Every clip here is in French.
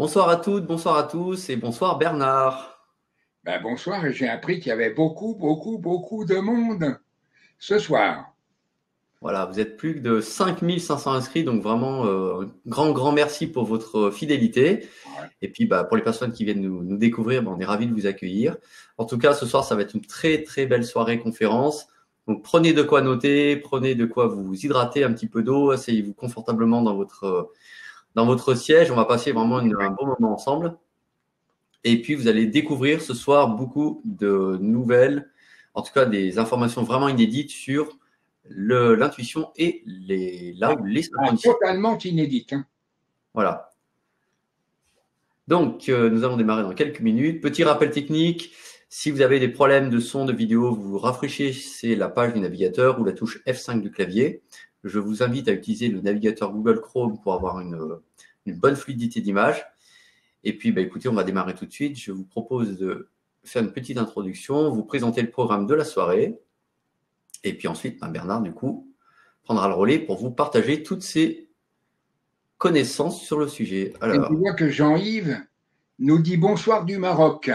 Bonsoir à toutes, bonsoir à tous et bonsoir Bernard. Ben, bonsoir, j'ai appris qu'il y avait beaucoup, beaucoup, beaucoup de monde ce soir. Voilà, vous êtes plus de 5500 inscrits, donc vraiment euh, grand, grand merci pour votre fidélité. Et puis bah, pour les personnes qui viennent nous, nous découvrir, bah, on est ravis de vous accueillir. En tout cas, ce soir, ça va être une très, très belle soirée conférence. Donc prenez de quoi noter, prenez de quoi vous hydrater un petit peu d'eau, asseyez-vous confortablement dans votre, dans votre siège. On va passer vraiment un bon moment ensemble. Et puis vous allez découvrir ce soir beaucoup de nouvelles, en tout cas des informations vraiment inédites sur l'intuition et les, là les ah, Totalement inédite. Hein. Voilà. Donc, euh, nous allons démarrer dans quelques minutes. Petit rappel technique. Si vous avez des problèmes de son, de vidéo, vous rafraîchissez la page du navigateur ou la touche F5 du clavier. Je vous invite à utiliser le navigateur Google Chrome pour avoir une, une bonne fluidité d'image. Et puis, bah, écoutez, on va démarrer tout de suite. Je vous propose de faire une petite introduction, vous présenter le programme de la soirée. Et puis ensuite, ben, Bernard, du coup, prendra le relais pour vous partager toutes ses connaissances sur le sujet. Alors, vois que Jean-Yves nous dit bonsoir du Maroc.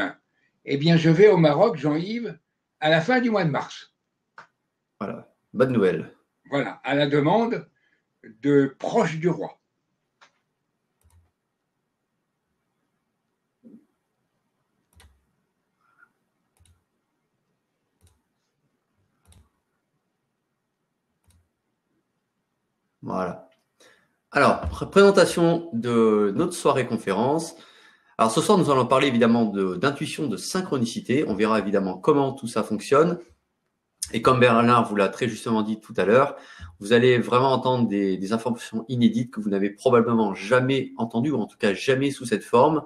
Eh bien, je vais au Maroc, Jean-Yves, à la fin du mois de mars. Voilà, bonne nouvelle. Voilà, à la demande de proches du roi. Voilà. Alors, présentation de notre soirée conférence. Alors ce soir, nous allons parler évidemment d'intuition, de, synchronicité. On verra évidemment comment tout ça fonctionne. Et comme Bernard vous l'a très justement dit tout à l'heure, vous allez vraiment entendre des, informations inédites que vous n'avez probablement jamais entendues, ou en tout cas jamais sous cette forme.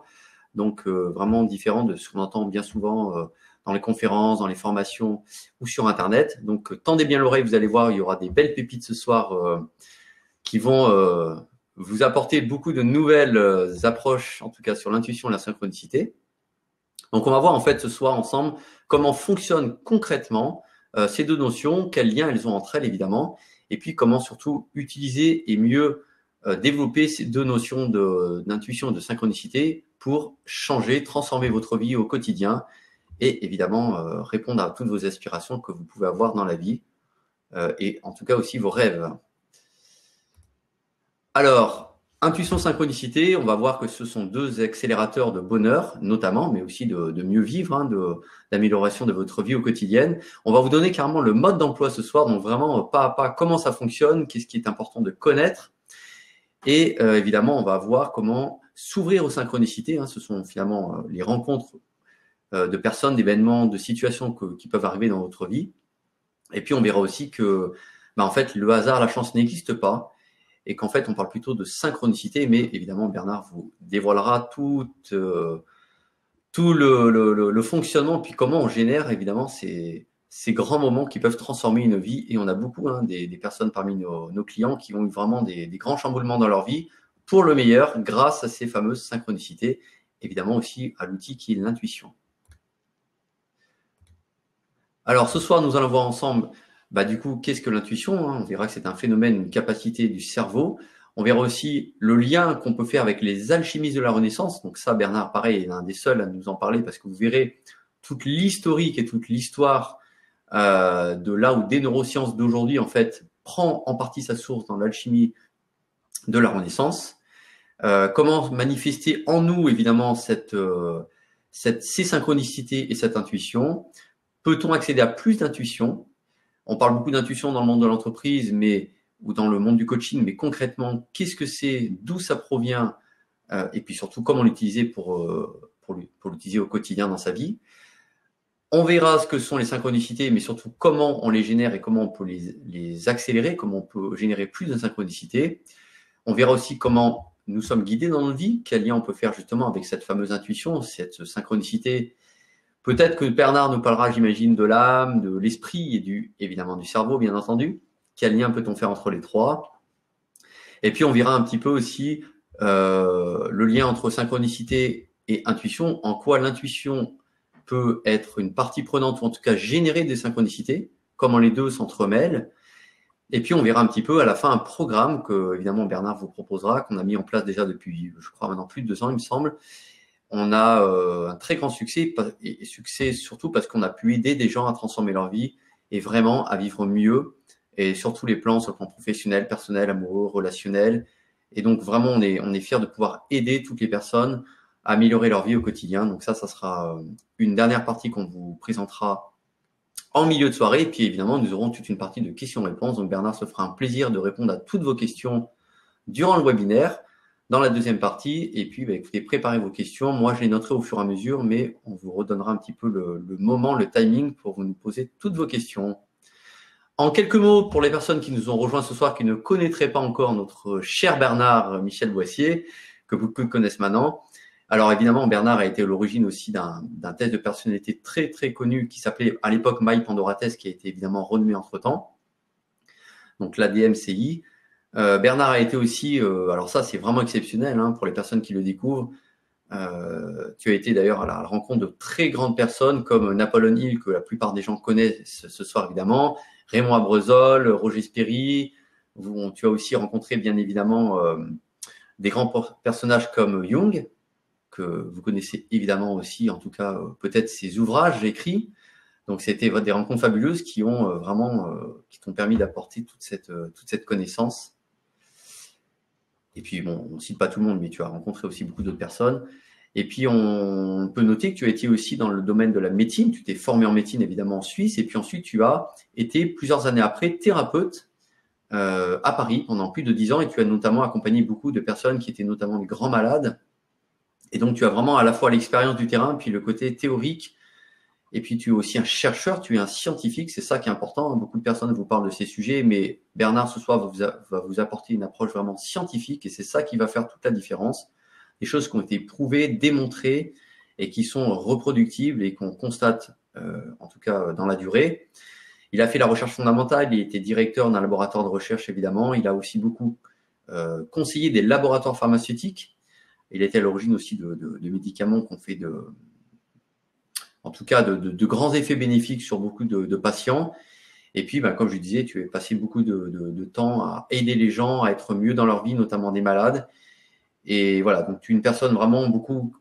Donc euh, vraiment différent de ce qu'on entend bien souvent euh, dans les conférences, dans les formations ou sur Internet. Donc euh, tendez bien l'oreille, vous allez voir, il y aura des belles pépites ce soir qui vont euh, vous apporter beaucoup de nouvelles euh, approches, en tout cas sur l'intuition et la synchronicité. Donc, on va voir en fait ce soir ensemble comment fonctionnent concrètement euh, ces deux notions, quels liens elles ont entre elles évidemment, et puis comment surtout utiliser et mieux développer ces deux notions d'intuition et de synchronicité pour changer, transformer votre vie au quotidien et évidemment répondre à toutes vos aspirations que vous pouvez avoir dans la vie et en tout cas aussi vos rêves. Alors, intuition synchronicité, on va voir que ce sont deux accélérateurs de bonheur, notamment, mais aussi de, mieux vivre, hein, d'amélioration de, votre vie au quotidien. On va vous donner carrément le mode d'emploi ce soir, donc vraiment pas à pas comment ça fonctionne, qu'est-ce qui est important de connaître. Et euh, évidemment, on va voir comment s'ouvrir aux synchronicités. Hein. ce sont finalement euh, les rencontres euh, de personnes, d'événements, de situations qui peuvent arriver dans votre vie. Et puis, on verra aussi que, bah, en fait, le hasard, la chance n'existe pas et qu'en fait, on parle plutôt de synchronicité, mais évidemment, Bernard vous dévoilera tout, euh, le, fonctionnement, puis comment on génère évidemment ces, grands moments qui peuvent transformer une vie. Et on a beaucoup hein, des, personnes parmi nos, clients qui ont eu vraiment des, grands chamboulements dans leur vie pour le meilleur grâce à ces fameuses synchronicités, évidemment aussi à l'outil qui est l'intuition. Alors ce soir, nous allons voir ensemble bah, du coup, qu'est-ce que l'intuition hein? On verra que c'est un phénomène, une capacité du cerveau. On verra aussi le lien qu'on peut faire avec les alchimistes de la Renaissance. Donc ça, Bernard, pareil, est l'un des seuls à nous en parler parce que vous verrez toute l'historique et toute l'histoire euh, de là où des neurosciences d'aujourd'hui, en fait, prend en partie sa source dans l'alchimie de la Renaissance. Euh, comment manifester en nous, évidemment, cette, euh, cette, ces synchronicités et cette intuition? Peut-on accéder à plus d'intuition? On parle beaucoup d'intuition dans le monde de l'entreprise, mais ou dans le monde du coaching, mais concrètement, qu'est-ce que c'est, d'où ça provient, euh, et puis surtout comment l'utiliser pour, euh, pour l'utiliser au quotidien dans sa vie. On verra ce que sont les synchronicités, mais surtout comment on les génère et comment on peut les, accélérer, comment on peut générer plus de synchronicité. On verra aussi comment nous sommes guidés dans notre vie, quel lien on peut faire justement avec cette fameuse intuition, cette synchronicité Peut-être que Bernard nous parlera, j'imagine, de l'âme, de l'esprit et du, évidemment du cerveau, bien entendu. Quel lien peut-on faire entre les trois? Et puis on verra un petit peu aussi euh, le lien entre synchronicité et intuition, en quoi l'intuition peut être une partie prenante, ou en tout cas générer des synchronicités, comment les deux s'entremêlent. Et puis on verra un petit peu à la fin un programme que évidemment Bernard vous proposera, qu'on a mis en place déjà depuis, je crois maintenant plus de deux ans, il me semble. On a euh, un très grand succès et succès surtout parce qu'on a pu aider des gens à transformer leur vie et vraiment à vivre mieux et sur tous les plans, sur le plan professionnel, personnel, amoureux, relationnel. Et donc vraiment on est on est fier de pouvoir aider toutes les personnes à améliorer leur vie au quotidien. Donc ça, ça sera euh, une dernière partie qu'on vous présentera en milieu de soirée. Et puis évidemment, nous aurons toute une partie de questions-réponses. Donc Bernard se fera un plaisir de répondre à toutes vos questions durant le webinaire, dans la deuxième partie. Et puis, bah, écoutez, préparez vos questions. Moi, je les noterai au fur et à mesure, mais on vous redonnera un petit peu le, le moment, le timing pour vous nous poser toutes vos questions. En quelques mots, pour les personnes qui nous ont rejoints ce soir, qui ne connaîtraient pas encore notre cher Bernard Michel Boissier, que vous connaissez maintenant, alors évidemment, Bernard a été à l'origine aussi d'un test de personnalité très très connu qui s'appelait à l'époque My Pandora Test, qui a été évidemment renommé entre temps. Donc l'ADMCI. Euh, Bernard a été aussi, euh, alors ça c'est vraiment exceptionnel hein, pour les personnes qui le découvrent. Euh, tu as été d'ailleurs à la rencontre de très grandes personnes comme Napoléon Hill, que la plupart des gens connaissent ce soir évidemment, Raymond Abrezol, Roger Spéry. tu as aussi rencontré bien évidemment des grands personnages comme Jung, vous connaissez évidemment aussi, en tout cas peut-être ses ouvrages écrits. Donc c'était des rencontres fabuleuses qui ont vraiment, qui t'ont permis d'apporter toute cette, toute cette connaissance. Et puis bon, on ne cite pas tout le monde, mais tu as rencontré aussi beaucoup d'autres personnes. Et puis on peut noter que tu as été aussi dans le domaine de la médecine. Tu t'es formé en médecine évidemment en Suisse, et puis ensuite tu as été plusieurs années après thérapeute à Paris pendant plus de dix ans, et tu as notamment accompagné beaucoup de personnes qui étaient notamment des grands malades et donc, tu as vraiment à la fois l'expérience du terrain, puis le côté théorique. Et puis, tu es aussi un chercheur, tu es un scientifique. C'est ça qui est important. Beaucoup de personnes vous parlent de ces sujets, mais Bernard, ce soir, va vous, apporter une approche vraiment scientifique. Et c'est ça qui va faire toute la différence. Des choses qui ont été prouvées, démontrées et qui sont reproductibles et qu'on constate, euh, en tout cas dans la durée. Il a fait la recherche fondamentale. Il était directeur d'un laboratoire de recherche, évidemment. Il a aussi beaucoup euh, conseillé des laboratoires pharmaceutiques il était à l'origine aussi de, médicaments qu'on fait de, en tout cas, de, grands effets bénéfiques sur beaucoup de, patients. Et puis, ben, comme je disais, tu as passé beaucoup de, temps à aider les gens à être mieux dans leur vie, notamment des malades. Et voilà, donc tu es une personne vraiment beaucoup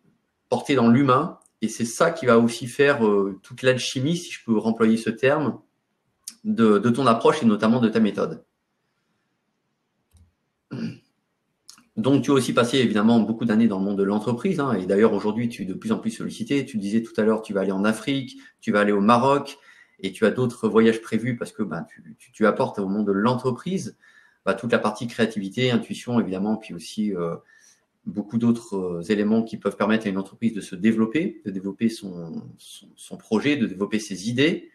portée dans l'humain. Et c'est ça qui va aussi faire euh, toute l'alchimie, si je peux remployer ce terme, de ton approche et notamment de ta méthode. Donc, tu as aussi passé évidemment beaucoup d'années dans le monde de l'entreprise. Hein, et d'ailleurs, aujourd'hui, tu es de plus en plus sollicité. Tu disais tout à l'heure, tu vas aller en Afrique, tu vas aller au Maroc et tu as d'autres voyages prévus parce que ben, tu, apportes au monde de l'entreprise bah, toute la partie créativité, intuition, évidemment, puis aussi euh, beaucoup d'autres euh, éléments qui peuvent permettre à une entreprise de se développer, de développer son, son projet, de développer ses idées.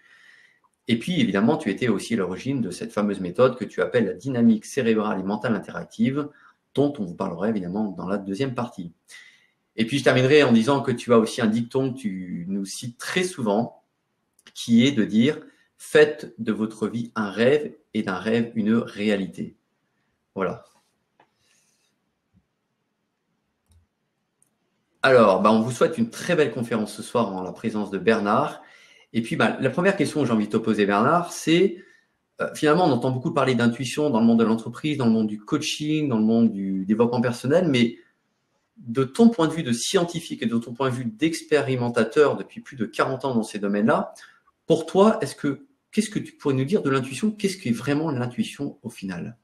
Et puis, évidemment, tu étais aussi à l'origine de cette fameuse méthode que tu appelles la dynamique cérébrale et mentale interactive dont on vous parlera évidemment dans la deuxième partie. Et puis je terminerai en disant que tu as aussi un dicton que tu nous cites très souvent, qui est de dire faites de votre vie un rêve et d'un rêve une réalité. Voilà. Alors, bah, on vous souhaite une très belle conférence ce soir en la présence de Bernard. Et puis, bah, la première question que j'ai envie de te poser, Bernard, c'est finalement, on entend beaucoup parler d'intuition dans le monde de l'entreprise, dans le monde du coaching, dans le monde du développement personnel, mais de ton point de vue de scientifique et de ton point de vue d'expérimentateur depuis plus de 40 ans dans ces domaines-là, pour toi, est-ce que qu'est-ce que tu pourrais nous dire de l'intuition? Qu'est-ce qui est vraiment l'intuition au final?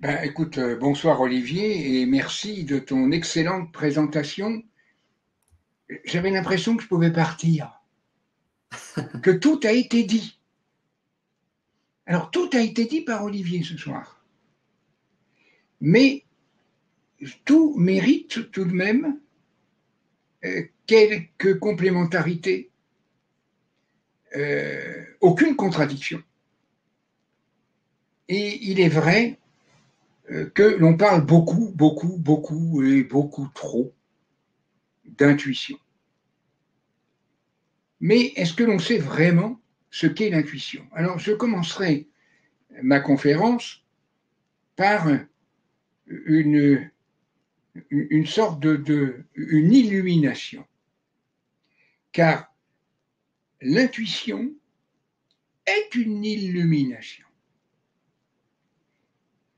Ben, écoute, euh, bonsoir Olivier et merci de ton excellente présentation. J'avais l'impression que je pouvais partir, que tout a été dit. Alors tout a été dit par Olivier ce soir. Mais tout mérite tout de même euh, quelques complémentarités, euh, aucune contradiction. Et il est vrai euh, que l'on parle beaucoup, beaucoup, beaucoup et beaucoup trop d'intuition. Mais est-ce que l'on sait vraiment ce qu'est l'intuition. Alors, je commencerai ma conférence par une, sorte de, une illumination. Car l'intuition, est une illumination.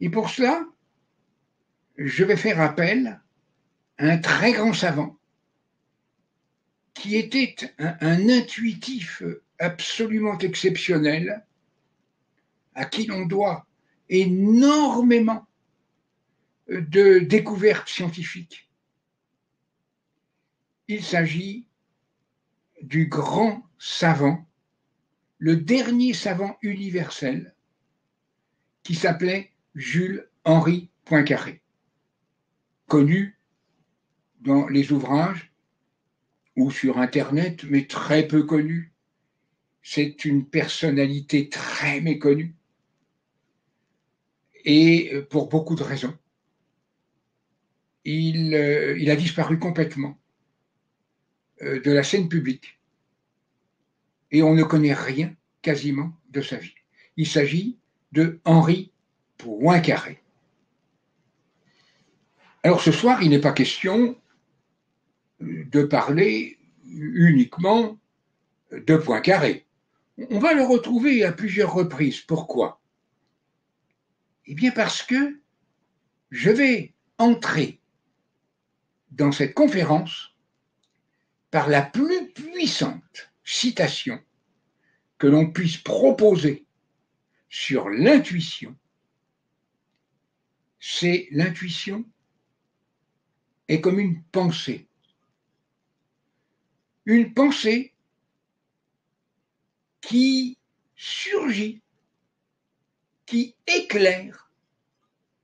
Et pour cela, je vais faire appel à un très grand savant qui était un, intuitif absolument exceptionnel, à qui l'on doit énormément de découvertes scientifiques. Il s'agit du grand savant, le dernier savant universel, qui s'appelait Jules-Henri Poincaré, connu dans les ouvrages ou sur Internet, mais très peu connu. C'est une personnalité très méconnue et pour beaucoup de raisons. Il, euh, a disparu complètement euh, de la scène publique et on ne connaît rien quasiment de sa vie. Il s'agit de Henri Poincaré. Alors ce soir, il n'est pas question de parler uniquement de Poincaré. On va le retrouver à plusieurs reprises. Pourquoi? Eh bien parce que je vais entrer dans cette conférence par la plus puissante citation que l'on puisse proposer sur l'intuition, c'est l'intuition est comme une pensée. Une pensée qui surgit, qui éclaire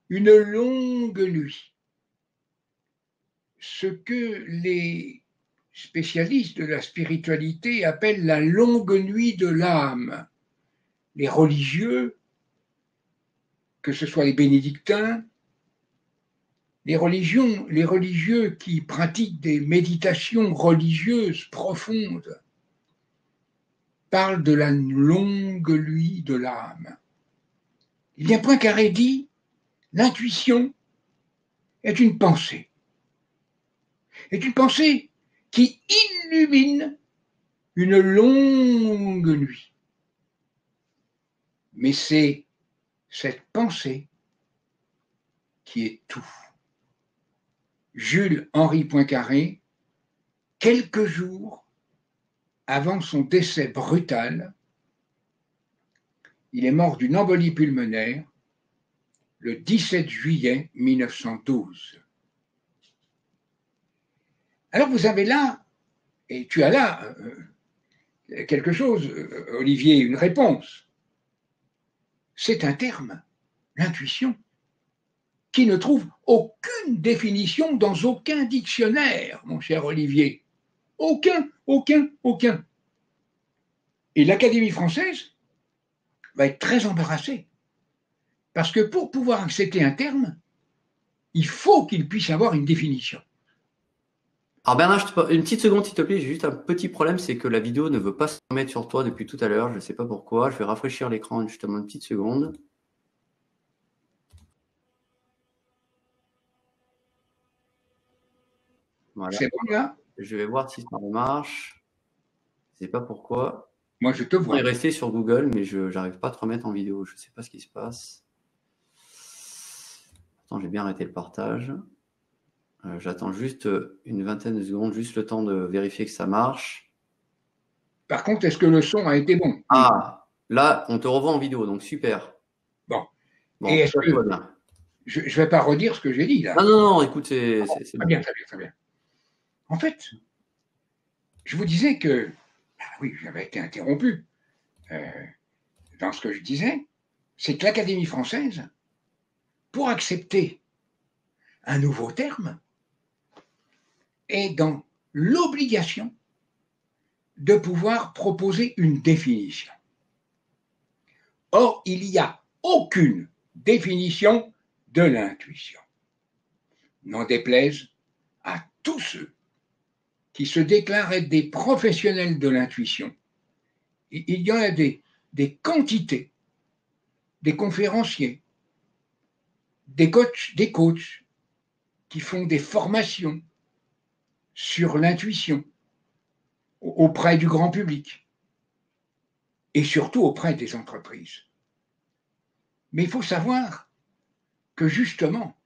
une longue nuit. Ce que les spécialistes de la spiritualité appellent la longue nuit de l'âme. Les religieux, que ce soit les bénédictins, les religions, les religieux qui pratiquent des méditations religieuses profondes parlent de la longue nuit de l'âme. Il n'y a point qu'à dit, l'intuition est une pensée. Est une pensée qui illumine une longue nuit. Mais c'est cette pensée qui est tout. Jules-Henri Poincaré, quelques jours avant son décès brutal, il est mort d'une embolie pulmonaire le 17 juillet 1912. Alors vous avez là, et tu as là euh, quelque chose, euh, Olivier, une réponse. C'est un terme, l'intuition, qui ne trouve aucune définition dans aucun dictionnaire, mon cher Olivier. Aucun, aucun, aucun. Et l'Académie française va être très embarrassée. Parce que pour pouvoir accepter un terme, il faut qu'il puisse avoir une définition. Alors Bernard, une petite seconde s'il te plaît, j'ai juste un petit problème, c'est que la vidéo ne veut pas se mettre sur toi depuis tout à l'heure, je ne sais pas pourquoi, je vais rafraîchir l'écran justement une petite seconde. Voilà. C'est bon là? Je vais voir si ça marche. Je ne sais pas pourquoi. Moi je te vois. Je vais rester sur Google, mais je n'arrive pas à te remettre en vidéo, je ne sais pas ce qui se passe. Attends, j'ai bien arrêté le partage. Euh, j'attends juste euh, une vingtaine de secondes, juste le temps de vérifier que ça marche. Par contre, est-ce que le son a été bon? Ah, là, on te revoit en vidéo, donc super. Bon. Et est-ce que... Je ne vais pas redire ce que j'ai dit là. Non, non, non, écoute, c'est. Ah très bien, très bien, très bien. En fait, je vous disais que. Ah oui, j'avais été interrompu. Euh, dans ce que je disais, c'est que l'Académie française, pour accepter un nouveau terme, est dans l'obligation de pouvoir proposer une définition. Or, il n'y a aucune définition de l'intuition. N'en déplaise à tous ceux qui se déclarent être des professionnels de l'intuition. Il y en a des, des quantités, des conférenciers, des coachs, des coachs qui font des formations, sur l'intuition auprès du grand public. et surtout auprès des entreprises. Mais il faut savoir que justement,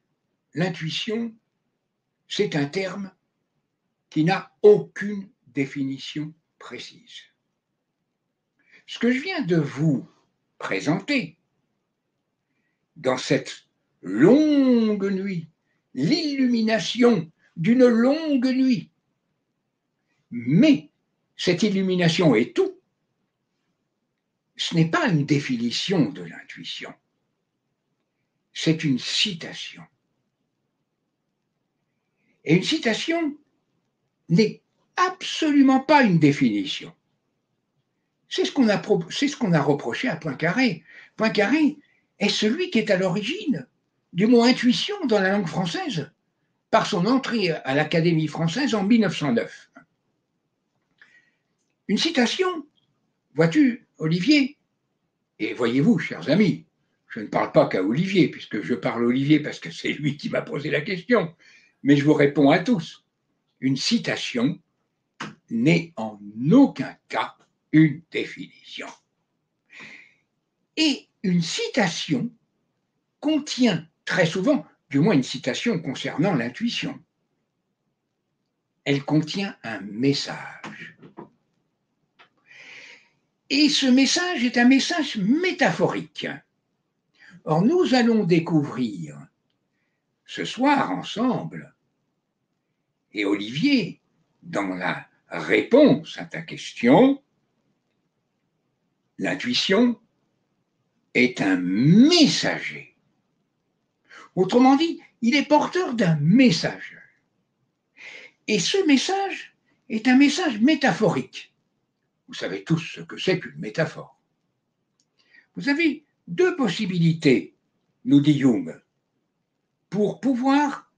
l'intuition, c'est un terme qui n'a aucune définition précise. Ce que je viens de vous présenter dans cette longue nuit, l'illumination d'une longue nuit, mais cette illumination est tout, ce n'est pas une définition de l'intuition, c'est une citation. Et une citation n'est absolument pas une définition. C'est ce qu'on a, reproché à Poincaré. Poincaré est celui qui est à l'origine du mot intuition dans la langue française par son entrée à l'Académie française en 1909. Une citation, vois-tu, Olivier, et voyez-vous, chers amis, je ne parle pas qu'à Olivier, puisque je parle Olivier parce que c'est lui qui m'a posé la question, mais je vous réponds à tous. Une citation n'est en aucun cas une définition. Et une citation contient très souvent, du moins une citation concernant l'intuition, elle contient un message. Et ce message est un message métaphorique. Or, nous allons découvrir ce soir ensemble, et Olivier, dans la réponse à ta question, L'intuition est un messager. Autrement dit, il est porteur d'un message. Et ce message est un message métaphorique. Vous savez tous ce que c'est qu'une métaphore. Vous avez deux possibilités, nous dit Jung, pour pouvoir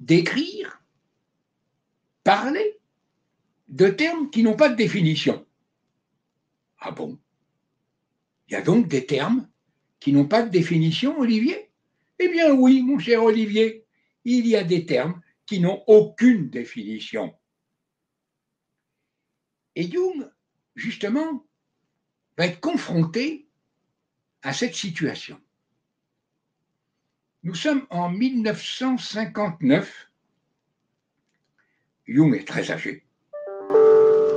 décrire, parler de termes qui n'ont pas de définition. Ah bon? Il y a donc des termes qui n'ont pas de définition, Olivier? Eh bien oui, mon cher Olivier, il y a des termes qui n'ont aucune définition. Et Jung, justement, va être confronté à cette situation. Nous sommes en 1959. Jung est très âgé.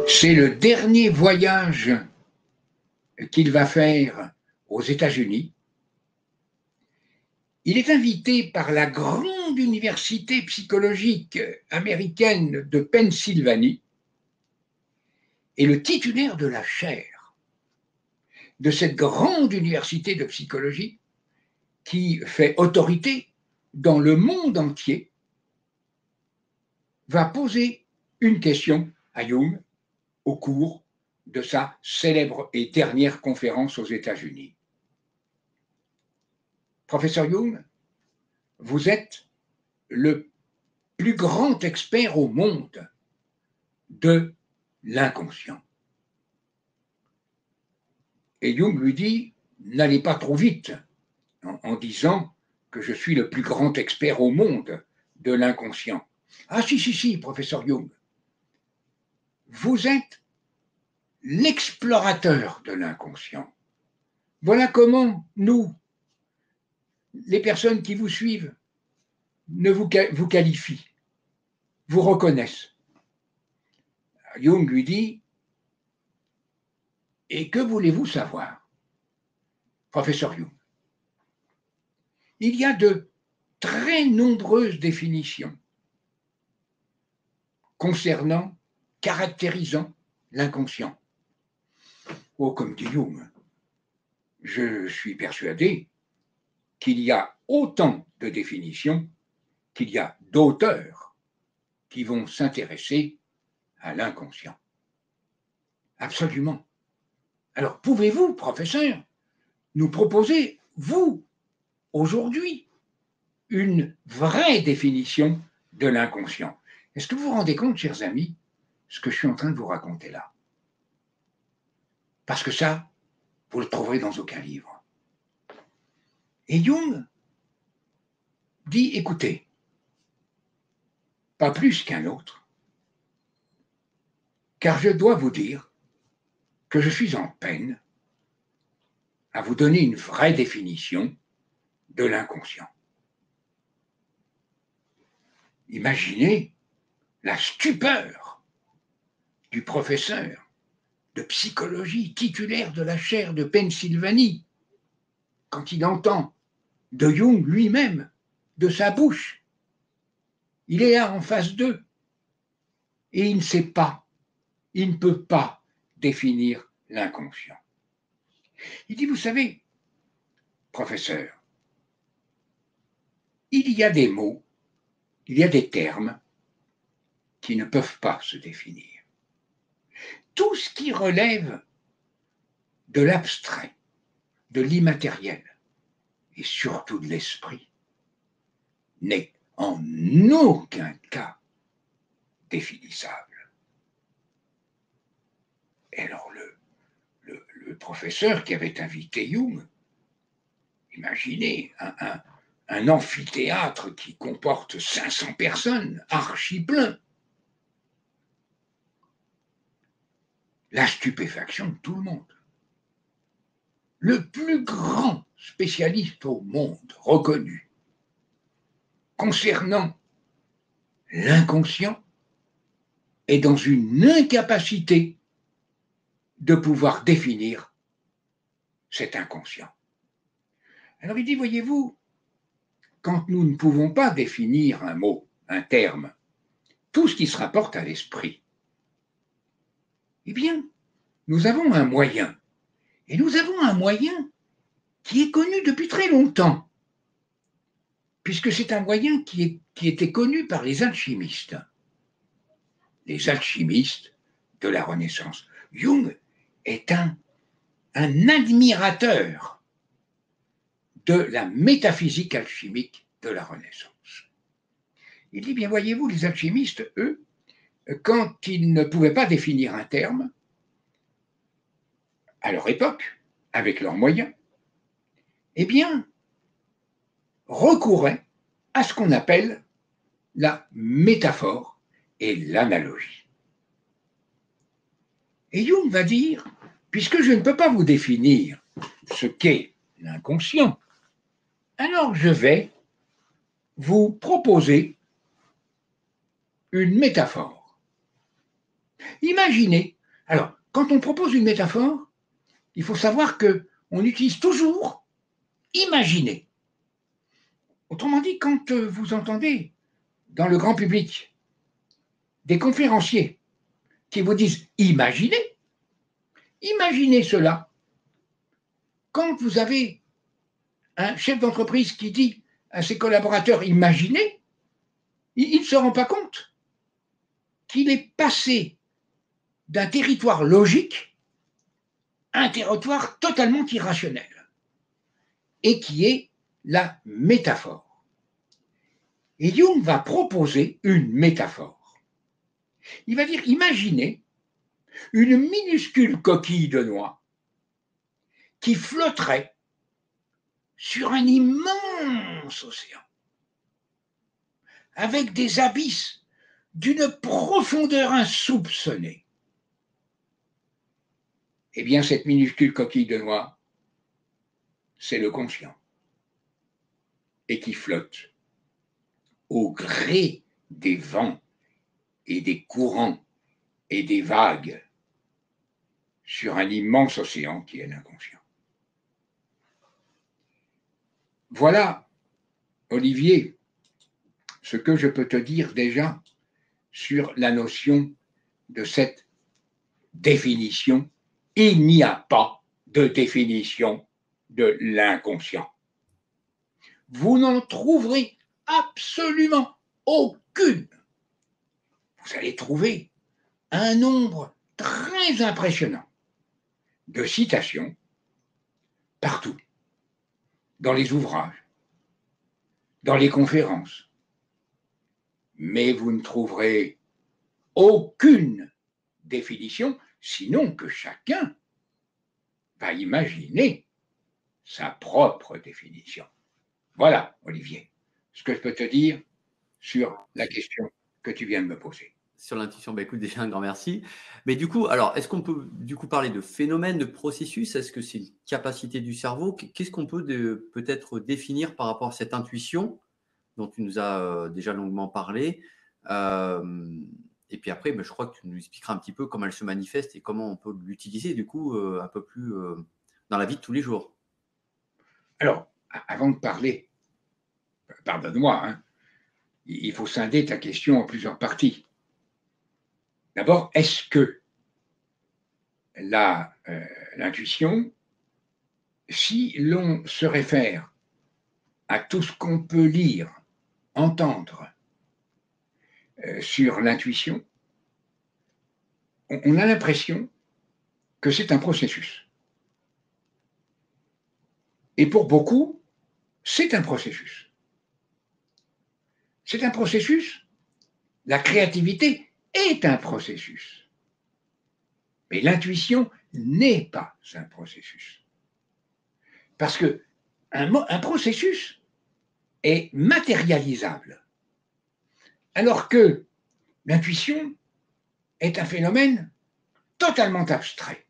C'est le dernier voyage qu'il va faire aux États-Unis. Il est invité par la grande université psychologique américaine de Pennsylvanie et le titulaire de la chaire de cette grande université de psychologie qui fait autorité dans le monde entier va poser une question à Jung au cours de sa célèbre et dernière conférence aux États-Unis. Professeur Jung, vous êtes le plus grand expert au monde de l'inconscient. Et Jung lui dit, n'allez pas trop vite en, disant que je suis le plus grand expert au monde de l'inconscient. Ah si, si, si, professeur Jung. Vous êtes l'explorateur de l'inconscient. Voilà comment nous, les personnes qui vous suivent, ne vous, vous qualifient, vous reconnaissent. Jung lui dit, et que voulez-vous savoir, professeur Jung Il y a de très nombreuses définitions concernant, caractérisant l'inconscient. Oh, comme dit Jung, je suis persuadé qu'il y a autant de définitions qu'il y a d'auteurs qui vont s'intéresser à l'inconscient. Absolument. Alors, pouvez-vous, professeur, nous proposer, vous, aujourd'hui, une vraie définition de l'inconscient? Est-ce que vous vous rendez compte, chers amis, ce que je suis en train de vous raconter là? Parce que ça, vous le trouverez dans aucun livre. Et Jung dit, écoutez, pas plus qu'un autre, car je dois vous dire que je suis en peine à vous donner une vraie définition de l'inconscient. Imaginez la stupeur du professeur de psychologie titulaire de la chaire de Pennsylvanie quand il entend de Jung lui-même, de sa bouche. Il est là en face d'eux et il ne sait pas, il ne peut pas définir l'inconscient. Il dit, vous savez, professeur, il y a des mots, il y a des termes qui ne peuvent pas se définir. Tout ce qui relève de l'abstrait, de l'immatériel et surtout de l'esprit n'est en aucun cas définissable. Et alors le, professeur qui avait invité Jung, imaginez un, un amphithéâtre qui comporte 500 personnes, archi plein. La stupéfaction de tout le monde. Le plus grand spécialiste au monde reconnu concernant l'inconscient est dans une incapacité de pouvoir définir cet inconscient. Alors il dit, voyez-vous, quand nous ne pouvons pas définir un mot, un terme, tout ce qui se rapporte à l'esprit, eh bien, nous avons un moyen. Et nous avons un moyen qui est connu depuis très longtemps, puisque c'est un moyen qui, était connu par les alchimistes. Les alchimistes de la Renaissance. Jung est un, un admirateur de la métaphysique alchimique de la Renaissance. Il dit, bien voyez-vous, les alchimistes, eux, quand ils ne pouvaient pas définir un terme, à leur époque, avec leurs moyens, eh bien, recouraient à ce qu'on appelle la métaphore et l'analogie. Et Jung va dire, puisque je ne peux pas vous définir ce qu'est l'inconscient, alors je vais vous proposer une métaphore. Imaginez, alors quand on propose une métaphore, il faut savoir que on utilise toujours imaginer. Autrement dit, quand vous entendez dans le grand public des conférenciers qui vous disent imaginez, imaginez cela. Quand vous avez un chef d'entreprise qui dit à ses collaborateurs imaginez, il ne se rend pas compte qu'il est passé d'un territoire logique un territoire totalement irrationnel et qui est la métaphore. Et Jung va proposer une métaphore. Il va dire, imaginez une minuscule coquille de noix qui flotterait sur un immense océan, avec des abysses d'une profondeur insoupçonnée. Eh bien, cette minuscule coquille de noix, c'est le conscient, et qui flotte au gré des vents et des courants et des vagues sur un immense océan qui est l'inconscient. Voilà, Olivier, ce que je peux te dire déjà sur la notion de cette définition. Il n'y a pas de définition de l'inconscient. Vous n'en trouverez absolument aucune. Vous allez trouver un nombre très impressionnant de citations partout dans les ouvrages, dans les conférences. Mais vous ne trouverez aucune définition, sinon que chacun va imaginer sa propre définition. Voilà, Olivier, ce que je peux te dire sur la question que tu viens de me poser. sur l'intuition. Bah, écoute, déjà un grand merci. Mais du coup, alors, est-ce qu'on peut du coup parler de phénomène, de processus? Est-ce que c'est une capacité du cerveau? Qu'est-ce qu'on peut peut-être définir par rapport à cette intuition dont tu nous as euh, déjà longuement parlé? Euh, Et puis après, bah, je crois que tu nous expliqueras un petit peu comment elle se manifeste et comment on peut l'utiliser du coup euh, un peu plus dans la vie de tous les jours. Alors, avant de parler, pardonne-moi, hein, il faut scinder ta question en plusieurs parties. D'abord, est-ce que euh, l'intuition, si l'on se réfère à tout ce qu'on peut lire, entendre euh, sur l'intuition, on a l'impression que c'est un processus. Et pour beaucoup, c'est un processus. C'est un processus. La créativité est un processus. Mais l'intuition n'est pas un processus. Parce que un, processus est matérialisable. Alors que l'intuition est un phénomène totalement abstrait.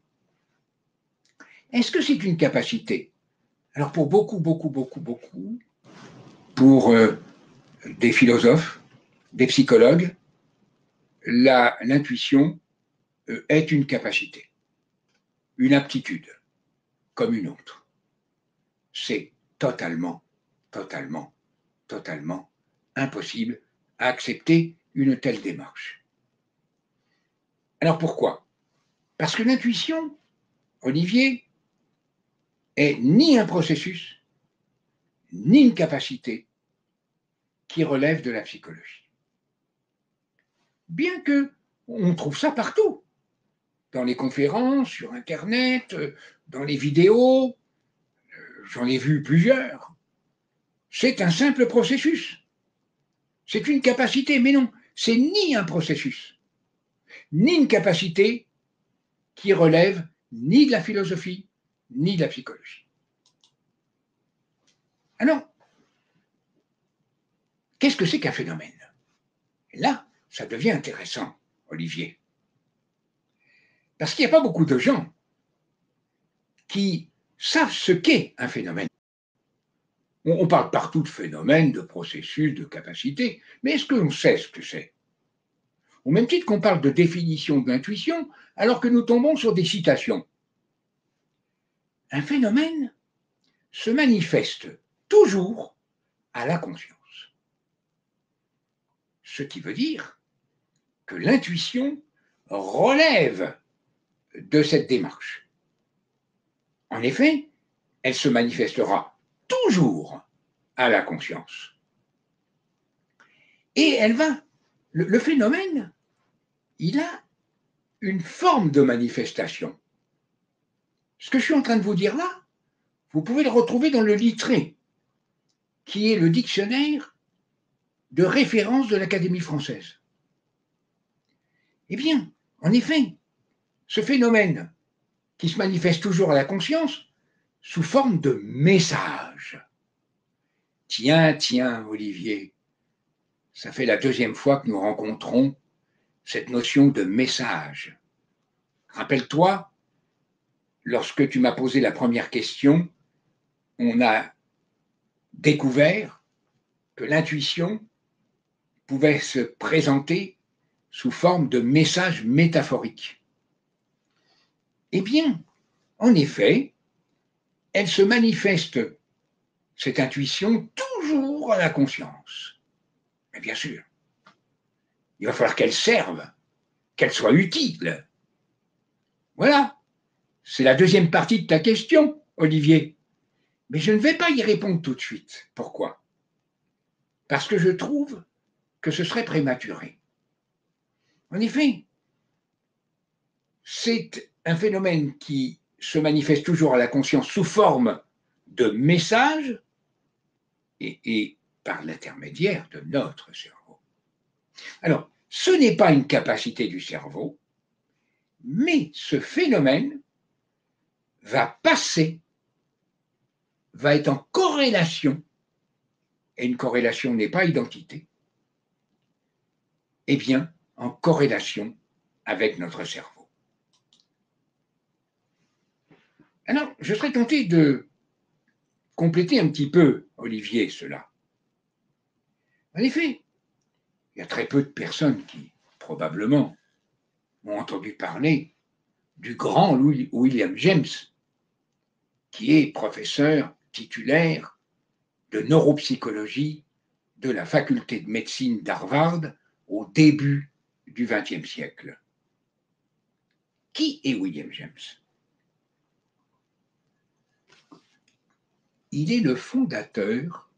Est-ce que c'est une capacité? Alors pour beaucoup, beaucoup, beaucoup, beaucoup, pour euh, des philosophes, des psychologues, l'intuition euh, est une capacité, une aptitude, comme une autre. C'est totalement, totalement, totalement impossible à accepter une telle démarche. Alors pourquoi? Parce que l'intuition, Olivier, est ni un processus, ni une capacité qui relève de la psychologie bien que on trouve ça partout, dans les conférences, sur Internet, dans les vidéos, euh, j'en ai vu plusieurs. C'est un simple processus. C'est une capacité, mais non, c'est ni un processus, ni une capacité qui relève ni de la philosophie, ni de la psychologie. Alors, qu'est-ce que c'est qu'un phénomène? Là, ça devient intéressant, Olivier. Parce qu'il n'y a pas beaucoup de gens qui savent ce qu'est un phénomène. On parle partout de phénomènes, de processus, de capacités, mais est-ce que l'on sait ce que c'est? Au même titre qu'on parle de définition de l'intuition, alors que nous tombons sur des citations. Un phénomène se manifeste toujours à la conscience. Ce qui veut dire que l'intuition relève de cette démarche. En effet, elle se manifestera toujours à la conscience. Et elle va, le, phénomène, il a une forme de manifestation. Ce que je suis en train de vous dire là, vous pouvez le retrouver dans le littré, qui est le dictionnaire de référence de l'Académie française. Eh bien, en effet, ce phénomène qui se manifeste toujours à la conscience sous forme de message. Tiens, tiens, Olivier, ça fait la deuxième fois que nous rencontrons cette notion de message. Rappelle-toi, lorsque tu m'as posé la première question, on a découvert que l'intuition pouvait se présenter sous forme de messages métaphoriques. Eh bien, en effet, elle se manifeste, cette intuition, toujours à la conscience. Mais bien sûr, il va falloir qu'elle serve, qu'elle soit utile. Voilà, c'est la deuxième partie de ta question, Olivier. Mais je ne vais pas y répondre tout de suite. Pourquoi? Parce que je trouve que ce serait prématuré. En effet, c'est un phénomène qui se manifeste toujours à la conscience sous forme de messages et, par l'intermédiaire de notre cerveau. Alors, ce n'est pas une capacité du cerveau, mais ce phénomène va passer, va être en corrélation, et une corrélation n'est pas identité, eh bien, en corrélation avec notre cerveau. Alors, je serais tenté de compléter un petit peu, Olivier, cela. En effet, il y a très peu de personnes qui, probablement, ont entendu parler du grand William James, qui est professeur titulaire de neuropsychologie de la faculté de médecine d'Harvard au début du XXe siècle. Qui est William James? Il est le fondateur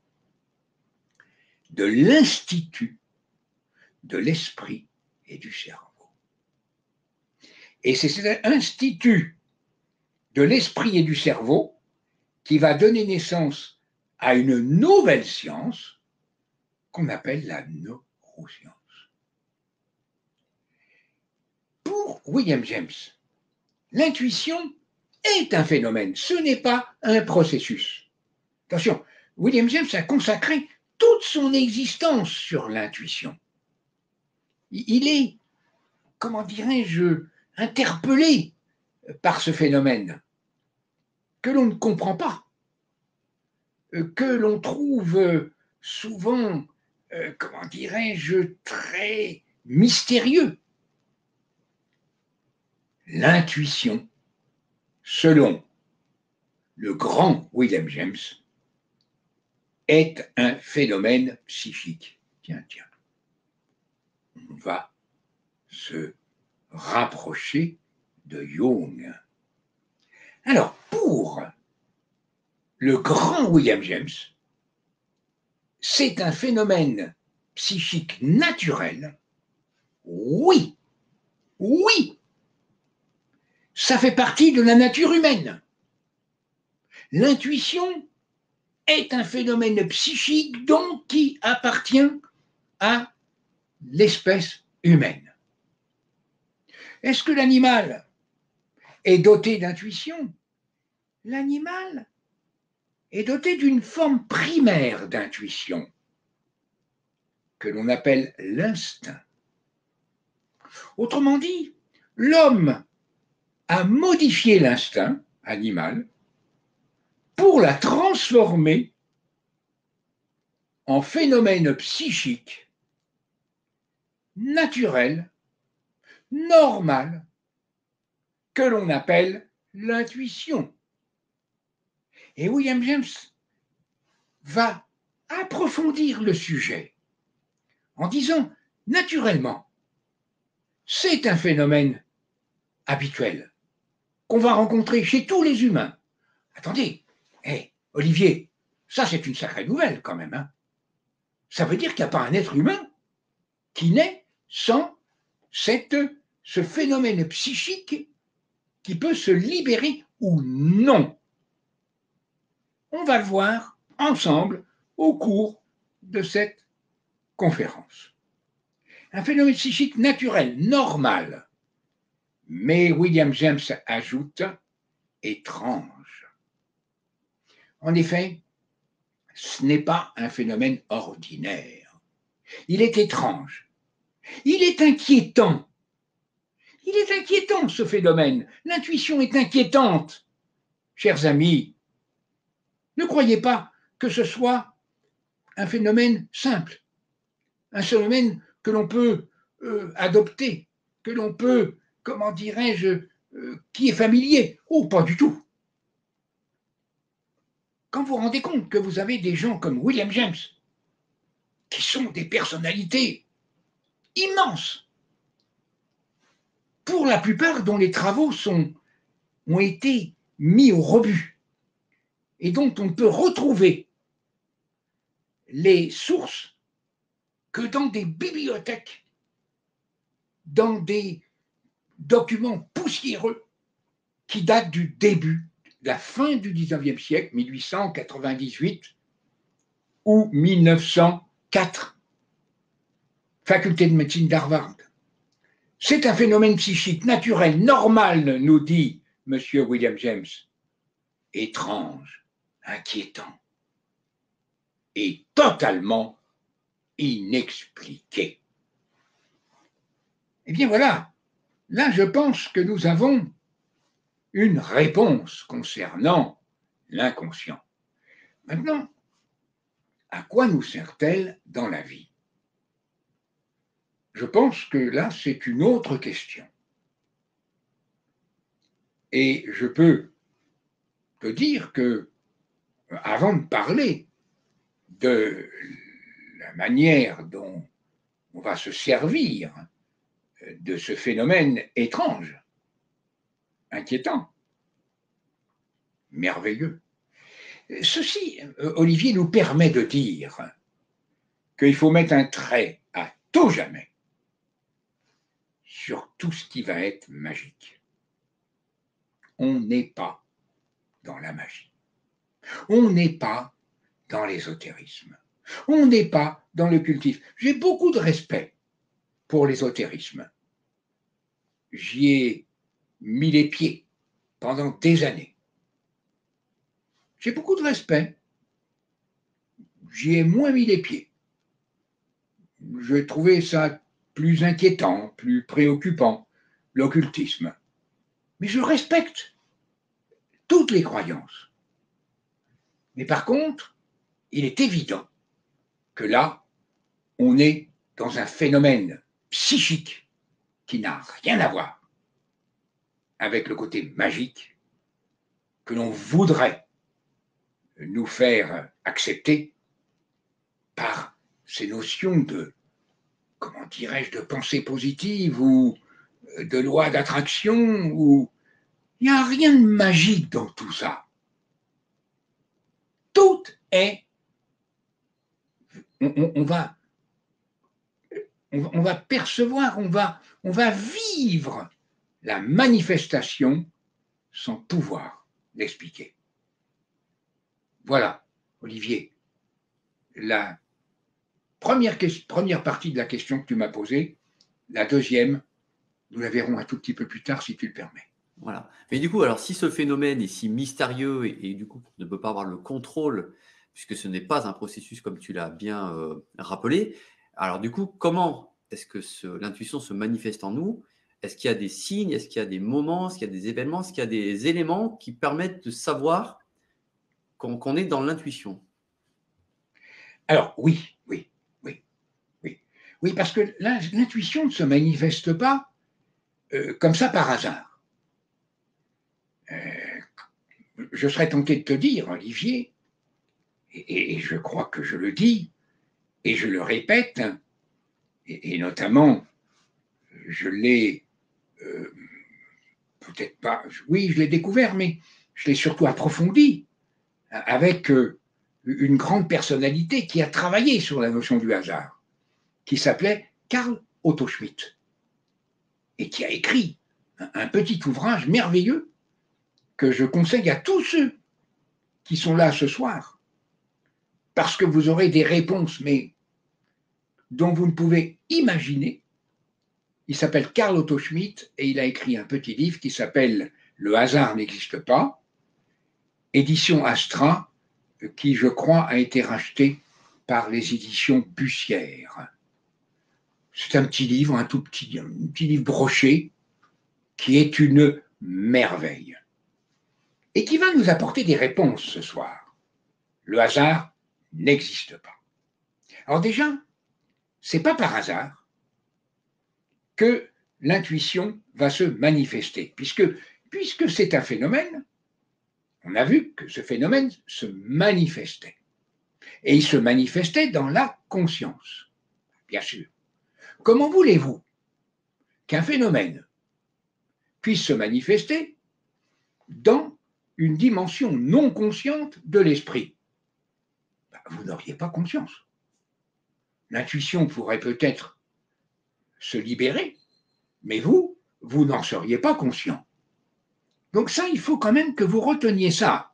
de l'Institut de l'esprit et du cerveau. Et c'est cet institut de l'esprit et du cerveau qui va donner naissance à une nouvelle science qu'on appelle la neuroscience. Pour William James, l'intuition est un phénomène, ce n'est pas un processus. Attention, William James a consacré toute son existence sur l'intuition. Il est, comment dirais-je, interpellé par ce phénomène que l'on ne comprend pas, euh, que l'on trouve euh, souvent, euh, comment dirais-je, très mystérieux. L'intuition, selon le grand William James, est un phénomène psychique. Tiens, tiens. On va se rapprocher de Jung. Alors, pour le grand William James, c'est un phénomène psychique naturel. Oui, oui, ça fait partie de la nature humaine. L'intuition est un phénomène psychique donc qui appartient à l'espèce humaine. Est-ce que l'animal est doté d'intuition? L'animal est doté d'une forme primaire d'intuition que l'on appelle l'instinct. Autrement dit, l'homme a modifié l'instinct animal pour la transformer en phénomène psychique naturel normale que l'on appelle l'intuition. Et William James va approfondir le sujet en disant, naturellement, c'est un phénomène habituel qu'on va rencontrer chez tous les humains. Attendez, hé, Olivier, ça c'est une sacrée nouvelle quand même. Hein. ça veut dire qu'il n'y a pas un être humain qui naît sans cette ce phénomène psychique qui peut se libérer ou non. On va le voir ensemble au cours de cette conférence. Un phénomène psychique naturel, normal, mais William James ajoute étrange. En effet, ce n'est pas un phénomène ordinaire. Il est étrange. Il est inquiétant il est inquiétant ce phénomène. L'intuition est inquiétante. Chers amis, ne croyez pas que ce soit un phénomène simple, un phénomène que l'on peut euh, adopter, que l'on peut, comment dirais-je, euh, qui est familier. Oh, pas du tout. Quand vous vous rendez compte que vous avez des gens comme William James, qui sont des personnalités immenses, pour la plupart dont les travaux ont été mis au rebut et dont on ne peut retrouver les sources que dans des bibliothèques, dans des documents poussiéreux qui datent du début, la fin du 19e siècle, 1898 ou 1904, faculté de médecine d'Harvard. C'est un phénomène psychique naturel, normal, nous dit M. William James. Étrange, inquiétant et totalement inexpliqué. Eh bien voilà, là je pense que nous avons une réponse concernant l'inconscient. Maintenant, à quoi nous sert-elle dans la vie? Je pense que là, c'est une autre question. Et je peux te dire que, avant de parler de la manière dont on va se servir de ce phénomène étrange, inquiétant, merveilleux. Ceci, Olivier, nous permet de dire qu'il faut mettre un trait à tout jamais sur tout ce qui va être magique. On n'est pas dans la magie. On n'est pas dans l'ésotérisme. On n'est pas dans le cultif. J'ai beaucoup de respect pour l'ésotérisme. J'y ai mis les pieds pendant des années. J'ai beaucoup de respect. J'y ai moins mis les pieds. Je trouvais ça plus inquiétant, plus préoccupant, l'occultisme. Mais je respecte toutes les croyances. Mais par contre, il est évident que là, on est dans un phénomène psychique qui n'a rien à voir avec le côté magique que l'on voudrait nous faire accepter par ces notions de, comment dirais-je, de pensée positive ou de loi d'attraction ou il n'y a rien de magique dans tout ça. Tout est on, va, on, va percevoir, on va, on va vivre la manifestation sans pouvoir l'expliquer. Voilà, Olivier, la première, partie de la question que tu m'as posée, la deuxième, nous la verrons un tout petit peu plus tard si tu le permets. Voilà. Mais du coup, alors si ce phénomène est si mystérieux et, du coup ne peut pas avoir le contrôle puisque ce n'est pas un processus comme tu l'as bien euh, rappelé. Alors du coup, comment est-ce que l'intuition se manifeste en nous Est-ce qu'il y a des signes Est-ce qu'il y a des moments Est-ce qu'il y a des événements Est-ce qu'il y a des éléments qui permettent de savoir qu'on est dans l'intuition? Alors oui, oui, oui, oui. Oui, parce que l'intuition ne se manifeste pas euh, comme ça par hasard. Euh, je serais tenté de te dire, Olivier, et, je crois que je le dis, et je le répète, et, notamment, je l'ai euh, peut-être pas, oui, je l'ai découvert, mais je l'ai surtout approfondi avec euh, une grande personnalité qui a travaillé sur la notion du hasard, qui s'appelait Karl Otto Schmidt, et qui a écrit un petit ouvrage merveilleux que je conseille à tous ceux qui sont là ce soir parce que vous aurez des réponses, mais dont vous ne pouvez imaginer. Il s'appelle Karl Otto Schmidt et il a écrit un petit livre qui s'appelle Le hasard n'existe pas, édition Astra, qui, je crois, a été racheté par les éditions Bussière. C'est un petit livre, un tout petit, un petit livre broché, qui est une merveille et qui va nous apporter des réponses ce soir. Le hasard n'existe pas. Alors déjà, c'est pas par hasard que l'intuition va se manifester, puisque, c'est un phénomène, on a vu que ce phénomène se manifestait. Et il se manifestait dans la conscience, bien sûr. Comment voulez-vous qu'un phénomène puisse se manifester dans une dimension non consciente de l'esprit? Vous n'auriez pas conscience. L'intuition pourrait peut-être se libérer, mais vous, vous n'en seriez pas conscient. Donc ça, il faut quand même que vous reteniez ça,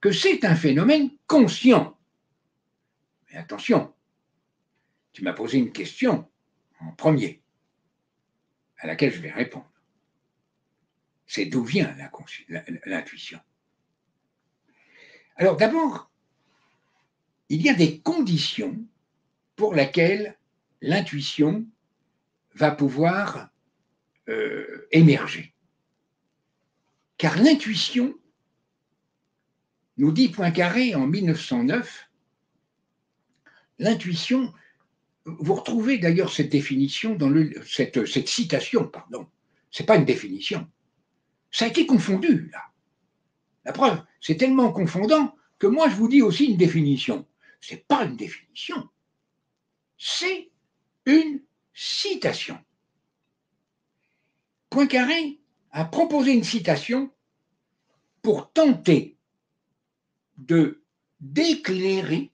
que c'est un phénomène conscient. Mais attention, tu m'as posé une question en premier, à laquelle je vais répondre. C'est d'où vient l'intuition? Alors d'abord, il y a des conditions pour lesquelles l'intuition va pouvoir euh, émerger. Car l'intuition, nous dit Poincaré en 1909, l'intuition, vous retrouvez d'ailleurs cette définition dans le, cette, cette citation, pardon, c'est pas une définition. Ça a été confondu, là. La preuve, c'est tellement confondant que moi je vous dis aussi une définition. C'est pas une définition. C'est une citation. Poincaré a proposé une citation pour tenter de d'éclairer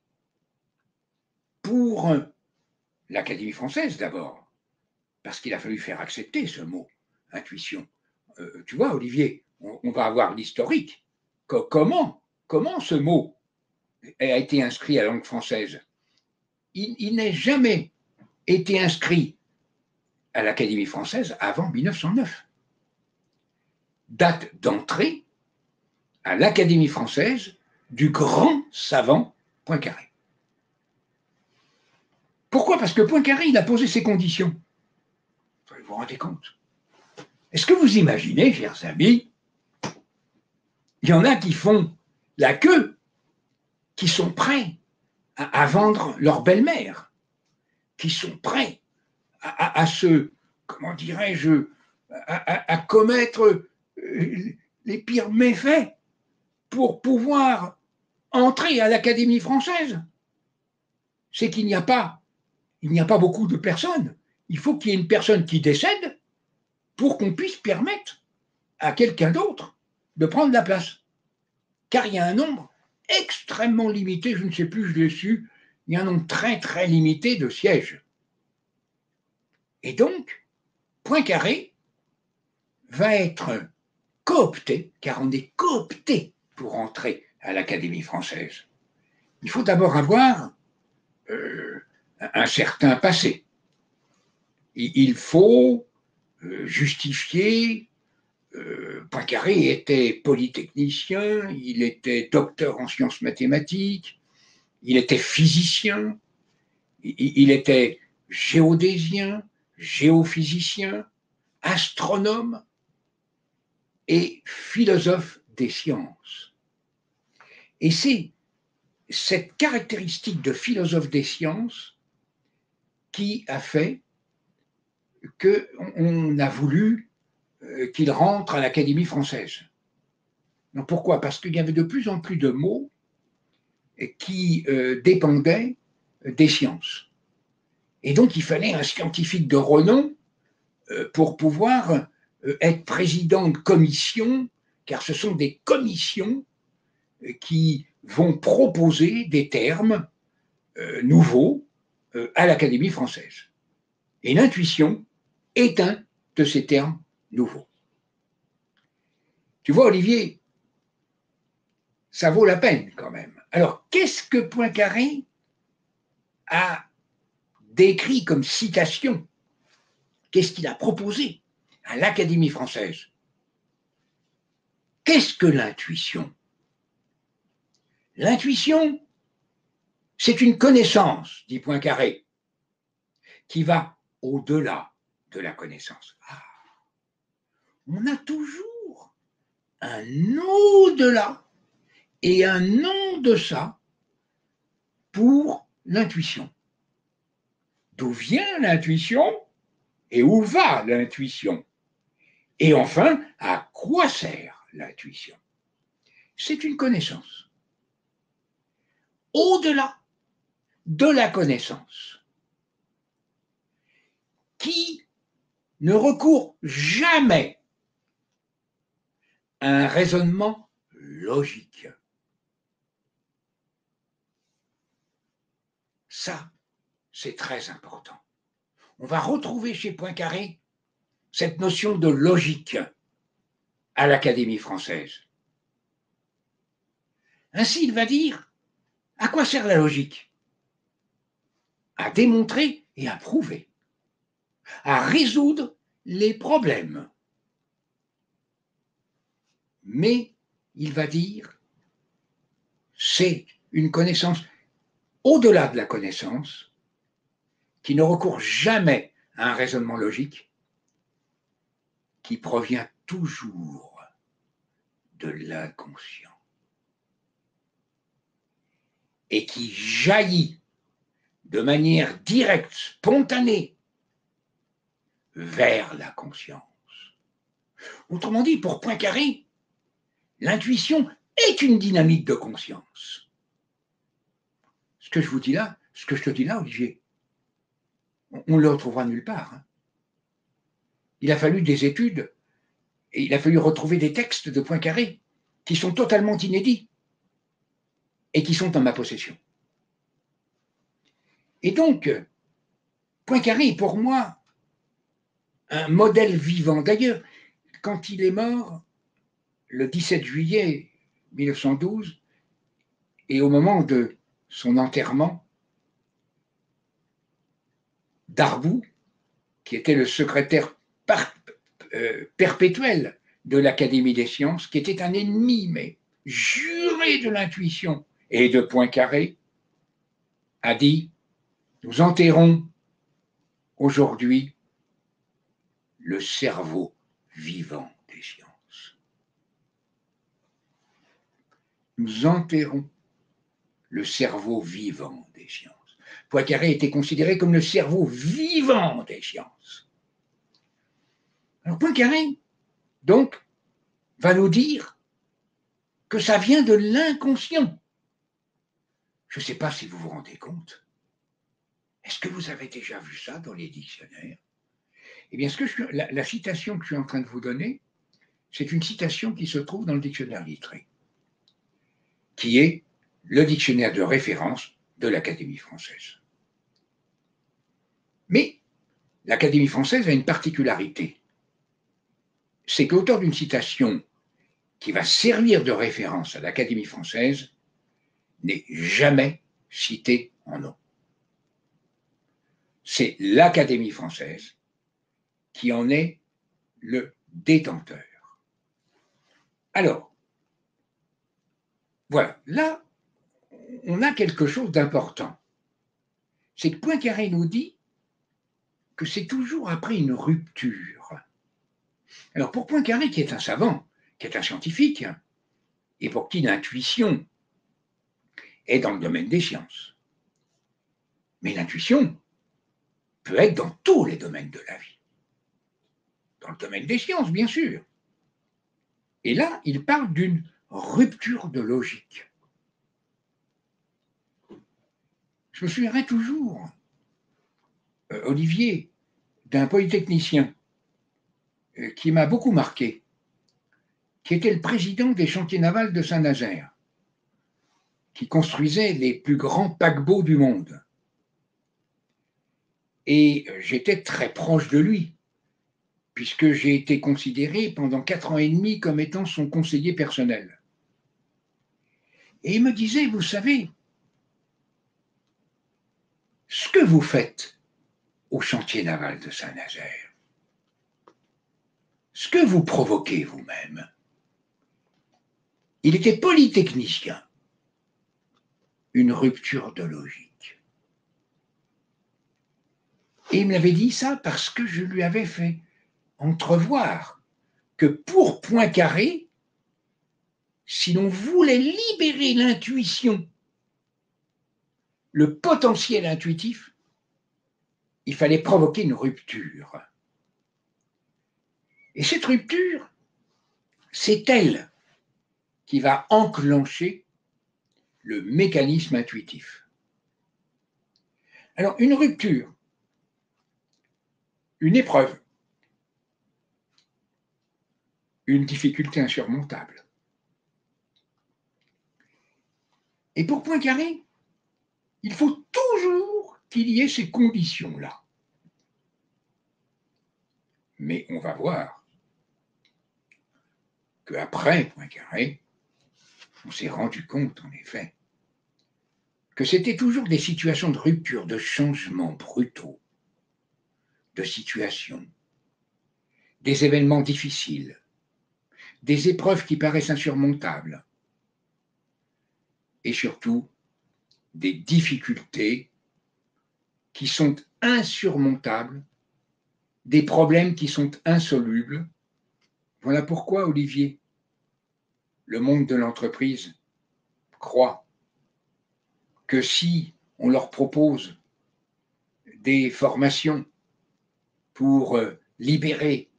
pour l'Académie française d'abord, parce qu'il a fallu faire accepter ce mot, intuition. Euh, tu vois, Olivier, on, va avoir l'historique. comment, comment ce mot a été inscrit à la langue française? Il n'est jamais été inscrit à l'Académie française avant 1909. Date d'entrée à l'Académie française du grand savant Poincaré. Pourquoi? Parce que Poincaré, il a posé ses conditions. Vous vous rendez compte Est-ce que vous imaginez, chers amis, il y en a qui font la queue, qui sont prêts à, vendre leur belle-mère, qui sont prêts à, se, comment dirais-je, à, commettre euh, les pires méfaits pour pouvoir entrer à l'Académie française. C'est qu'il n'y a pas, il n'y a pas beaucoup de personnes. Il faut qu'il y ait une personne qui décède pour qu'on puisse permettre à quelqu'un d'autre de prendre la place. Car il y a un nombre extrêmement limité, je ne sais plus, je l'ai su, il y a un nombre très très limité de sièges. Et donc, Poincaré va être coopté, car on est coopté pour entrer à l'Académie française. Il faut d'abord avoir euh, un certain passé. Il faut euh, justifier. Euh, Poincaré était polytechnicien, il était docteur en sciences mathématiques, il était physicien, il était géodésien, géophysicien, astronome et philosophe des sciences. Et c'est cette caractéristique de philosophe des sciences qui a fait qu'on a voulu euh, qu'il rentre à l'Académie française. pourquoi? Parce qu'il y avait de plus en plus de mots qui euh, dépendaient des sciences. Et donc, il fallait un scientifique de renom euh, pour pouvoir euh, être président de commission, car ce sont des commissions euh, qui vont proposer des termes nouveaux à l'Académie française. Et l'intuition est un de ces termes nouveaux. Tu vois, Olivier, ça vaut la peine quand même. Alors, qu'est-ce que Poincaré a décrit comme citation, qu'est-ce qu'il a proposé à l'Académie française? Qu'est-ce que l'intuition? L'intuition, c'est une connaissance, dit Poincaré, qui va au-delà de la connaissance. Ah. on a toujours un au-delà et un non-de-ça pour l'intuition. D'où vient l'intuition et où va l'intuition? Et enfin, à quoi sert l'intuition? C'est une connaissance. Au-delà de la connaissance, qui ne recourt jamais à un raisonnement logique. Ça, c'est très important. On va retrouver chez Poincaré cette notion de logique à l'Académie française. Ainsi, il va dire, à quoi sert la logique? À démontrer et à prouver, à résoudre les problèmes. Mais, il va dire, c'est une connaissance au-delà de la connaissance, qui ne recourt jamais un raisonnement logique qui provient toujours de l'inconscient et qui jaillit de manière directe, spontanée, vers la conscience. Autrement dit, pour Poincaré, l'intuition est une dynamique de conscience. Que je vous dis là, ce que je te dis là, Olivier, on ne le retrouvera nulle part. Hein. Il a fallu des études et il a fallu retrouver des textes de Poincaré qui sont totalement inédits et qui sont en ma possession. Et donc, Poincaré est pour moi un modèle vivant. D'ailleurs, quand il est mort, le 17 juillet 1912, et au moment de son enterrement, Darbou, qui était le secrétaire euh, perpétuel de l'Académie des sciences, qui était un ennemi, mais juré de l'intuition et de Poincaré, a dit Nous enterrons aujourd'hui le cerveau vivant des sciences. Nous enterrons le cerveau vivant des sciences. Poincaré était considéré comme le cerveau vivant des sciences. Alors Poincaré, donc, va nous dire que ça vient de l'inconscient. Je ne sais pas si vous vous rendez compte. Est-ce que vous avez déjà vu ça dans les dictionnaires? Eh bien, ce que la, la, citation que je suis en train de vous donner, c'est une citation qui se trouve dans le dictionnaire littré, qui est le dictionnaire de référence de l'Académie française. Mais l'Académie française a une particularité. C'est que l'auteur d'une citation qui va servir de référence à l'Académie française n'est jamais cité en nom. C'est l'Académie française qui en est le détenteur. Alors, voilà, là, on a quelque chose d'important. C'est que Poincaré nous dit que c'est toujours après une rupture. Alors pour Poincaré, qui est un savant, qui est un scientifique, et pour qui l'intuition est dans le domaine des sciences, mais l'intuition peut être dans tous les domaines de la vie. Dans le domaine des sciences, bien sûr. Et là, il parle d'une rupture de logique. Je me souviendrai toujours, euh, Olivier, d'un polytechnicien euh, qui m'a beaucoup marqué, qui était le président des chantiers navals de Saint-Nazaire, qui construisait les plus grands paquebots du monde. Et euh, j'étais très proche de lui, puisque j'ai été considéré pendant quatre ans et demi comme étant son conseiller personnel. Et il me disait, vous savez, ce que vous faites au chantier naval de Saint-Nazaire, ce que vous provoquez vous-même. Il était polytechnicien, une rupture de logique. Et il me l'avait dit ça parce que je lui avais fait entrevoir que pour Poincaré, si l'on voulait libérer l'intuition le potentiel intuitif, il fallait provoquer une rupture. Et cette rupture, c'est elle qui va enclencher le mécanisme intuitif. Alors, une rupture, une épreuve, une difficulté insurmontable. Et pour Poincaré, il faut toujours qu'il y ait ces conditions-là. Mais on va voir qu'après Poincaré, on s'est rendu compte, en effet, que c'était toujours des situations de rupture, de changements brutaux, de situations, des événements difficiles, des épreuves qui paraissent insurmontables, et surtout des difficultés qui sont insurmontables des problèmes qui sont insolubles. Voilà pourquoi, Olivier, le monde de l'entreprise croit que si on leur propose des formations pour euh, libérer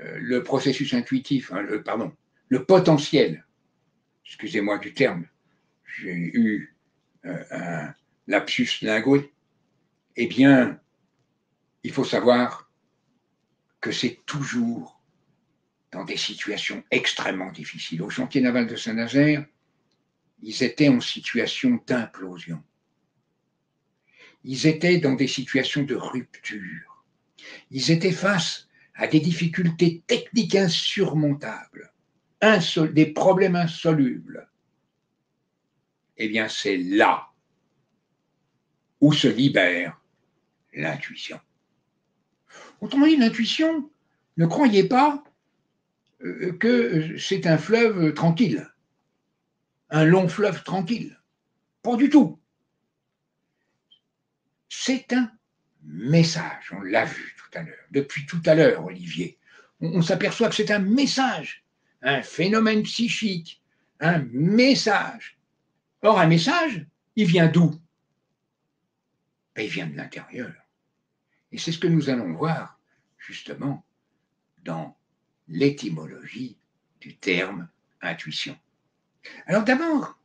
euh, le processus intuitif, hein, pardon, le potentiel, excusez-moi du terme, j'ai eu euh, un lapsus lingué, eh bien, il faut savoir que c'est toujours dans des situations extrêmement difficiles. Au chantier naval de Saint-Nazaire, ils étaient en situation d'implosion. Ils étaient dans des situations de rupture. Ils étaient face à des difficultés techniques insurmontables, des problèmes insolubles. Eh bien, c'est là où se libère l'intuition. Autrement dit, l'intuition, ne croyez pas euh, que c'est un fleuve tranquille, un long fleuve tranquille. Pas du tout. C'est un message, on l'a vu tout à l'heure, depuis tout à l'heure, Olivier. On, s'aperçoit que c'est un message, un phénomène psychique, un message. Or, un message, il vient d'où? Ben, Il vient de l'intérieur. Et c'est ce que nous allons voir, justement, dans l'étymologie du terme intuition. Alors d'abord,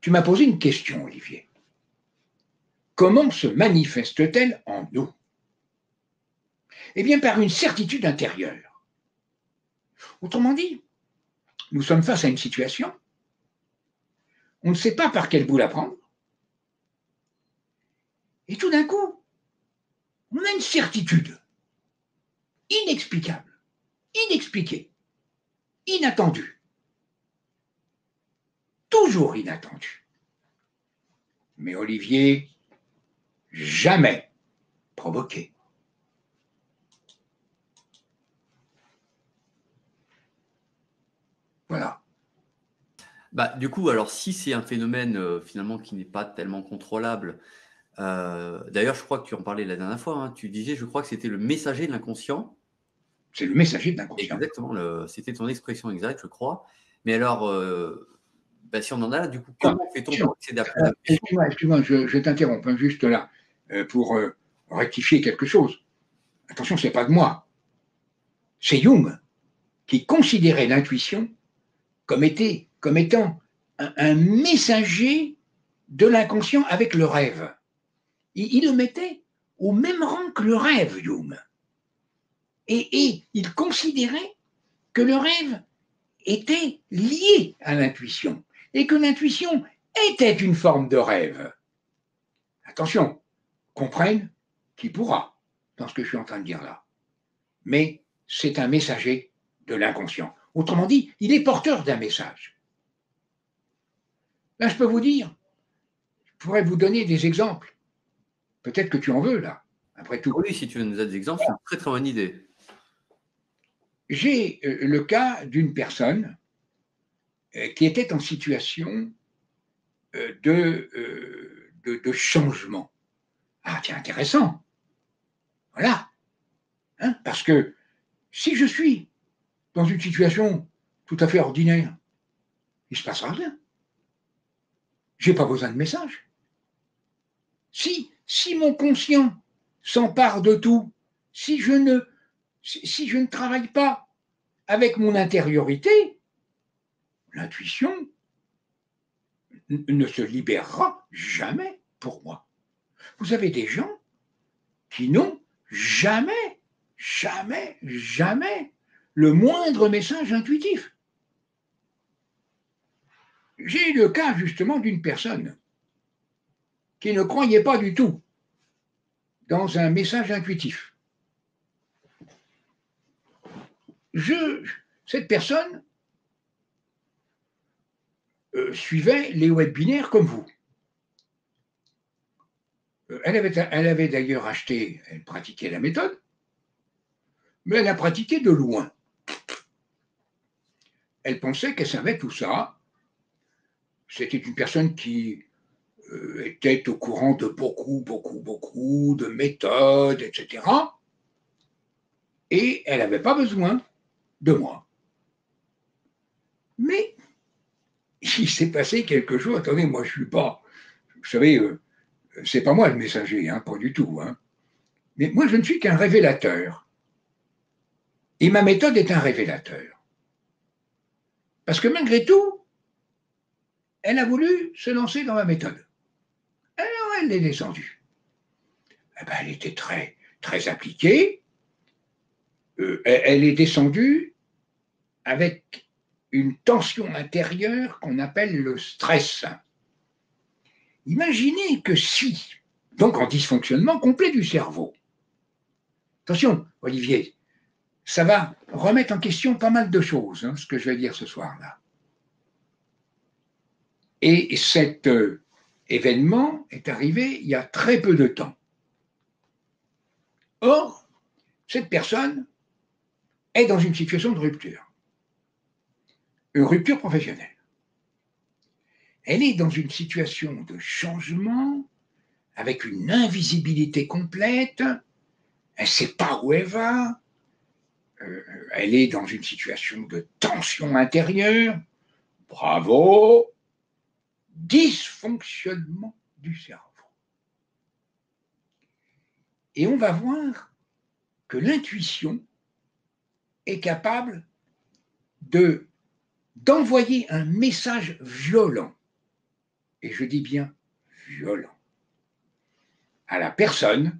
tu m'as posé une question, Olivier. Comment se manifeste-t-elle en nous? Eh bien, par une certitude intérieure. Autrement dit, nous sommes face à une situation, on ne sait pas par quel bout la prendre, et tout d'un coup, on a une certitude inexplicable, inexpliquée, inattendue, toujours inattendue. Mais Olivier, jamais provoqué. Voilà. Bah, du coup, alors si c'est un phénomène euh, finalement qui n'est pas tellement contrôlable, euh, d'ailleurs, je crois que tu en parlais la dernière fois, hein, tu disais, je crois que c'était le messager de l'inconscient. C'est le messager de l'inconscient. Exactement, c'était ton expression exacte, je crois. Mais alors, euh, bah, si on en a là, du coup, comment fait-on pour accéder à Excuse-moi, excuse-moi, je, t'interromps hein, juste là. Pour rectifier quelque chose. Attention, ce n'est pas de moi. C'est Jung qui considérait l'intuition comme, comme étant un, messager de l'inconscient avec le rêve. Il, le mettait au même rang que le rêve, Jung. Et, et il considérait que le rêve était lié à l'intuition et que l'intuition était une forme de rêve. Attention, comprenne qui pourra dans ce que je suis en train de dire là. Mais c'est un messager de l'inconscient. Autrement dit, il est porteur d'un message. Là, je peux vous dire, je pourrais vous donner des exemples. Peut-être que tu en veux, là, après tout. Oui, si tu veux nous donner des exemples, c'est une très très bonne idée. J'ai euh, le cas d'une personne euh, qui était en situation euh, de, de changement ah, tiens, intéressant. Voilà. Hein, parce que si je suis dans une situation tout à fait ordinaire, il ne se passera rien. Je n'ai pas besoin de message. Si, si mon conscient s'empare de tout, si je ne, si je ne travaille pas avec mon intériorité, l'intuition ne se libérera jamais pour moi. Vous avez des gens qui n'ont jamais, jamais, jamais le moindre message intuitif. J'ai eu le cas justement d'une personne qui ne croyait pas du tout dans un message intuitif. Cette personne euh, suivait les webinaires comme vous. Euh, elle avait, elle avait d'ailleurs acheté, elle pratiquait la méthode, mais elle a pratiqué de loin. Elle pensait qu'elle savait tout ça. C'était une personne qui euh, était au courant de beaucoup, beaucoup, beaucoup de méthodes, etc. et elle n'avait pas besoin de moi. Mais il s'est passé quelque chose. Attendez, moi je ne suis pas, vous savez, euh, c'est pas moi le messager, hein, pas du tout. Hein. Mais moi je ne suis qu'un révélateur. Et ma méthode est un révélateur. Parce que malgré tout, elle a voulu se lancer dans ma méthode. Alors elle est descendue. Eh ben, elle était très, appliquée. Euh, elle est descendue avec une tension intérieure qu'on appelle le stress. Imaginez que si, donc en dysfonctionnement complet du cerveau, attention, Olivier, ça va remettre en question pas mal de choses, hein, ce que je vais dire ce soir-là. Et cet euh, événement est arrivé il y a très peu de temps. Or, cette personne est dans une situation de rupture, une rupture professionnelle. Elle est dans une situation de changement avec une invisibilité complète, elle ne sait pas où elle va, euh, elle est dans une situation de tension intérieure, bravo, dysfonctionnement du cerveau. Et on va voir que l'intuition est capable de d'envoyer un message violent, et je dis bien violent, à la personne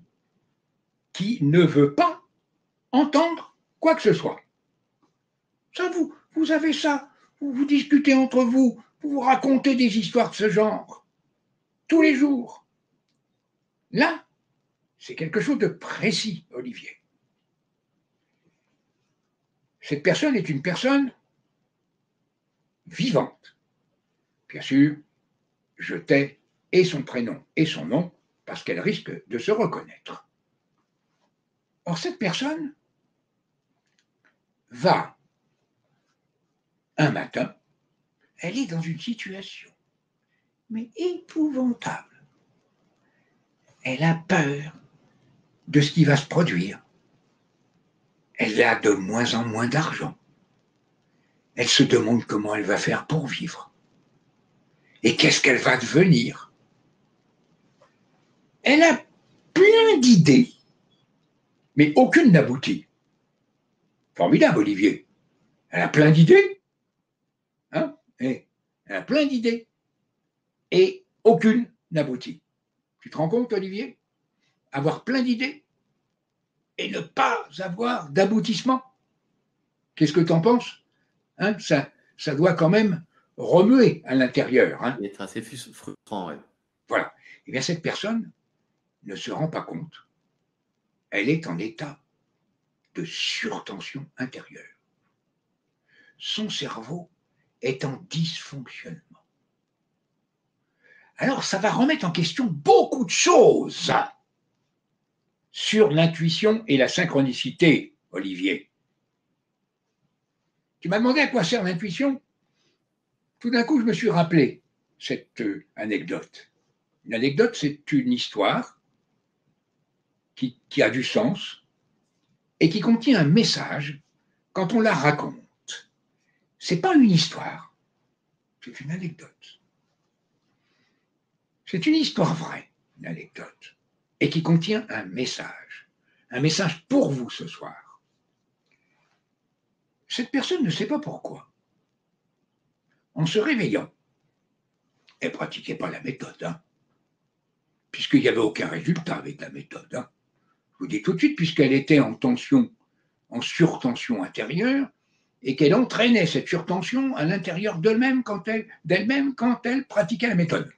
qui ne veut pas entendre quoi que ce soit. Ça, vous, vous avez ça, vous discutez entre vous, vous vous racontez des histoires de ce genre, tous les jours. Là, c'est quelque chose de précis, Olivier. Cette personne est une personne vivante. Bien sûr, je tais et son prénom et son nom parce qu'elle risque de se reconnaître. Or, cette personne va un matin, elle est dans une situation, mais épouvantable. Elle a peur de ce qui va se produire. Elle a de moins en moins d'argent. Elle se demande comment elle va faire pour vivre. Et qu'est-ce qu'elle va devenir? Elle a plein d'idées, mais aucune n'aboutit. Formidable, Olivier. Elle a plein d'idées. Hein Elle a plein d'idées. Et aucune n'aboutit. Tu te rends compte, Olivier? Avoir plein d'idées et ne pas avoir d'aboutissement. Qu'est-ce que tu en penses? Hein, ça, ça doit quand même remuer à l'intérieur. Hein. Être assez frustrant, Voilà. Et eh bien cette personne ne se rend pas compte. Elle est en état de surtension intérieure. Son cerveau est en dysfonctionnement. Alors ça va remettre en question beaucoup de choses sur l'intuition et la synchronicité, Olivier. Tu m'as demandé à quoi sert l'intuition Tout d'un coup, je me suis rappelé cette euh, anecdote. Une anecdote, c'est une histoire qui, qui, a du sens et qui contient un message quand on la raconte. C'est pas une histoire, c'est une anecdote. C'est une histoire vraie, une anecdote et qui contient un message, un message pour vous ce soir. Cette personne ne sait pas pourquoi. En se réveillant, elle pratiquait pas la méthode, hein, puisqu'il n'y avait aucun résultat avec la méthode. Hein. Je vous dis tout de suite, puisqu'elle était en tension, en surtension intérieure, et qu'elle entraînait cette surtension à l'intérieur d'elle-même quand elle, pratiquait la méthode.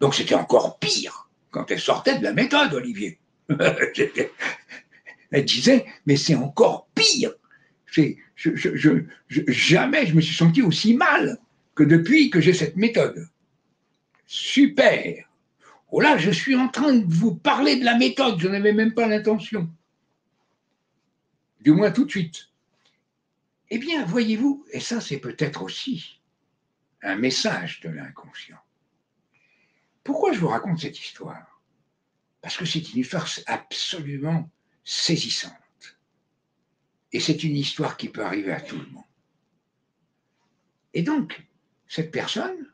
Donc c'était encore pire quand elle sortait de la méthode, Olivier. elle disait, mais c'est encore pire. Jamais je me suis senti aussi mal que depuis que j'ai cette méthode. Super. Oh là, je suis en train de vous parler de la méthode, je n'avais même pas l'intention. Du moins tout de suite. Eh bien, voyez-vous, et ça c'est peut-être aussi un message de l'inconscient. Pourquoi je vous raconte cette histoire? Parce que c'est une histoire absolument saisissante. Et c'est une histoire qui peut arriver à tout le monde. Et donc, cette personne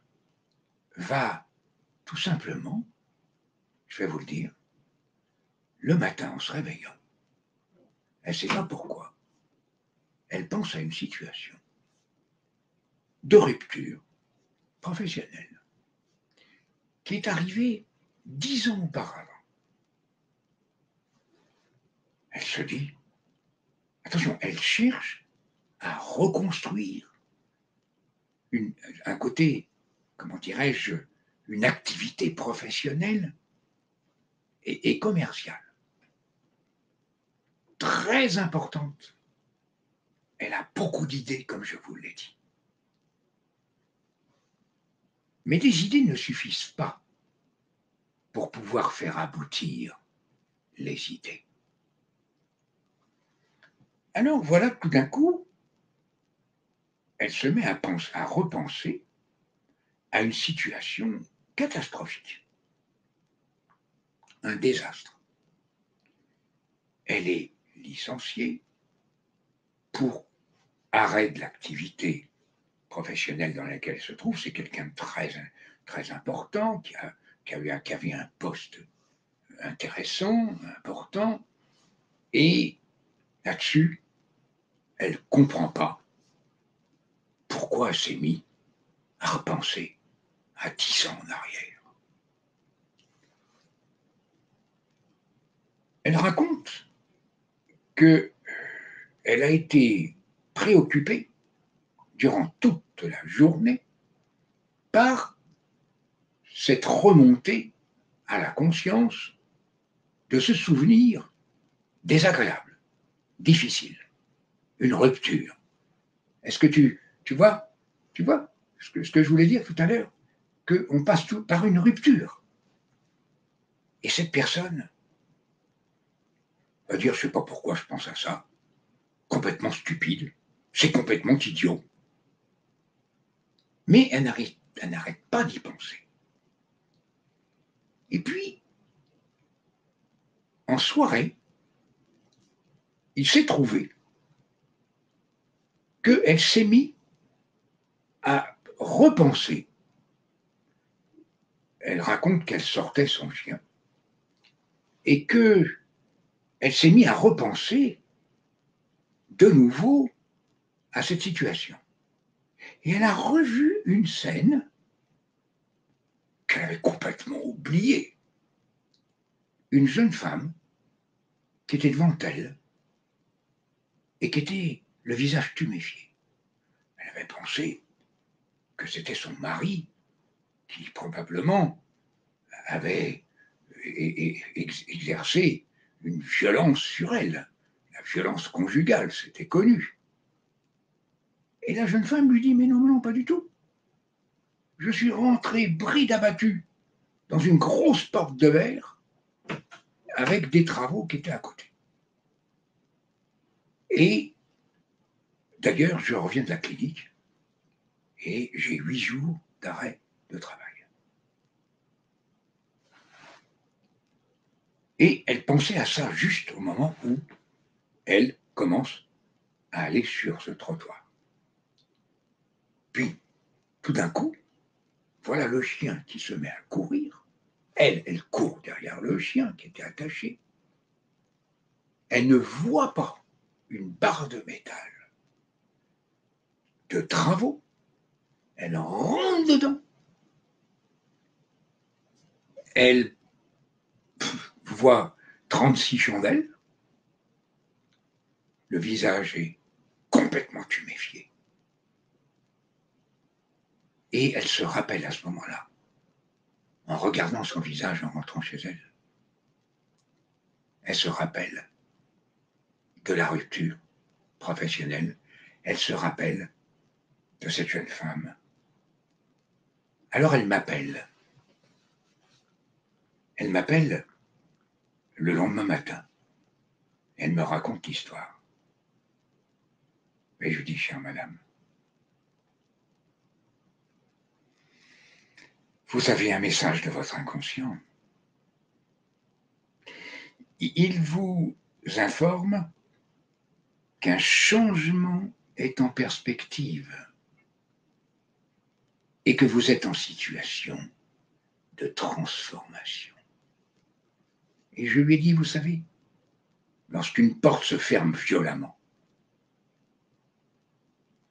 va tout simplement, je vais vous le dire, le matin en se réveillant, elle ne sait pas pourquoi, elle pense à une situation de rupture professionnelle qui est arrivée dix ans auparavant. Elle se dit, attention, elle cherche à reconstruire un côté, comment dirais-je, une activité professionnelle et, commerciale très importante. Elle a beaucoup d'idées, comme je vous l'ai dit. Mais des idées ne suffisent pas pour pouvoir faire aboutir les idées. Alors voilà tout d'un coup, elle se met à repenser à une situation catastrophique, un désastre. Elle est licenciée pour arrêt de l'activité professionnelle dans laquelle elle se trouve. C'est quelqu'un de très, important qui, a, qui avait un poste intéressant, important, et là-dessus, elle ne comprend pas pourquoi elle s'est mise à repenser à dix ans en arrière. Elle raconte que euh, elle a été préoccupée durant toute la journée par cette remontée à la conscience de ce souvenir désagréable, difficile, une rupture. Est-ce que tu, tu vois, tu vois ce que, ce que je voulais dire tout à l'heure? Qu'on passe tout par une rupture. Et cette personne va dire, je ne sais pas pourquoi je pense à ça, complètement stupide, c'est complètement idiot. Mais elle n'arrête pas d'y penser. Et puis, en soirée, il s'est trouvé qu'elle s'est mise à repenser elle raconte qu'elle sortait son chien et que elle s'est mise à repenser de nouveau à cette situation. Et elle a revu une scène qu'elle avait complètement oubliée. Une jeune femme qui était devant elle et qui était le visage tuméfié. Elle avait pensé que c'était son mari qui probablement avait exercé une violence sur elle, la violence conjugale, c'était connu. Et la jeune femme lui dit, mais non, non, pas du tout. Je suis rentré bride abattue dans une grosse porte de verre avec des travaux qui étaient à côté. Et d'ailleurs, je reviens de la clinique et j'ai huit jours d'arrêt de travail. Et elle pensait à ça juste au moment où elle commence à aller sur ce trottoir. Puis, tout d'un coup, voilà le chien qui se met à courir. Elle, elle court derrière le chien qui était attaché. Elle ne voit pas une barre de métal de travaux. Elle rentre dedans elle voit 36 chandelles, le visage est complètement tuméfié. Et elle se rappelle à ce moment-là, en regardant son visage en rentrant chez elle, elle se rappelle de la rupture professionnelle, elle se rappelle de cette jeune femme. Alors elle m'appelle elle m'appelle le lendemain matin. Elle me raconte l'histoire. Et je dis, chère madame, vous avez un message de votre inconscient. Il vous informe qu'un changement est en perspective et que vous êtes en situation de transformation. Et je lui ai dit, vous savez, lorsqu'une porte se ferme violemment,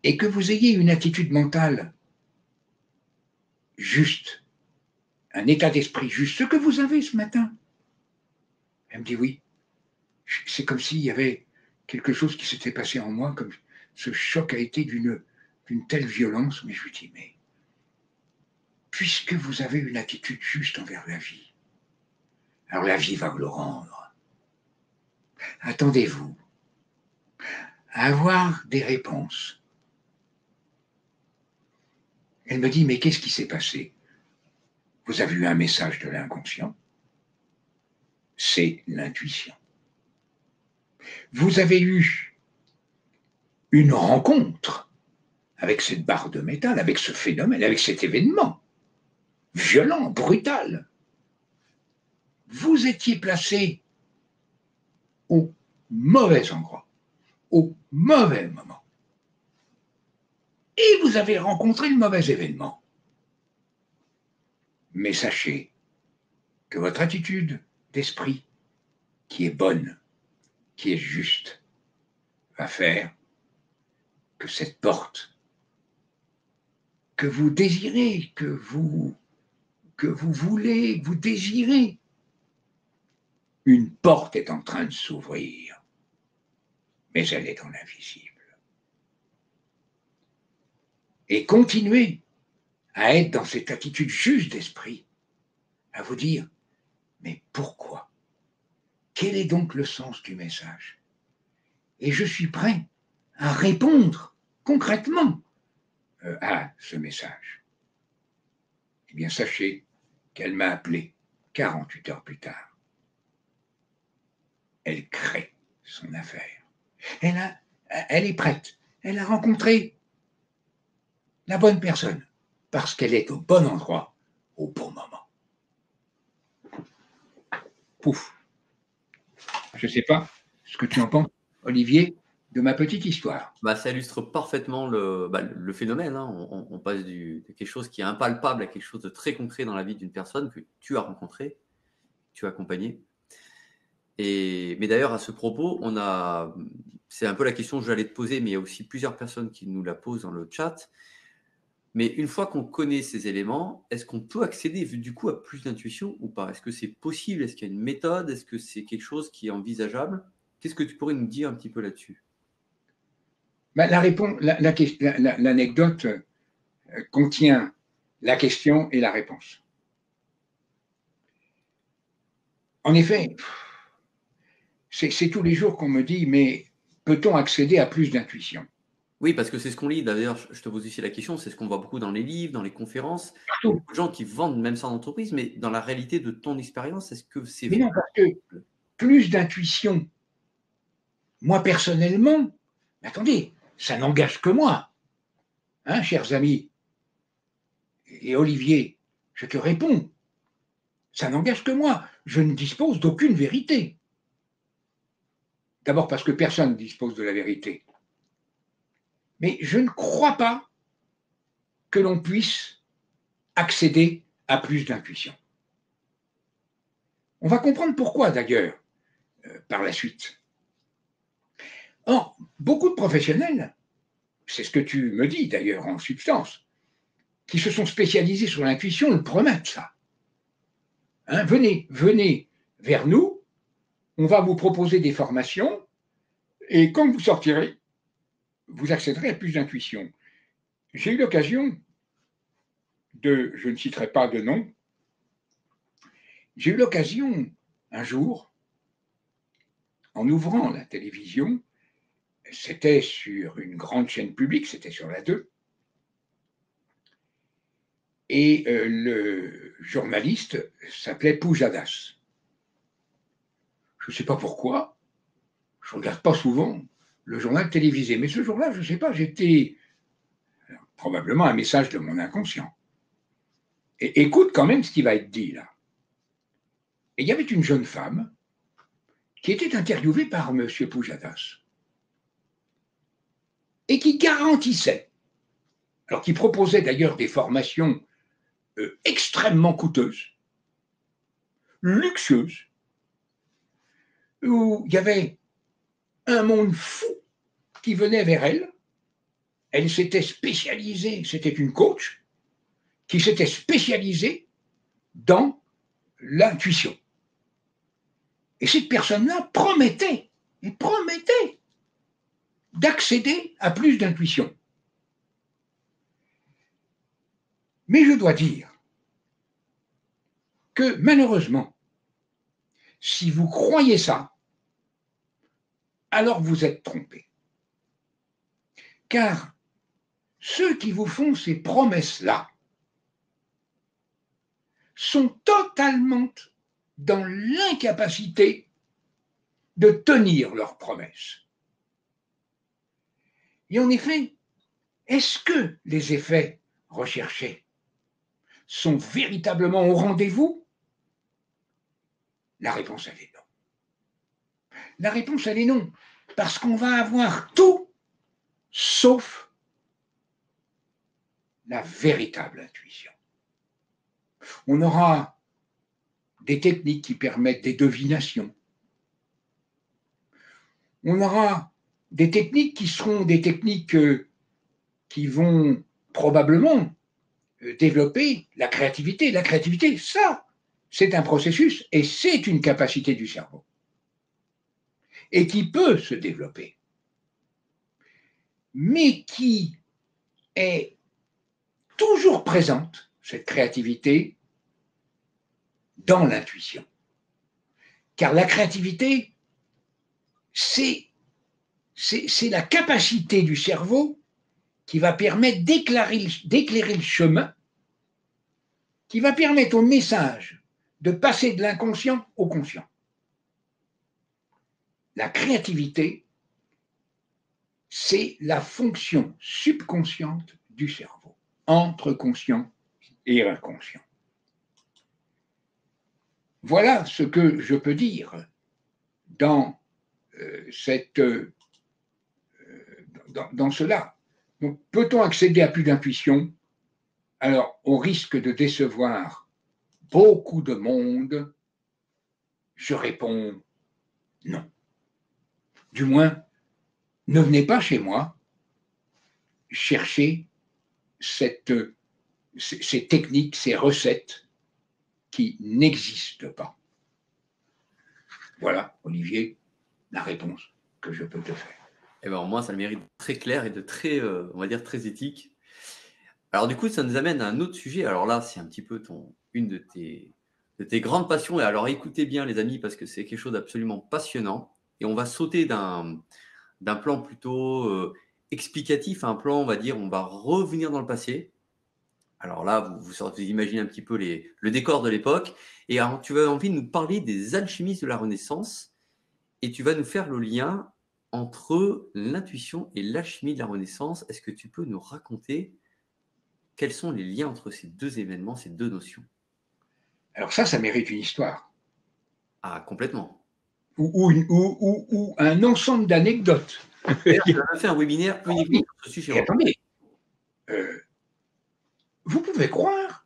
et que vous ayez une attitude mentale juste, un état d'esprit juste, ce que vous avez ce matin. Elle me dit oui. C'est comme s'il y avait quelque chose qui s'était passé en moi, comme ce choc a été d'une telle violence, mais je lui dis, mais puisque vous avez une attitude juste envers la vie, alors la vie va vous le rendre. Attendez-vous à avoir des réponses. Elle me dit, mais qu'est-ce qui s'est passé? Vous avez eu un message de l'inconscient C'est l'intuition. Vous avez eu une rencontre avec cette barre de métal, avec ce phénomène, avec cet événement violent, brutal vous étiez placé au mauvais endroit, au mauvais moment. Et vous avez rencontré le mauvais événement. Mais sachez que votre attitude d'esprit, qui est bonne, qui est juste, va faire que cette porte que vous désirez, que vous, que vous voulez, que vous désirez, une porte est en train de s'ouvrir, mais elle est dans l'invisible. Et continuez à être dans cette attitude juste d'esprit, à vous dire, mais pourquoi? Quel est donc le sens du message? Et je suis prêt à répondre concrètement euh, à ce message. Eh bien, sachez qu'elle m'a appelé 48 heures plus tard elle crée son affaire. Elle, elle est prête. Elle a rencontré la bonne personne parce qu'elle est au bon endroit au bon moment. Pouf. Je ne sais pas ce que tu en penses, Olivier, de ma petite histoire. Bah, ça illustre parfaitement le, bah, phénomène. Hein. On, passe du, de quelque chose qui est impalpable à quelque chose de très concret dans la vie d'une personne que tu as rencontrée, tu as accompagné. Et, mais d'ailleurs, à ce propos, on a, c'est un peu la question que j'allais te poser, mais il y a aussi plusieurs personnes qui nous la posent dans le chat. Mais une fois qu'on connaît ces éléments, est-ce qu'on peut accéder du coup à plus d'intuition ou pas? Est-ce que c'est possible? Est-ce qu'il y a une méthode? Est-ce que c'est quelque chose qui est envisageable? Qu'est-ce que tu pourrais nous dire un petit peu là-dessus? Bah, l'anecdote euh, contient la question et la réponse. En effet, c'est tous les jours qu'on me dit, mais peut-on accéder à plus d'intuition? Oui, parce que c'est ce qu'on lit. D'ailleurs, je te pose ici la question, c'est ce qu'on voit beaucoup dans les livres, dans les conférences. Partout. Beaucoup de gens qui vendent même ça en entreprise, mais dans la réalité de ton expérience, est-ce que c'est vrai non, parce que plus d'intuition, moi personnellement, attendez, ça n'engage que moi. Hein, chers amis Et Olivier, je te réponds, ça n'engage que moi. Je ne dispose d'aucune vérité. D'abord parce que personne ne dispose de la vérité. Mais je ne crois pas que l'on puisse accéder à plus d'intuition. On va comprendre pourquoi d'ailleurs euh, par la suite. Or, beaucoup de professionnels, c'est ce que tu me dis d'ailleurs en substance, qui se sont spécialisés sur l'intuition, le promettent ça. Hein, venez, venez vers nous, on va vous proposer des formations et quand vous sortirez, vous accéderez à plus d'intuition. J'ai eu l'occasion de, je ne citerai pas de nom, j'ai eu l'occasion un jour, en ouvrant la télévision, c'était sur une grande chaîne publique, c'était sur la 2, et euh, le journaliste s'appelait Poujadas je ne sais pas pourquoi, je ne regarde pas souvent le journal télévisé. Mais ce jour-là, je ne sais pas, j'étais probablement un message de mon inconscient. Écoute quand même ce qui va être dit là. Et il y avait une jeune femme qui était interviewée par M. Poujadas. et qui garantissait, alors qui proposait d'ailleurs des formations euh, extrêmement coûteuses, luxueuses, où il y avait un monde fou qui venait vers elle. Elle s'était spécialisée, c'était une coach, qui s'était spécialisée dans l'intuition. Et cette personne-là promettait, et promettait d'accéder à plus d'intuition. Mais je dois dire que malheureusement, si vous croyez ça, alors vous êtes trompé. Car ceux qui vous font ces promesses-là sont totalement dans l'incapacité de tenir leurs promesses. Et en effet, est-ce que les effets recherchés sont véritablement au rendez-vous? La réponse, elle est. La réponse, elle est non, parce qu'on va avoir tout sauf la véritable intuition. On aura des techniques qui permettent des devinations. On aura des techniques qui seront des techniques euh, qui vont probablement euh, développer la créativité. La créativité, ça, c'est un processus et c'est une capacité du cerveau. Et qui peut se développer. Mais qui est toujours présente, cette créativité, dans l'intuition. Car la créativité, c'est la capacité du cerveau qui va permettre d'éclairer le chemin, qui va permettre au message de passer de l'inconscient au conscient. La créativité, c'est la fonction subconsciente du cerveau, entre conscient et inconscient. Voilà ce que je peux dire dans euh, cette dans, cela. Peut-on accéder à plus d'intuition? Alors, on risque de décevoir beaucoup de monde. Je réponds non. Du moins, ne venez pas chez moi chercher ces techniques, ces recettes qui n'existent pas. Voilà, Olivier, la réponse que je peux te faire. Eh ben, moi, ça le mérite très clair et de très, euh, on va dire, très éthique. Alors, du coup, ça nous amène à un autre sujet. Alors là, c'est un petit peu ton, une de tes, de tes grandes passions. Et alors, écoutez bien, les amis, parce que c'est quelque chose d'absolument passionnant. Et on va sauter d'un, d'un plan plutôt euh, explicatif à un plan, on va dire, on va revenir dans le passé. Alors là, vous, vous, imaginez un petit peu les, le décor de l'époque. Et alors, tu as envie de nous parler des alchimistes de la Renaissance. Et tu vas nous faire le lien entre l'intuition et l'alchimie de la Renaissance. Est-ce que tu peux nous raconter quels sont les liens entre ces deux événements, ces deux notions? Alors ça, ça mérite une histoire. Ah, complètement. Ou, un ensemble d'anecdotes. On fait un webinaire uniquement sur ce sujet. Attendez, euh, vous pouvez croire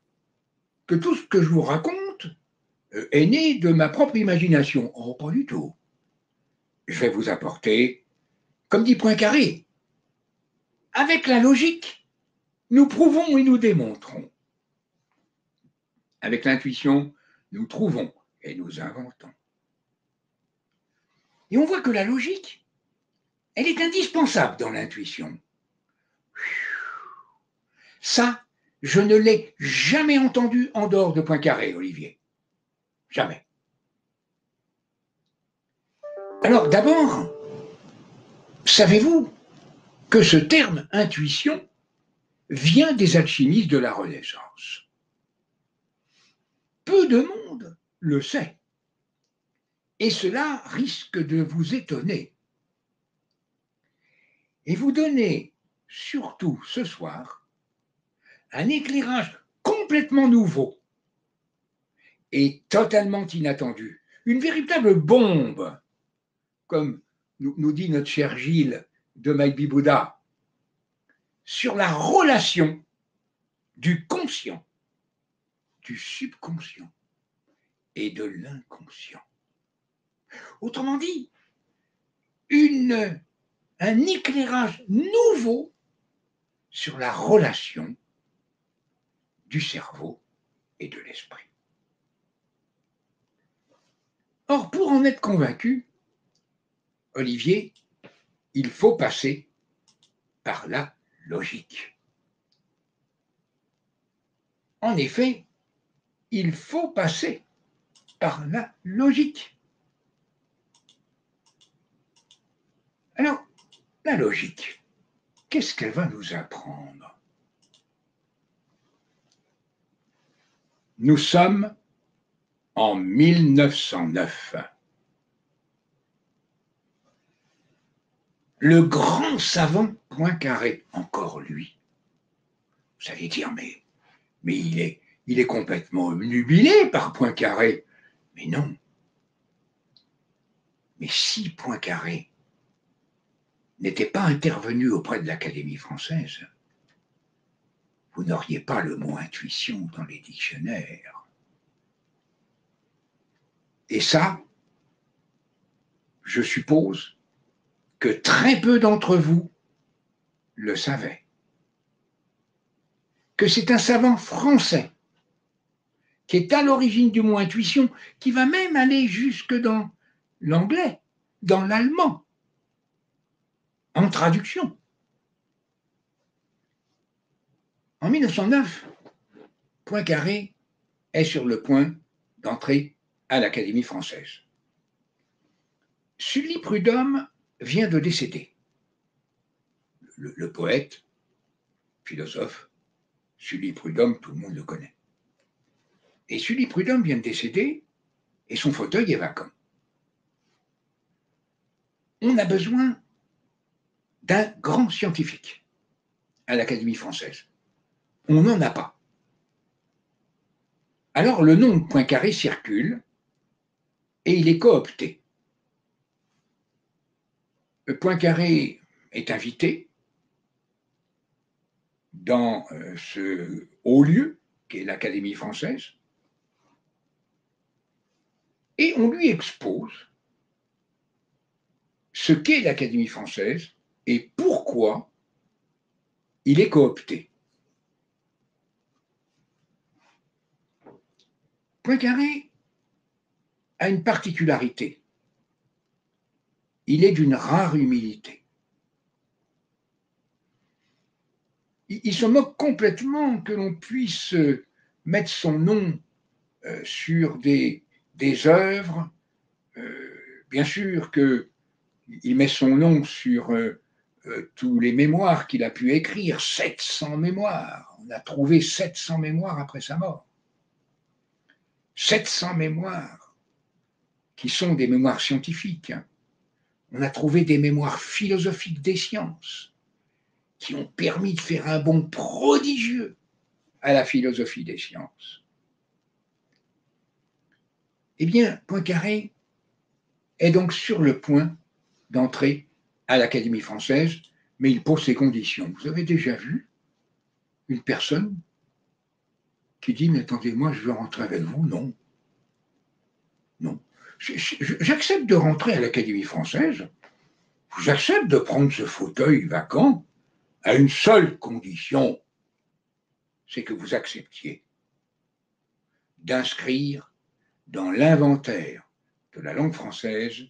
que tout ce que je vous raconte euh, est né de ma propre imagination. Oh, pas du tout je vais vous apporter, comme dit Poincaré, avec la logique, nous prouvons et nous démontrons. Avec l'intuition, nous trouvons et nous inventons. Et on voit que la logique, elle est indispensable dans l'intuition. Ça, je ne l'ai jamais entendu en dehors de Poincaré, Olivier. Jamais. Alors d'abord, savez-vous que ce terme intuition vient des alchimistes de la Renaissance? Peu de monde le sait. Et cela risque de vous étonner. Et vous donner, surtout ce soir, un éclairage complètement nouveau et totalement inattendu, une véritable bombe comme nous, dit notre cher Gilles de Maïbi Bouddha, sur la relation du conscient, du subconscient et de l'inconscient. Autrement dit, un éclairage nouveau sur la relation du cerveau et de l'esprit. Or, pour en être convaincu, Olivier, il faut passer par la logique. En effet, il faut passer par la logique. Alors, la logique, qu'est-ce qu'elle va nous apprendre? Nous sommes en 1909. Le grand savant Poincaré, encore lui. Vous allez dire, mais, il, est, il est complètement nubilé par Poincaré. Mais non. Mais si Poincaré n'était pas intervenu auprès de l'Académie française, vous n'auriez pas le mot intuition dans les dictionnaires. Et ça, je suppose que très peu d'entre vous le savaient. Que c'est un savant français qui est à l'origine du mot intuition, qui va même aller jusque dans l'anglais, dans l'allemand, en traduction. En 1909, Poincaré est sur le point d'entrer à l'Académie française. Sully Prudhomme vient de décéder. Le, poète, philosophe, Sully Prudhomme, tout le monde le connaît. Et Sully Prudhomme vient de décéder et son fauteuil est vacant. On a besoin d'un grand scientifique à l'Académie française. On n'en a pas. Alors le nom de Poincaré circule et il est coopté. Poincaré est invité dans euh, ce haut lieu qu'est l'Académie française et on lui expose ce qu'est l'Académie française et pourquoi il est coopté? Poincaré a une particularité. Il est d'une rare humilité. Il se moque complètement que l'on puisse mettre son nom euh, sur des, des œuvres. Euh, bien sûr qu'il met son nom sur euh, tous les mémoires qu'il a pu écrire, 700 mémoires. On a trouvé 700 mémoires après sa mort. 700 mémoires qui sont des mémoires scientifiques. On a trouvé des mémoires philosophiques des sciences qui ont permis de faire un bond prodigieux à la philosophie des sciences. Eh bien, Poincaré est donc sur le point d'entrer à l'Académie française, mais il pose ses conditions. Vous avez déjà vu une personne qui dit, mais attendez, moi je veux rentrer avec vous? Non. Non j'accepte de rentrer à l'Académie française, j'accepte de prendre ce fauteuil vacant à une seule condition, c'est que vous acceptiez d'inscrire dans l'inventaire de la langue française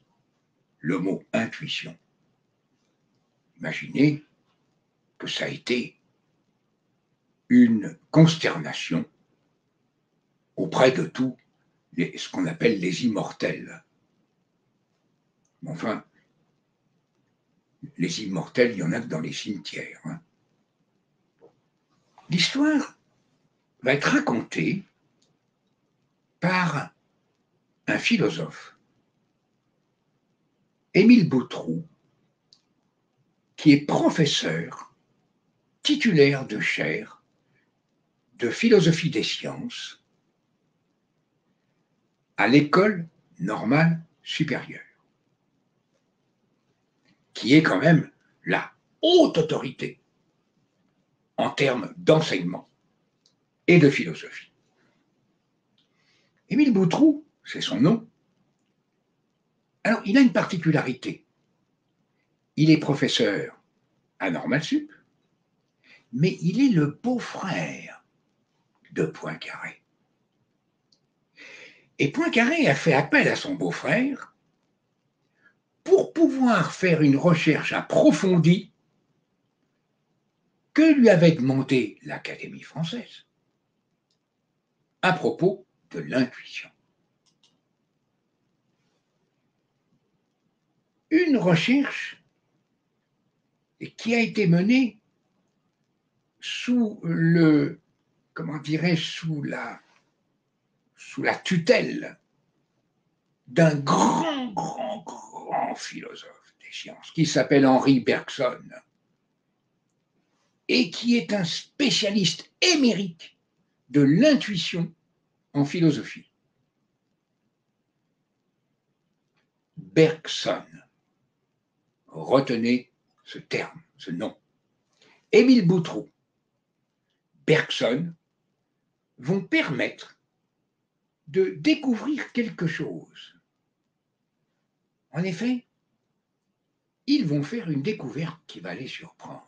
le mot intuition. Imaginez que ça a été une consternation auprès de tout ce qu'on appelle les immortels. Enfin, les immortels, il y en a que dans les cimetières. Hein. L'histoire va être racontée par un philosophe, Émile Boutroux, qui est professeur titulaire de chaire de philosophie des sciences à l'école normale supérieure, qui est quand même la haute autorité en termes d'enseignement et de philosophie. Émile Boutroux, c'est son nom. Alors, il a une particularité. Il est professeur à Normal Sup, mais il est le beau-frère de Poincaré. Et Poincaré a fait appel à son beau-frère pour pouvoir faire une recherche approfondie que lui avait demandé l'Académie française à propos de l'intuition. Une recherche qui a été menée sous le, comment dirais sous la, sous la tutelle d'un grand, grand, grand philosophe des sciences qui s'appelle Henri Bergson et qui est un spécialiste émérite de l'intuition en philosophie. Bergson. Retenez ce terme, ce nom. Émile Boutroux, Bergson vont permettre de découvrir quelque chose. En effet, ils vont faire une découverte qui va les surprendre.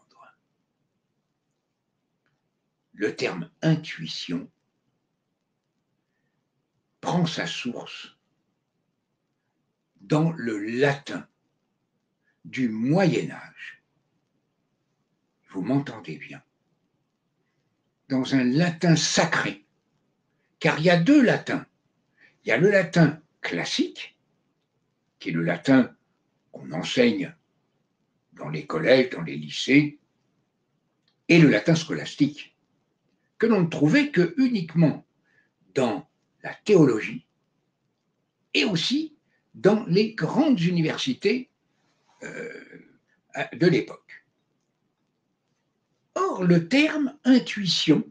Le terme intuition prend sa source dans le latin du Moyen Âge. Vous m'entendez bien dans un latin sacré. Car il y a deux latins. Il y a le latin classique, qui est le latin qu'on enseigne dans les collèges, dans les lycées, et le latin scolastique, que l'on ne trouvait que uniquement dans la théologie et aussi dans les grandes universités de l'époque. Or, le terme intuition,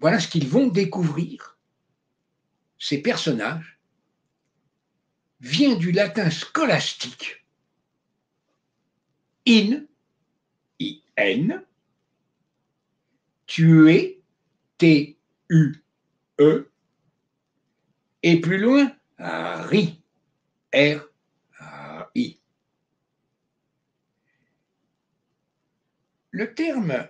voilà ce qu'ils vont découvrir. Ces personnages vient du latin scolastique in, i-n, tuer, t-u-e, et plus loin, ri, r Le terme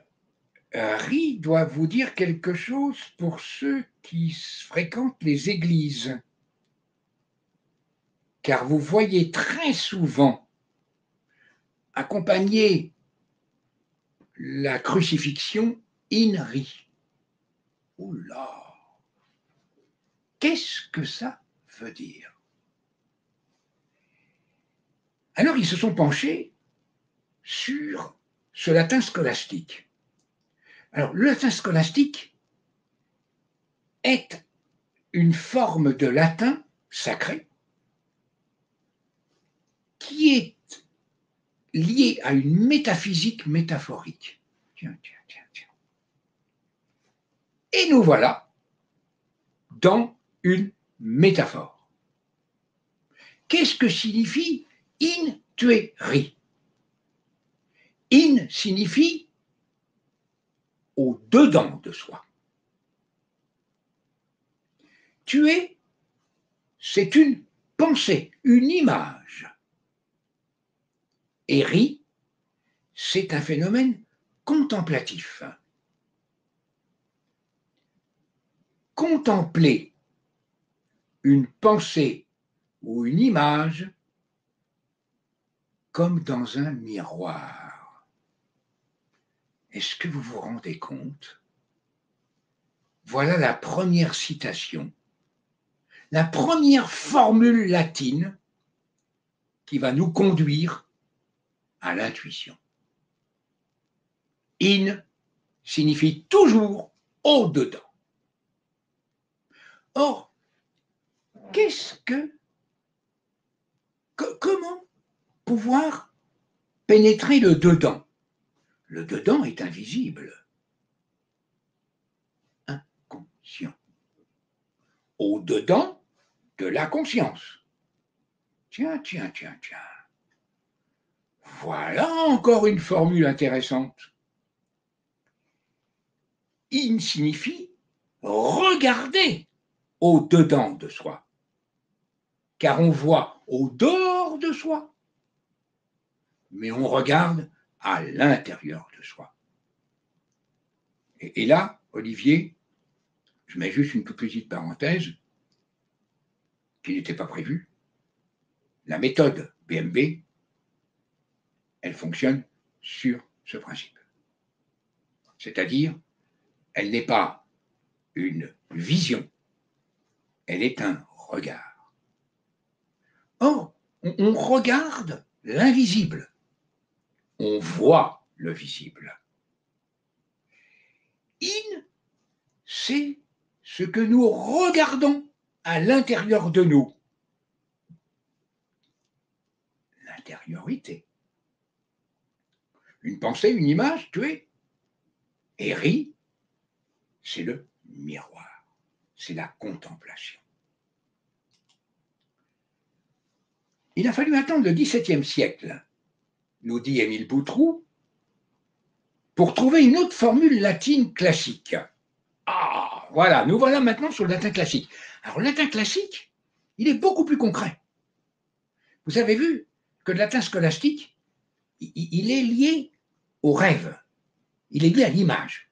euh, riz doit vous dire quelque chose pour ceux qui fréquentent les églises. Car vous voyez très souvent accompagner la crucifixion in ri. Oula Qu'est-ce que ça veut dire? Alors ils se sont penchés sur ce latin scolastique. Alors, le latin scolastique est une forme de latin sacré qui est liée à une métaphysique métaphorique. Tiens, tiens, tiens, tiens. Et nous voilà dans une métaphore. Qu'est-ce que signifie intueri In signifie au dedans de soi. Tuer, c'est une pensée, une image. Et ri, c'est un phénomène contemplatif. Contempler une pensée ou une image comme dans un miroir. Est-ce que vous vous rendez compte? Voilà la première citation, la première formule latine qui va nous conduire à l'intuition. In signifie toujours au-dedans. Or, qu'est-ce que, comment pouvoir pénétrer le dedans? Le dedans est invisible. Inconscient. Au-dedans de la conscience. Tiens, tiens, tiens, tiens. Voilà encore une formule intéressante. in signifie regarder au-dedans de soi, car on voit au dehors de soi, mais on regarde à l'intérieur de soi. Et, là, Olivier, je mets juste une petite parenthèse qui n'était pas prévue. La méthode BMB, elle fonctionne sur ce principe. C'est-à-dire, elle n'est pas une vision, elle est un regard. Or, on, regarde l'invisible, on voit le visible. In, c'est ce que nous regardons à l'intérieur de nous. L'intériorité. Une pensée, une image, tu es. Et ri, c'est le miroir, c'est la contemplation. Il a fallu attendre le XVIIe siècle, nous dit Émile Boutroux, pour trouver une autre formule latine classique. Ah, voilà, nous voilà maintenant sur le latin classique. Alors, le latin classique, il est beaucoup plus concret. Vous avez vu que le latin scolastique, il est lié au rêve, il est lié à l'image,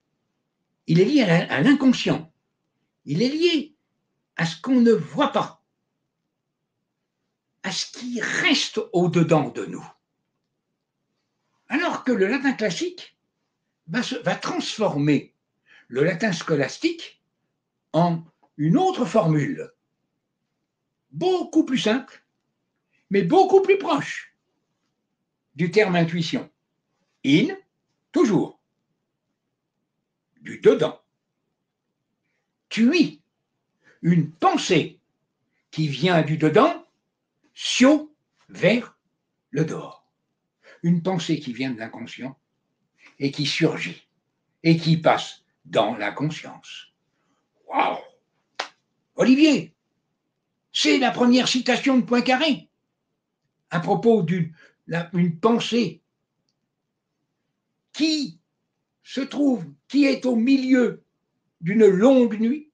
il est lié à l'inconscient, il est lié à ce qu'on ne voit pas, à ce qui reste au-dedans de nous. Alors que le latin classique va, transformer le latin scolastique en une autre formule, beaucoup plus simple, mais beaucoup plus proche du terme intuition. In, toujours, du dedans. Tui, une pensée qui vient du dedans, sio, vers le dehors. Une pensée qui vient de l'inconscient et qui surgit et qui passe dans la conscience. Waouh Olivier, c'est la première citation de Poincaré à propos d'une pensée qui se trouve, qui est au milieu d'une longue nuit,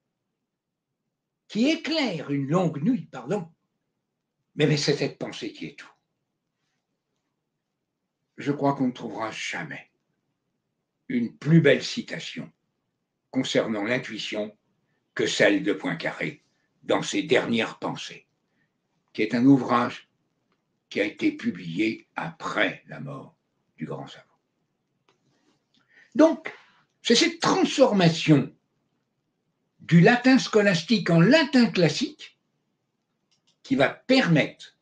qui éclaire une longue nuit, pardon, mais, mais c'est cette pensée qui est tout. Je crois qu'on ne trouvera jamais une plus belle citation concernant l'intuition que celle de Poincaré dans ses dernières pensées, qui est un ouvrage qui a été publié après la mort du grand savant. Donc, c'est cette transformation du latin scolastique en latin classique qui va permettre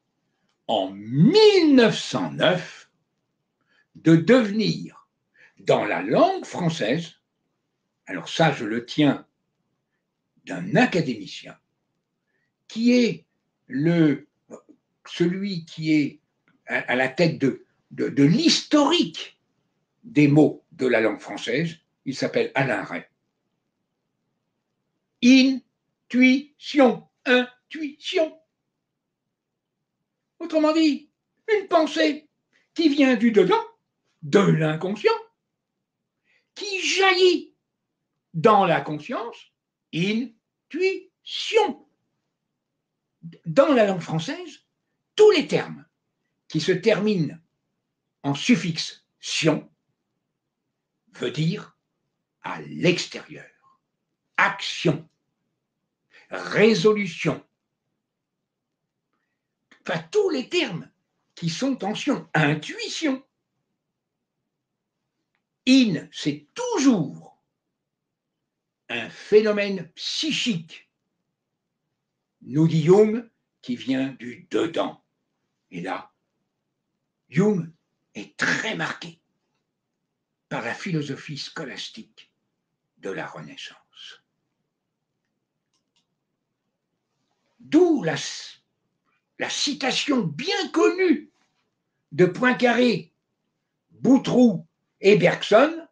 en 1909 de devenir dans la langue française, alors ça je le tiens d'un académicien, qui est le, celui qui est à, la tête de, de l'historique des mots de la langue française. Il s'appelle Alain Ray. Intuition, intuition. Autrement dit, une pensée qui vient du dedans, de l'inconscient, qui jaillit dans la conscience, intuition. Dans la langue française, tous les termes qui se terminent en suffixe sion veut dire à l'extérieur. Action, résolution. Enfin, tous les termes qui sont tension, intuition. In, c'est toujours un phénomène psychique, nous dit Jung, qui vient du dedans. Et là, Jung est très marqué par la philosophie scolastique de la Renaissance. D'où la, la, citation bien connue de Poincaré, Boutroux et Bergson,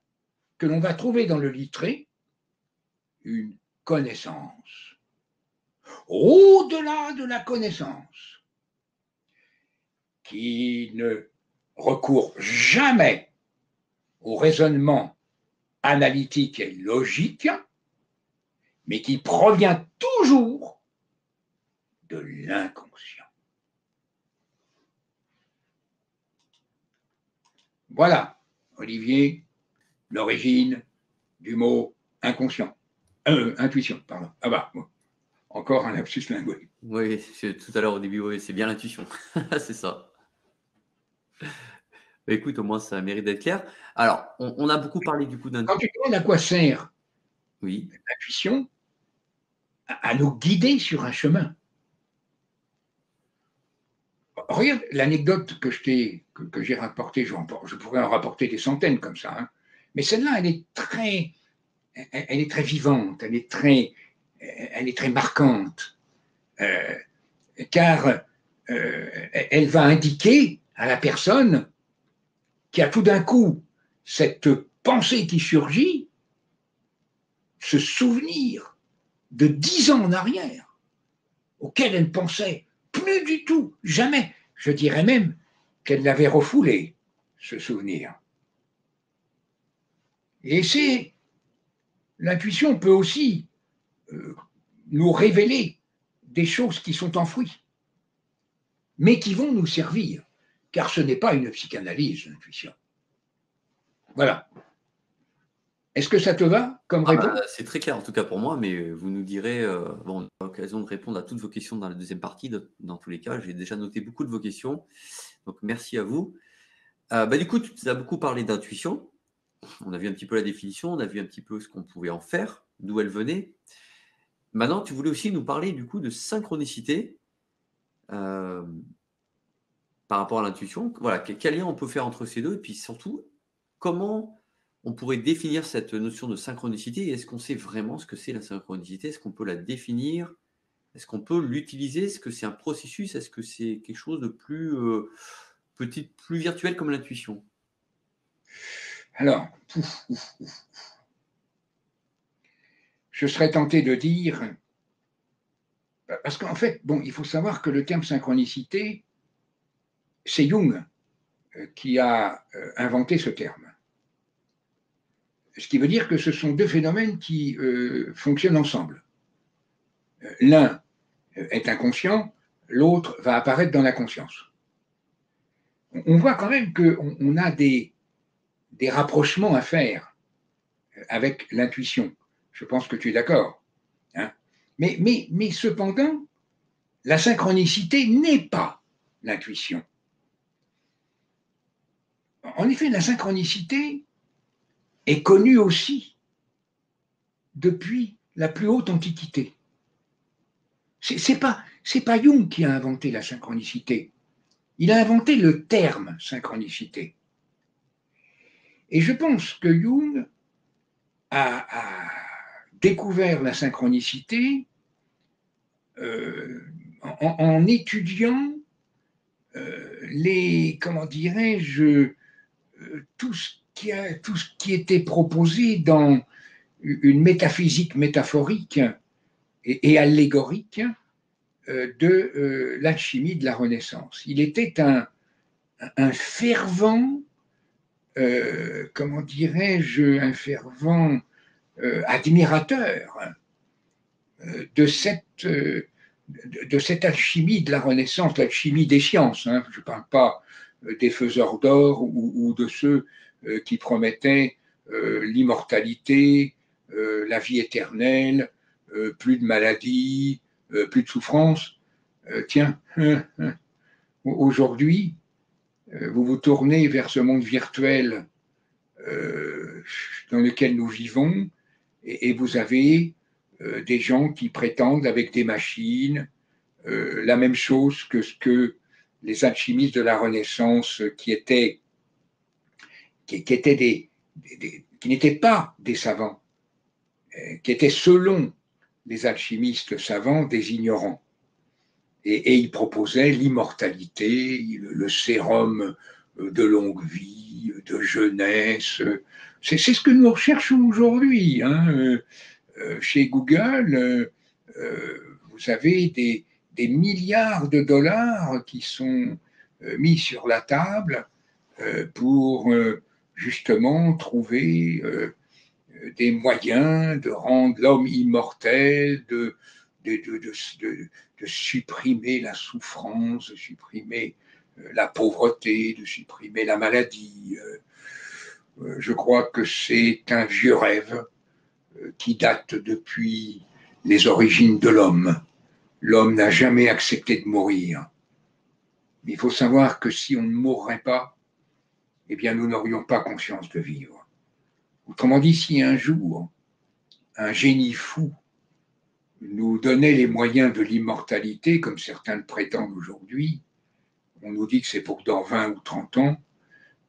que l'on va trouver dans le Littré, une connaissance. Au-delà de la connaissance, qui ne recourt jamais au raisonnement analytique et logique, mais qui provient toujours de l'inconscient. Voilà, Olivier, l'origine du mot inconscient. Euh, intuition, pardon. Ah bah, encore un lapsus linguistique. Oui, tout à l'heure au début, oui, c'est bien l'intuition. c'est ça. Bah, écoute, au moins, ça mérite d'être clair. Alors, on, a beaucoup parlé du coup d'un. Quand tu demandes à quoi sert oui. l'intuition, à, nous guider sur un chemin. Regarde l'anecdote que j'ai rapportée, je, pourrais en rapporter des centaines comme ça, hein. mais celle-là, elle est très, vivante, elle est très, elle est très marquante, euh, car euh, elle va indiquer à la personne qui a tout d'un coup cette pensée qui surgit, ce souvenir de dix ans en arrière, auquel elle pensait plus du tout, jamais. Je dirais même qu'elle l'avait refoulé, ce souvenir. Et c'est l'intuition peut aussi euh, nous révéler des choses qui sont enfouies, mais qui vont nous servir, car ce n'est pas une psychanalyse, l'intuition. Voilà. Est-ce que ça te va comme ah réponse? bah, C'est très clair en tout cas pour moi, mais euh, vous nous direz, euh, bon, on a l'occasion de répondre à toutes vos questions dans la deuxième partie. dans tous les cas, j'ai déjà noté beaucoup de vos questions, donc merci à vous. bah, du coup, tu as beaucoup parlé d'intuition. On a vu un petit peu la définition, on a vu un petit peu ce qu'on pouvait en faire, d'où elle venait. Maintenant, tu voulais aussi nous parler du coup de synchronicité euh, par rapport à l'intuition. Voilà, quel lien on peut faire entre ces deux et puis surtout, comment on pourrait définir cette notion de synchronicité. Est-ce qu'on sait vraiment ce que c'est la synchronicité? Est-ce qu'on peut la définir? Est-ce qu'on peut l'utiliser? Est-ce que c'est un processus? Est-ce que c'est quelque chose de plus euh, petit, plus virtuel comme l'intuition? Alors, je serais tenté de dire, parce qu'en fait, bon, il faut savoir que le terme synchronicité, c'est Jung euh, qui a euh, inventé ce terme. Ce qui veut dire que ce sont deux phénomènes qui euh, fonctionnent ensemble. L'un est inconscient, l'autre va apparaître dans la conscience. On voit quand même qu'on a des, rapprochements à faire avec l'intuition. Je pense que tu es d'accord. Hein. mais cependant, la synchronicité n'est pas l'intuition. En effet, la synchronicité est connue aussi depuis la plus haute antiquité. C'est n'est pas, pas Jung qui a inventé la synchronicité. Il a inventé le terme synchronicité. Et je pense que Jung a découvert la synchronicité euh, en, étudiant euh, les, comment dirais-je, euh, tout, ce tout ce qui était proposé dans une métaphysique métaphorique et, allégorique de l'alchimie de la Renaissance. Il était un, fervent, comment dirais-je, un fervent euh, admirateur euh, de cette, euh, de, cette alchimie de la Renaissance, l'alchimie des sciences. Hein. Je ne parle pas des faiseurs d'or ou, de ceux qui promettaient l'immortalité, la vie éternelle, plus de maladies, plus de souffrance. tiens, aujourd'hui, vous vous tournez vers ce monde virtuel dans lequel nous vivons, et, vous avez euh, des gens qui prétendent avec des machines euh, la même chose que ce que les alchimistes de la Renaissance qui étaient, qui, n'étaient pas des savants, euh, qui étaient selon les alchimistes savants des ignorants. Et, ils proposaient l'immortalité, le, sérum de longue vie, de jeunesse, c'est ce que nous recherchons aujourd'hui. Hein. Euh, euh, chez Google, vous avez des, milliards de dollars qui sont mis sur la table pour justement trouver des moyens de rendre l'homme immortel, de, de, supprimer la souffrance, de supprimer euh, la pauvreté, de supprimer la maladie. Euh, euh, je crois que c'est un vieux rêve qui date depuis les origines de l'homme. L'homme n'a jamais accepté de mourir. Mais il faut savoir que si on ne mourrait pas, eh bien nous n'aurions pas conscience de vivre. Autrement dit, si un jour un génie fou nous donnait les moyens de l'immortalité, comme certains le prétendent aujourd'hui, on nous dit que c'est pour dans 20 ou 30 ans,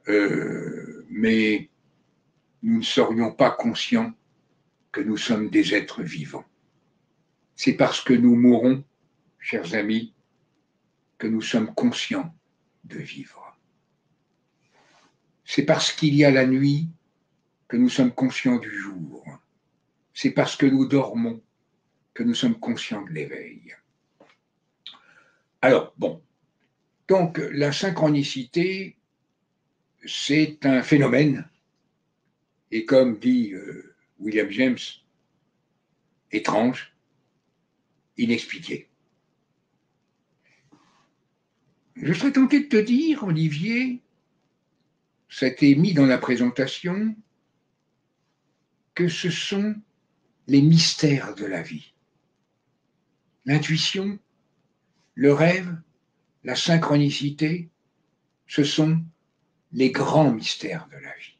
euh, mais nous ne serions pas conscients que nous sommes des êtres vivants. C'est parce que nous mourons, chers amis, que nous sommes conscients de vivre. C'est parce qu'il y a la nuit que nous sommes conscients du jour. C'est parce que nous dormons que nous sommes conscients de l'éveil. Alors, bon, donc la synchronicité, c'est un phénomène, et comme dit euh, William James, étrange, inexpliqué. Je serais tenté de te dire, Olivier, ça a été mis dans la présentation, que ce sont les mystères de la vie. L'intuition, le rêve, la synchronicité, ce sont les grands mystères de la vie.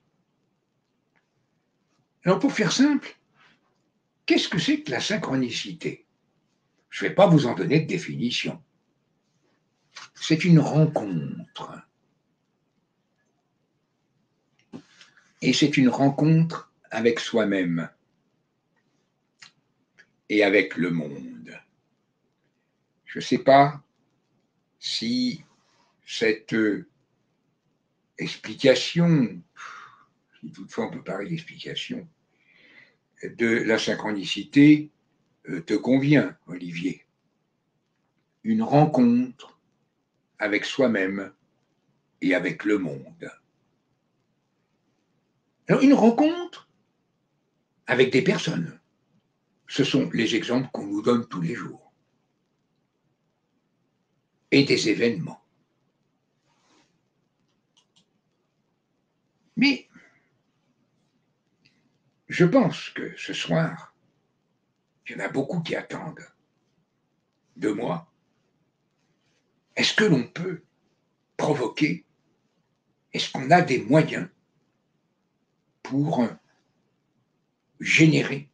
Alors pour faire simple, qu'est-ce que c'est que la synchronicité? Je ne vais pas vous en donner de définition. C'est une rencontre. Et c'est une rencontre avec soi-même et avec le monde. Je ne sais pas si cette explication, si toutefois on peut parler d'explication, de la synchronicité euh, te convient, Olivier. Une rencontre avec soi-même et avec le monde. Alors une rencontre avec des personnes, ce sont les exemples qu'on nous donne tous les jours et des événements. Mais je pense que ce soir, il y en a beaucoup qui attendent de moi. Est-ce que l'on peut provoquer? Est-ce qu'on a des moyens pour générer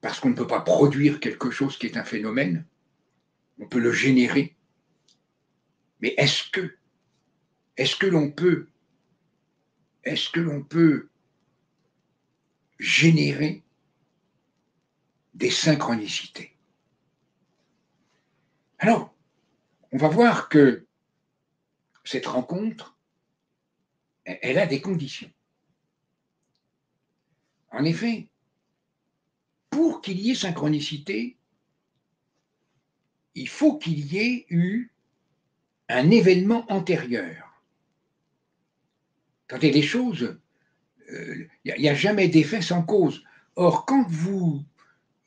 Parce qu'on ne peut pas produire quelque chose qui est un phénomène, on peut le générer. Mais est-ce que, est-ce que l'on peut, est-ce que l'on peut générer des synchronicités? Alors, on va voir que cette rencontre, elle a des conditions. En effet, pour qu'il y ait synchronicité, il faut qu'il y ait eu un événement antérieur. Attendez, les choses, il euh, n'y a, jamais d'effet sans cause. Or, quand vous,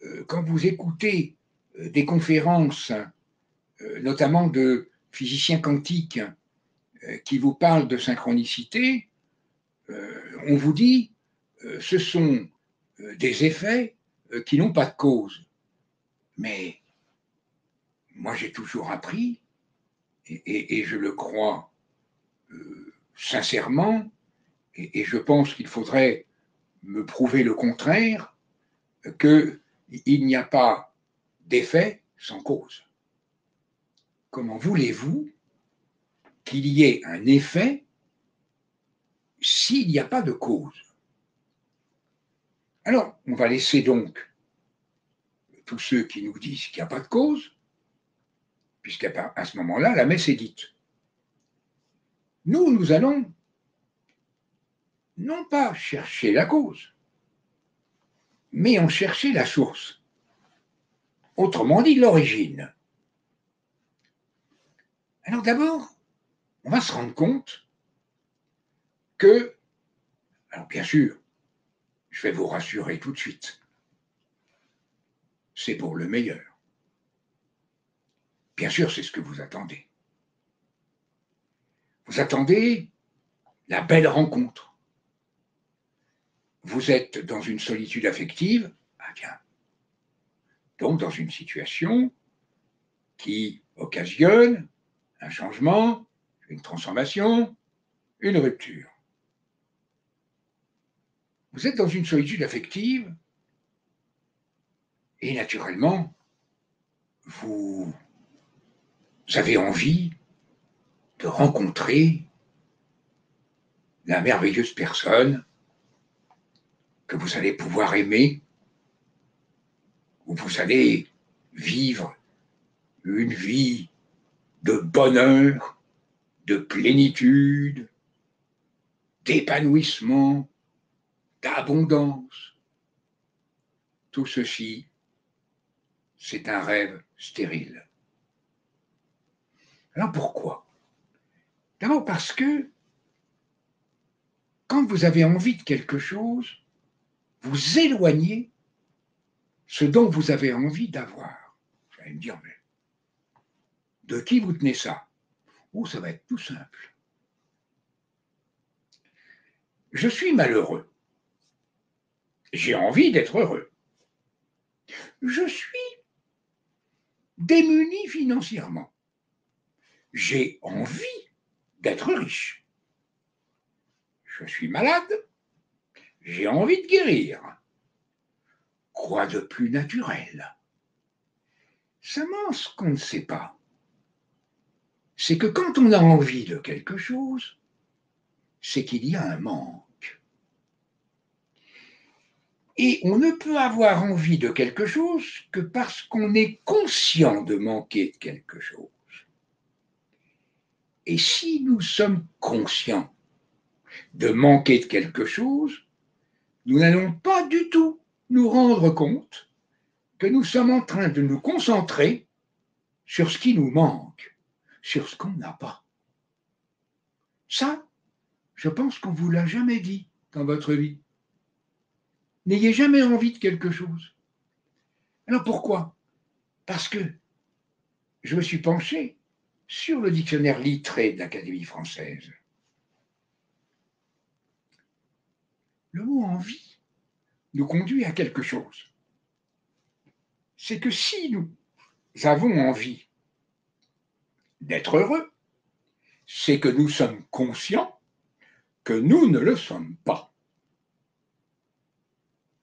euh, quand écoutez euh, des conférences, notamment de physiciens quantiques, qui vous parlent de synchronicité, on vous dit ce sont des effets qui n'ont pas de cause. Mais moi j'ai toujours appris, et, je le crois euh, sincèrement, et, je pense qu'il faudrait me prouver le contraire, qu'il n'y a pas d'effet sans cause. Comment voulez-vous qu'il y ait un effet s'il n'y a pas de cause? Alors, on va laisser donc tous ceux qui nous disent qu'il n'y a pas de cause puisqu'à ce moment-là, la messe est dite. Nous, nous allons non pas chercher la cause, mais en chercher la source. Autrement dit, l'origine. Alors d'abord, on va se rendre compte que, alors bien sûr, je vais vous rassurer tout de suite. C'est pour le meilleur. Bien sûr, c'est ce que vous attendez. Vous attendez la belle rencontre. Vous êtes dans une solitude affective, ah bien, donc dans une situation qui occasionne un changement, une transformation, une rupture. Vous êtes dans une solitude affective et naturellement, vous avez envie de rencontrer la merveilleuse personne que vous allez pouvoir aimer, où vous allez vivre une vie de bonheur, de plénitude, d'épanouissement, d'abondance. Tout ceci, c'est un rêve stérile. Alors pourquoi? D'abord parce que quand vous avez envie de quelque chose, vous éloignez ce dont vous avez envie d'avoir. Vous allez me dire, mais de qui vous tenez ça? Oh, ça va être tout simple. Je suis malheureux. J'ai envie d'être heureux. Je suis démuni financièrement. J'ai envie d'être riche. Je suis malade. J'ai envie de guérir. Quoi de plus naturel? Seulement, ce qu'on ne sait pas, c'est que quand on a envie de quelque chose, c'est qu'il y a un manque. Et on ne peut avoir envie de quelque chose que parce qu'on est conscient de manquer de quelque chose. Et si nous sommes conscients de manquer de quelque chose, nous n'allons pas du tout nous rendre compte que nous sommes en train de nous concentrer sur ce qui nous manque, sur ce qu'on n'a pas. Ça, je pense qu'on ne vous l'a jamais dit dans votre vie. N'ayez jamais envie de quelque chose. Alors pourquoi? Parce que je me suis penché sur le dictionnaire littré de l'Académie française. Le mot envie nous conduit à quelque chose. C'est que si nous avons envie d'être heureux, c'est que nous sommes conscients que nous ne le sommes pas.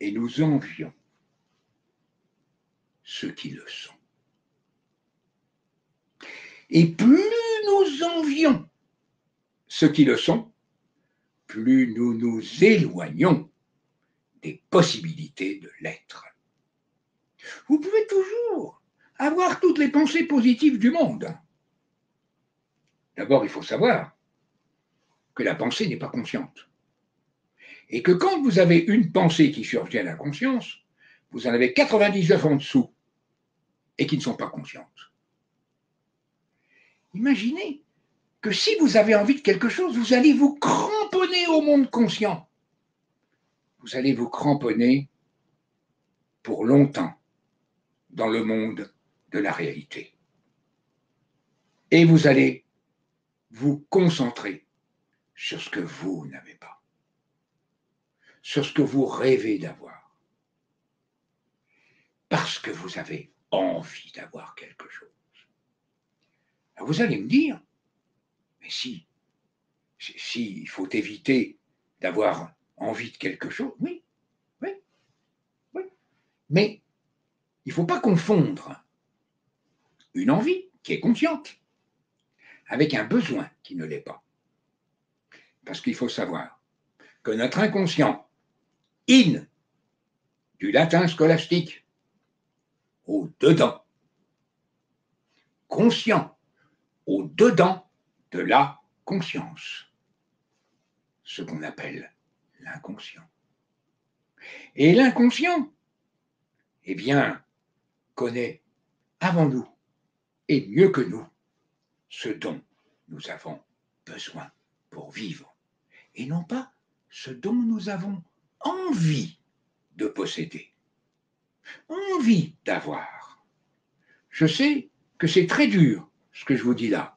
Et nous envions ceux qui le sont. Et plus nous envions ceux qui le sont, plus nous nous éloignons des possibilités de l'être. Vous pouvez toujours avoir toutes les pensées positives du monde. D'abord, il faut savoir que la pensée n'est pas consciente. Et que quand vous avez une pensée qui survient à la conscience, vous en avez 99 en dessous et qui ne sont pas conscientes. Imaginez que si vous avez envie de quelque chose, vous allez vous cramponner au monde conscient. Vous allez vous cramponner pour longtemps dans le monde de la réalité. Et vous allez vous concentrer sur ce que vous n'avez pas, sur ce que vous rêvez d'avoir, parce que vous avez envie d'avoir quelque chose vous allez me dire, mais si, si, il faut éviter d'avoir envie de quelque chose, oui, oui, oui. Mais il ne faut pas confondre une envie qui est consciente avec un besoin qui ne l'est pas. Parce qu'il faut savoir que notre inconscient, in, du latin scolastique, au dedans, conscient, au-dedans de la conscience, ce qu'on appelle l'inconscient. Et l'inconscient, eh bien, connaît avant nous et mieux que nous ce dont nous avons besoin pour vivre, et non pas ce dont nous avons envie de posséder, envie d'avoir. Je sais que c'est très dur ce que je vous dis là,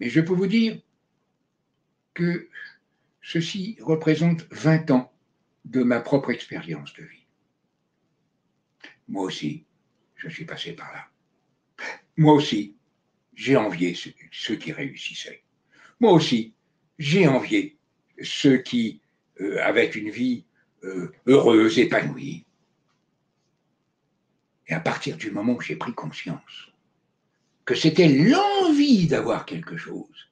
mais je peux vous dire que ceci représente 20 ans de ma propre expérience de vie. Moi aussi, je suis passé par là. Moi aussi, j'ai envié ceux, qui réussissaient. Moi aussi, j'ai envié ceux qui euh, avaient une vie euh, heureuse, épanouie. Et à partir du moment où j'ai pris conscience que c'était l'envie d'avoir quelque chose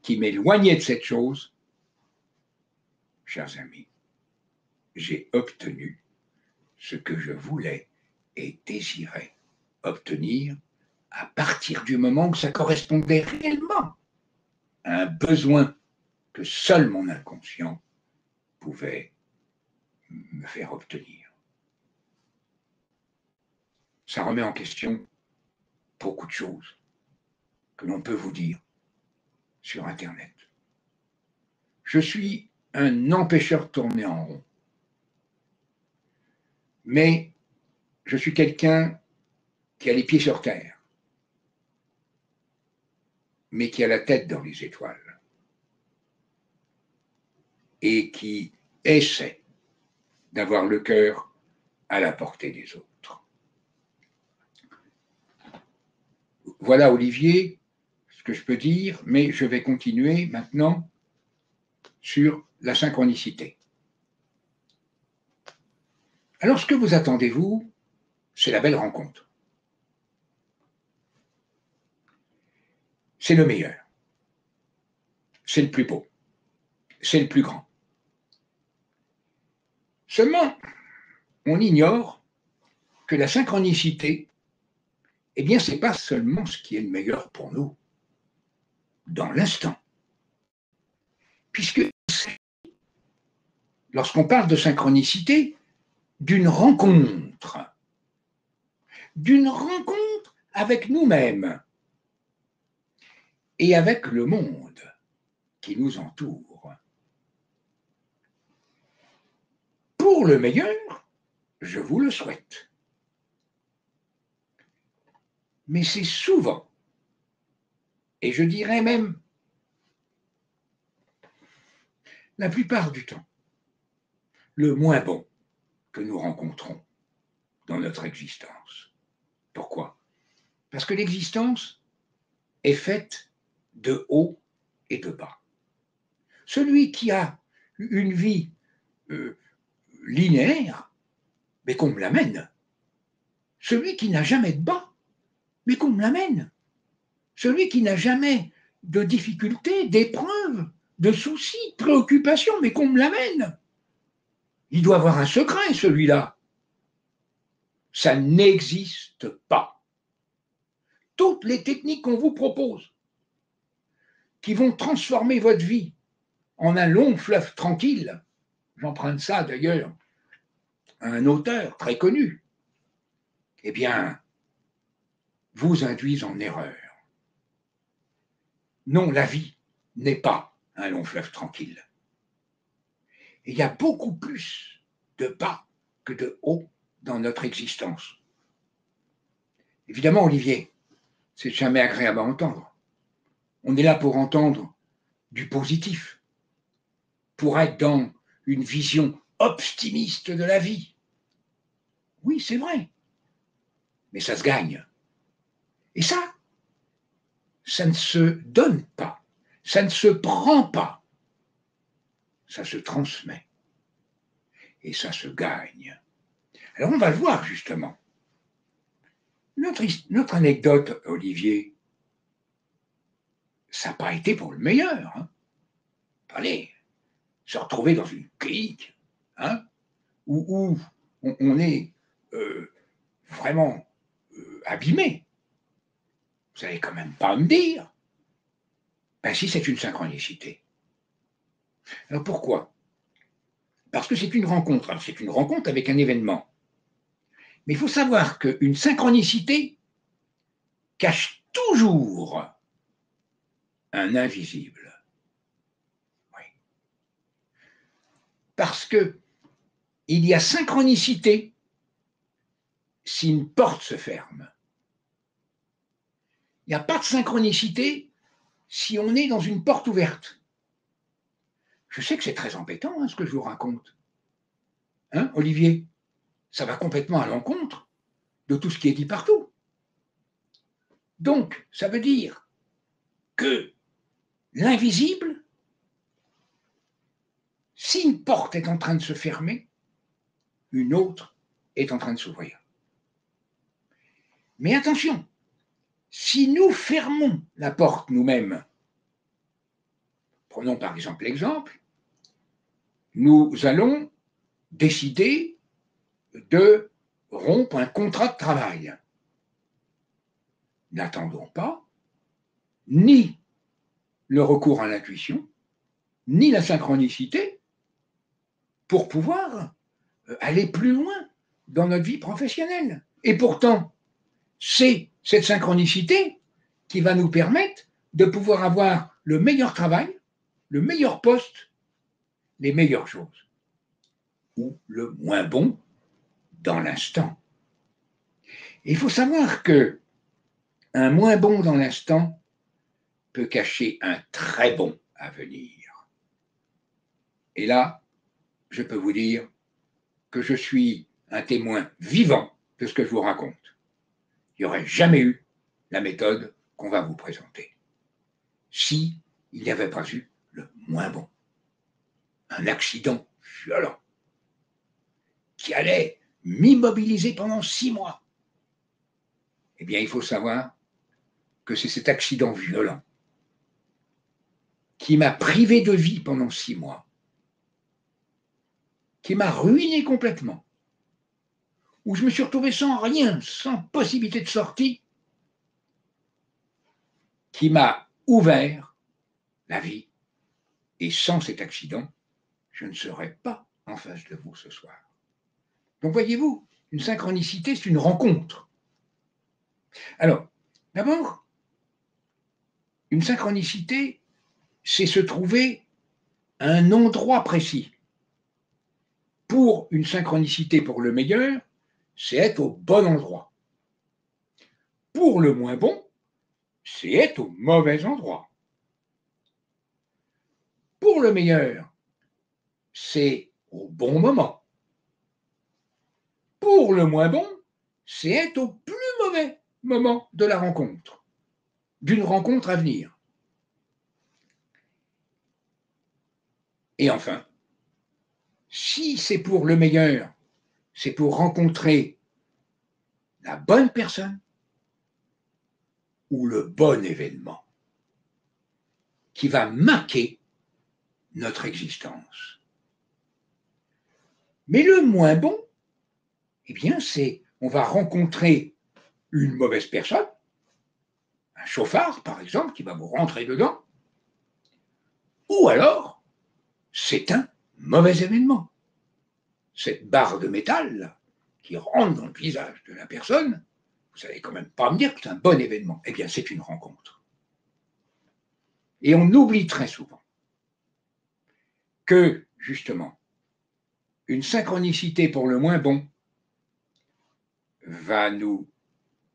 qui m'éloignait de cette chose, chers amis, j'ai obtenu ce que je voulais et désirais obtenir à partir du moment où ça correspondait réellement à un besoin que seul mon inconscient pouvait me faire obtenir. Ça remet en question beaucoup de choses que l'on peut vous dire sur Internet. Je suis un empêcheur tourné en rond. Mais je suis quelqu'un qui a les pieds sur terre, mais qui a la tête dans les étoiles, et qui essaie d'avoir le cœur à la portée des autres. Voilà, Olivier, ce que je peux dire, mais je vais continuer maintenant sur la synchronicité. Alors, ce que vous attendez-vous, c'est la belle rencontre. C'est le meilleur. C'est le plus beau. C'est le plus grand. Seulement, on ignore que la synchronicité, eh bien, ce n'est pas seulement ce qui est le meilleur pour nous, dans l'instant. Puisque lorsqu'on parle de synchronicité, d'une rencontre, d'une rencontre avec nous-mêmes et avec le monde qui nous entoure. Pour le meilleur, je vous le souhaite. Mais c'est souvent, et je dirais même la plupart du temps, le moins bon que nous rencontrons dans notre existence. Pourquoi? Parce que l'existence est faite de haut et de bas. Celui qui a une vie euh, linéaire, mais qu'on me l'amène. Celui qui n'a jamais de bas, mais qu'on me l'amène. Celui qui n'a jamais de difficultés, d'épreuves, de soucis, de préoccupations, mais qu'on me l'amène. Il doit avoir un secret, celui-là. Ça n'existe pas. Toutes les techniques qu'on vous propose, qui vont transformer votre vie en un long fleuve tranquille, j'emprunte ça d'ailleurs à un auteur très connu, eh bien, vous induisent en erreur. Non, la vie n'est pas un long fleuve tranquille il y a beaucoup plus de bas que de haut dans notre existence. Évidemment, Olivier, c'est jamais agréable à entendre. On est là pour entendre du positif, pour être dans une vision optimiste de la vie. Oui, c'est vrai, mais ça se gagne. Et ça, ça ne se donne pas, ça ne se prend pas ça se transmet et ça se gagne. Alors on va le voir justement. Notre, anecdote, Olivier, ça n'a pas été pour le meilleur. Hein. Allez, se retrouver dans une clique hein, où, on, est euh, vraiment euh, abîmé. Vous n'allez quand même pas me dire. Ben si c'est une synchronicité. Alors pourquoi? Parce que c'est une rencontre. c'est une rencontre avec un événement. Mais il faut savoir qu'une synchronicité cache toujours un invisible. Oui. Parce que il y a synchronicité si une porte se ferme. Il n'y a pas de synchronicité si on est dans une porte ouverte. Je sais que c'est très embêtant hein, ce que je vous raconte. Hein, Olivier? Ça va complètement à l'encontre de tout ce qui est dit partout. Donc, ça veut dire que l'invisible, si une porte est en train de se fermer, une autre est en train de s'ouvrir. Mais attention, si nous fermons la porte nous-mêmes, prenons par exemple l'exemple, nous allons décider de rompre un contrat de travail. N'attendons pas ni le recours à l'intuition, ni la synchronicité pour pouvoir euh, aller plus loin dans notre vie professionnelle. Et pourtant, c'est cette synchronicité qui va nous permettre de pouvoir avoir le meilleur travail, le meilleur poste, les meilleures choses, ou le moins bon dans l'instant. Il faut savoir que un moins bon dans l'instant peut cacher un très bon à venir. Et là, je peux vous dire que je suis un témoin vivant de ce que je vous raconte. Il n'y aurait jamais eu la méthode qu'on va vous présenter si il n'y avait pas eu le moins bon. Un accident violent qui allait m'immobiliser pendant six mois. Eh bien, il faut savoir que c'est cet accident violent qui m'a privé de vie pendant six mois qui m'a ruiné complètement, où je me suis retrouvé sans rien, sans possibilité de sortie, qui m'a ouvert la vie. Et sans cet accident, je ne serais pas en face de vous ce soir. Donc voyez-vous, une synchronicité, c'est une rencontre. Alors, d'abord, une synchronicité, c'est se trouver à un endroit précis pour une synchronicité pour le meilleur, c'est être au bon endroit. Pour le moins bon, c'est être au mauvais endroit. Pour le meilleur, c'est au bon moment. Pour le moins bon, c'est être au plus mauvais moment de la rencontre, d'une rencontre à venir. Et enfin, si c'est pour le meilleur, c'est pour rencontrer la bonne personne ou le bon événement qui va marquer notre existence. Mais le moins bon, eh bien, c'est on va rencontrer une mauvaise personne, un chauffard par exemple, qui va vous rentrer dedans, ou alors c'est un mauvais événement. Cette barre de métal qui rentre dans le visage de la personne, vous n'allez quand même pas me dire que c'est un bon événement. Eh bien, c'est une rencontre. Et on oublie très souvent que, justement, une synchronicité pour le moins bon va nous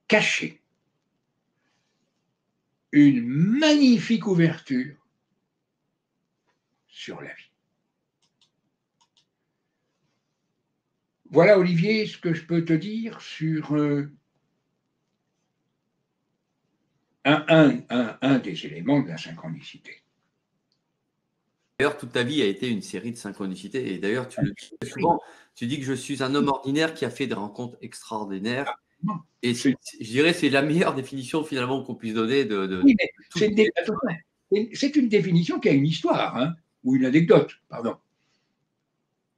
cacher une magnifique ouverture sur la vie. Voilà, Olivier, ce que je peux te dire sur euh, un, des éléments de la synchronicité. D'ailleurs, toute ta vie a été une série de synchronicités. Et d'ailleurs, tu le dis souvent, tu dis que je suis un homme ordinaire qui a fait des rencontres extraordinaires. Ah, et je dirais c'est la meilleure définition finalement qu'on puisse donner de. oui, mais c'est une définition qui a une histoire, hein, ou une anecdote, pardon.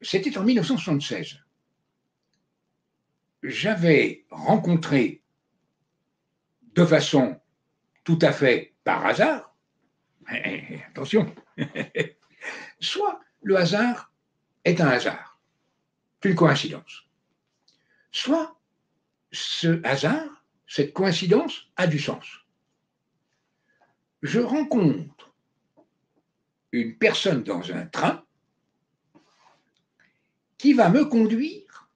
C'était en 1976 j'avais rencontré de façon tout à fait par hasard, attention, soit le hasard est un hasard, une coïncidence, soit ce hasard, cette coïncidence a du sens. Je rencontre une personne dans un train qui va me conduire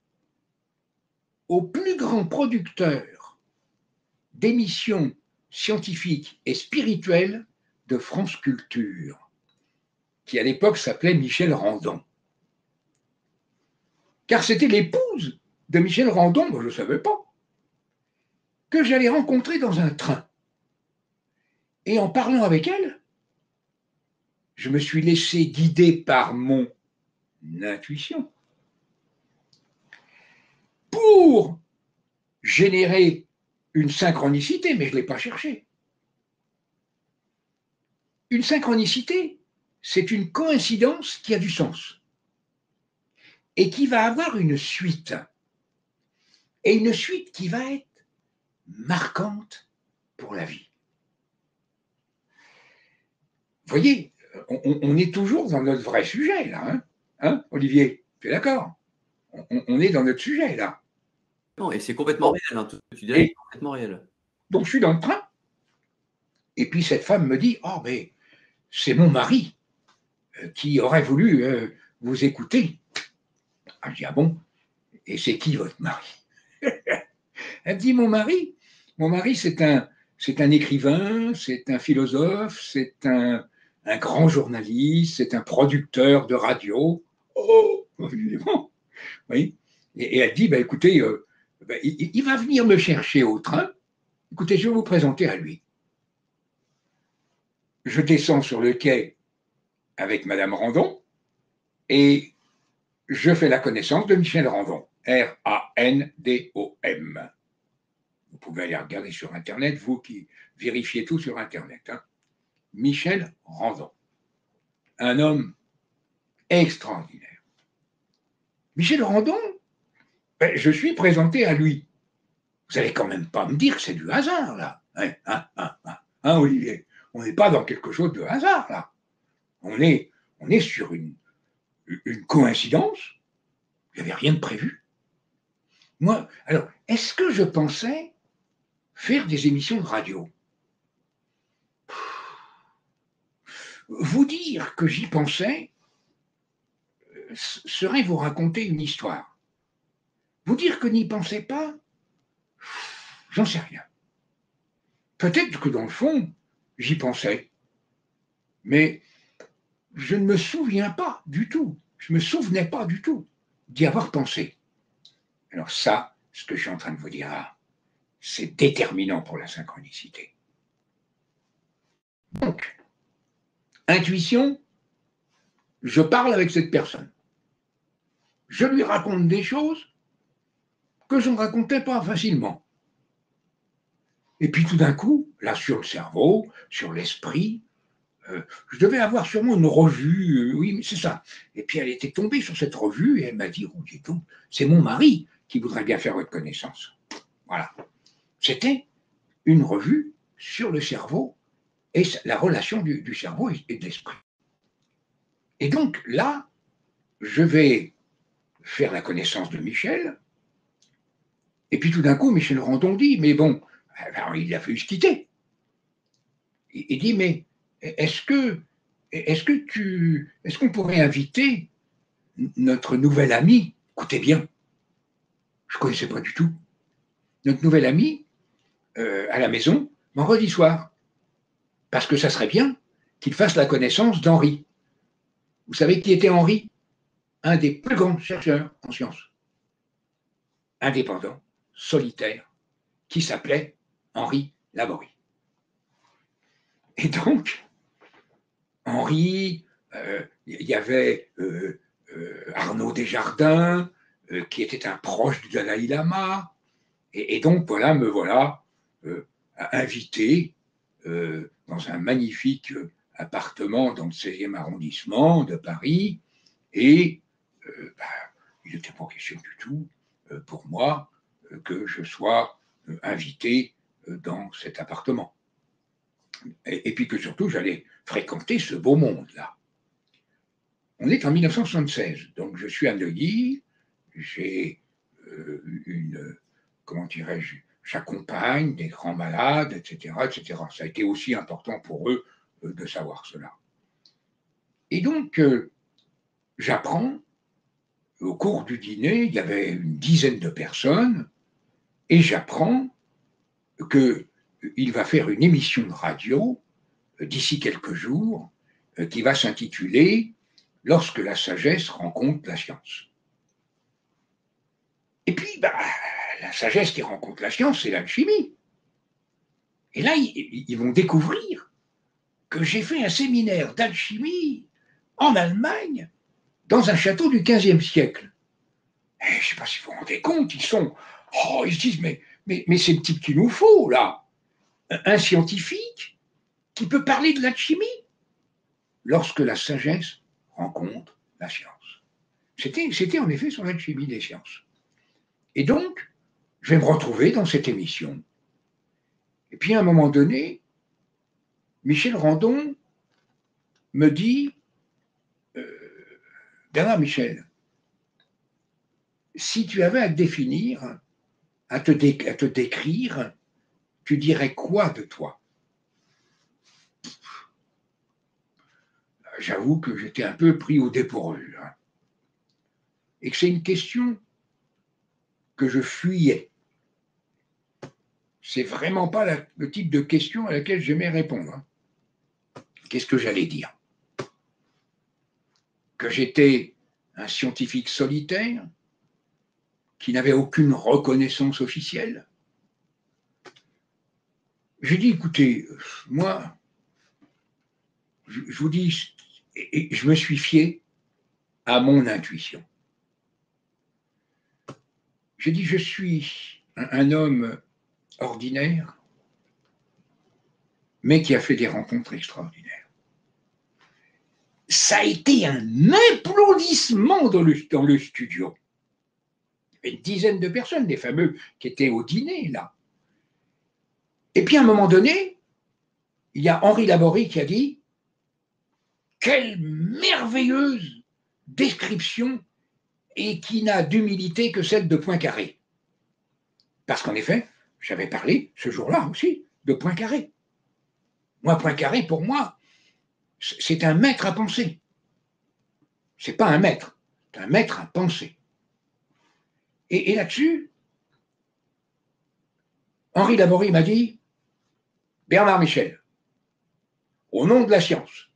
au plus grand producteur d'émissions scientifiques et spirituelles de France Culture, qui à l'époque s'appelait Michel Randon. Car c'était l'épouse de Michel Randon, moi je ne savais pas, que j'allais rencontrer dans un train. Et en parlant avec elle, je me suis laissé guider par mon intuition pour générer une synchronicité, mais je ne l'ai pas cherché. Une synchronicité, c'est une coïncidence qui a du sens et qui va avoir une suite. Et une suite qui va être marquante pour la vie. Vous voyez, on, est toujours dans notre vrai sujet, là. Hein, hein Olivier? Tu es d'accord? On, est dans notre sujet, là. Non, et c'est complètement réel. Hein, tu dirais complètement réel. Donc, je suis dans le train. Et puis, cette femme me dit Oh, mais c'est mon mari euh, qui aurait voulu euh, vous écouter. Ah, je dis Ah bon? Et c'est qui votre mari? Elle dit Mon mari, mon mari, c'est un, c'est un écrivain, c'est un philosophe, c'est un, un grand journaliste, c'est un producteur de radio. Oh, évidemment. Oui. Et, elle dit, bah, écoutez, euh, bah, il, va venir me chercher au train. Écoutez, je vais vous présenter à lui. Je descends sur le quai avec Madame Randon et je fais la connaissance de Michel Randon. R-A-N-D-O-M. Vous pouvez aller regarder sur Internet, vous qui vérifiez tout sur Internet. Hein. Michel Randon. Un homme extraordinaire. Michel Randon, ben, je suis présenté à lui. Vous n'allez quand même pas me dire que c'est du hasard, là. Hein, hein, hein, hein Olivier On n'est pas dans quelque chose de hasard, là. On est, on est sur une, une coïncidence. Il n'y avait rien de prévu. Moi, alors, est-ce que je pensais faire des émissions de radio? Vous dire que j'y pensais euh, serait vous raconter une histoire. Vous dire que n'y pensez pas, j'en sais rien. Peut-être que dans le fond, j'y pensais. Mais je ne me souviens pas du tout. Je ne me souvenais pas du tout d'y avoir pensé. Alors ça, ce que je suis en train de vous dire c'est déterminant pour la synchronicité. Donc, Intuition, je parle avec cette personne. Je lui raconte des choses que je ne racontais pas facilement. Et puis tout d'un coup, là sur le cerveau, sur l'esprit, euh, je devais avoir sûrement une revue, euh, oui, c'est ça. Et puis elle était tombée sur cette revue et elle m'a dit, oh, c'est mon mari qui voudrait bien faire votre connaissance. Voilà. C'était une revue sur le cerveau et la relation du, cerveau et de l'esprit. Et donc là, je vais faire la connaissance de Michel, et puis tout d'un coup, Michel Randon dit, mais bon, il a fallu se quitter. Il, dit, mais est-ce que, est-ce que tu, est-ce qu'on pourrait inviter notre nouvel ami? Écoutez bien, je ne connaissais pas du tout. Notre nouvel ami euh, à la maison, vendredi soir parce que ça serait bien qu'il fasse la connaissance d'Henri. Vous savez qui était Henri? Un des plus grands chercheurs en sciences. Indépendant, solitaire, qui s'appelait Henri Laborie. Et donc, Henri, euh, il y avait euh, euh, Arnaud Desjardins, qui était un proche du Dalai Lama, et, donc voilà, me voilà invité dans un magnifique appartement dans le 16e arrondissement de Paris. Et bah, il n'était pas question du tout pour moi que je sois invité dans cet appartement. Et, puis que surtout, j'allais fréquenter ce beau monde-là. On est en 1976, donc je suis à Neuilly, j'ai une, comment dirais-je, j'accompagne des grands malades, etc., etc. Ça a été aussi important pour eux euh, de savoir cela. Et donc, euh, j'apprends au cours du dîner, il y avait une dizaine de personnes, et j'apprends qu'il va faire une émission de radio euh, d'ici quelques jours euh, qui va s'intituler Lorsque la sagesse rencontre la science. Et puis, bah, la sagesse qui rencontre la science, c'est l'alchimie. Et là, ils vont découvrir que j'ai fait un séminaire d'alchimie en Allemagne dans un château du XVe siècle. Je ne sais pas si vous vous rendez compte, ils sont. Oh, ils se disent, mais, mais, c'est le type qu'il nous faut, là. Un scientifique qui peut parler de l'alchimie lorsque la sagesse rencontre la science. C'était en effet sur l'alchimie des sciences. Et donc, je vais me retrouver dans cette émission. Et puis à un moment donné, Michel Randon me dit euh, Bernard Michel, si tu avais à définir, à te, décrire, tu dirais quoi de toi? J'avoue que j'étais un peu pris au dépourvu. Hein. Et que c'est une question que je fuyais. C'est vraiment pas le type de question à laquelle j'aimais répondre. Hein. Qu'est-ce que j'allais dire? Que j'étais un scientifique solitaire qui n'avait aucune reconnaissance officielle. J'ai dit, écoutez, moi, je, vous dis, je me suis fié à mon intuition. J'ai dit, je suis un, homme ordinaire, mais qui a fait des rencontres extraordinaires. Ça a été un applaudissement dans le studio. Une dizaine de personnes, des fameux qui étaient au dîner, là. Et puis à un moment donné, il y a Henri Laborie qui a dit Quelle merveilleuse description et qui n'a d'humilité que celle de Poincaré. Parce qu'en effet, j'avais parlé ce jour-là aussi de Poincaré. Moi, Poincaré, pour moi, c'est un maître à penser. C'est pas un maître, c'est un maître à penser. Et, là-dessus, Henri Laborie m'a dit Bernard Michel, au nom de la science,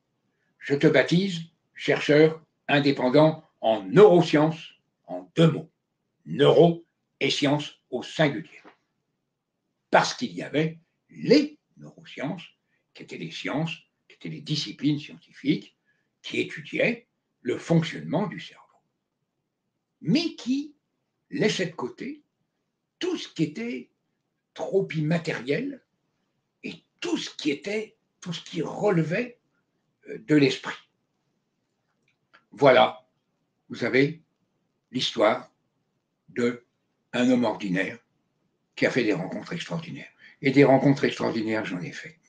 je te baptise chercheur indépendant en neurosciences en deux mots. Neuro et sciences au singulier. Parce qu'il y avait les neurosciences, qui étaient les sciences, qui étaient les disciplines scientifiques, qui étudiaient le fonctionnement du cerveau. Mais qui laissaient de côté tout ce qui était trop immatériel et tout ce qui était, tout ce qui relevait euh, de l'esprit. Voilà vous savez, l'histoire de un homme ordinaire qui a fait des rencontres extraordinaires. Et des rencontres extraordinaires, j'en ai fait.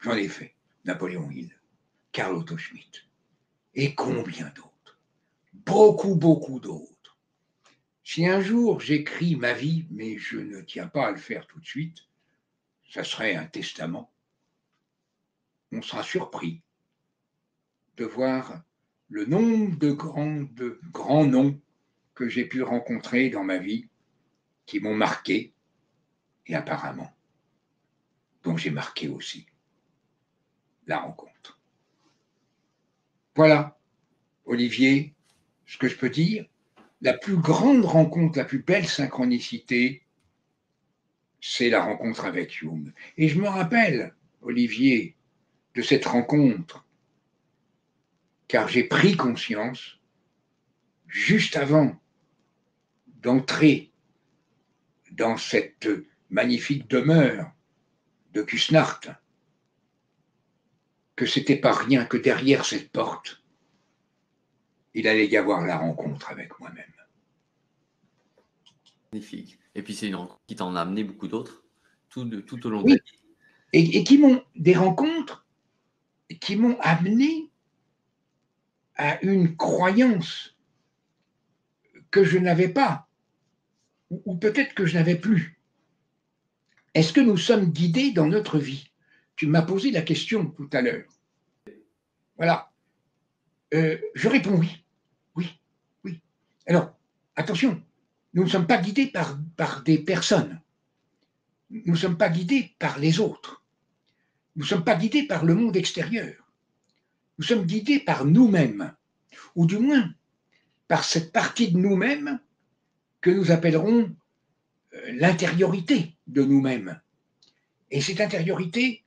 J'en ai fait. Napoléon Hill, Karl Otto Schmidt, et combien d'autres. Beaucoup, beaucoup d'autres. Si un jour j'écris ma vie, mais je ne tiens pas à le faire tout de suite, ça serait un testament. On sera surpris de voir le nombre de grands, de grands noms que j'ai pu rencontrer dans ma vie qui m'ont marqué et apparemment dont j'ai marqué aussi la rencontre. Voilà, Olivier, ce que je peux dire. La plus grande rencontre, la plus belle synchronicité, c'est la rencontre avec Jung. Et je me rappelle, Olivier, de cette rencontre car j'ai pris conscience, juste avant d'entrer dans cette magnifique demeure de Kusnart, que c'était pas rien que derrière cette porte, il allait y avoir la rencontre avec moi-même. Magnifique. Et puis c'est une rencontre qui t'en a amené beaucoup d'autres tout, tout au long de la vie. Et, et qui m'ont des rencontres qui m'ont amené à une croyance que je n'avais pas, ou, peut-être que je n'avais plus. Est-ce que nous sommes guidés dans notre vie? Tu m'as posé la question tout à l'heure. Voilà. Euh, je réponds oui. Alors, attention, nous ne sommes pas guidés par, des personnes. Nous ne sommes pas guidés par les autres. Nous ne sommes pas guidés par le monde extérieur. Nous sommes guidés par nous-mêmes, ou du moins par cette partie de nous-mêmes que nous appellerons euh, l'intériorité de nous-mêmes. Et cette intériorité,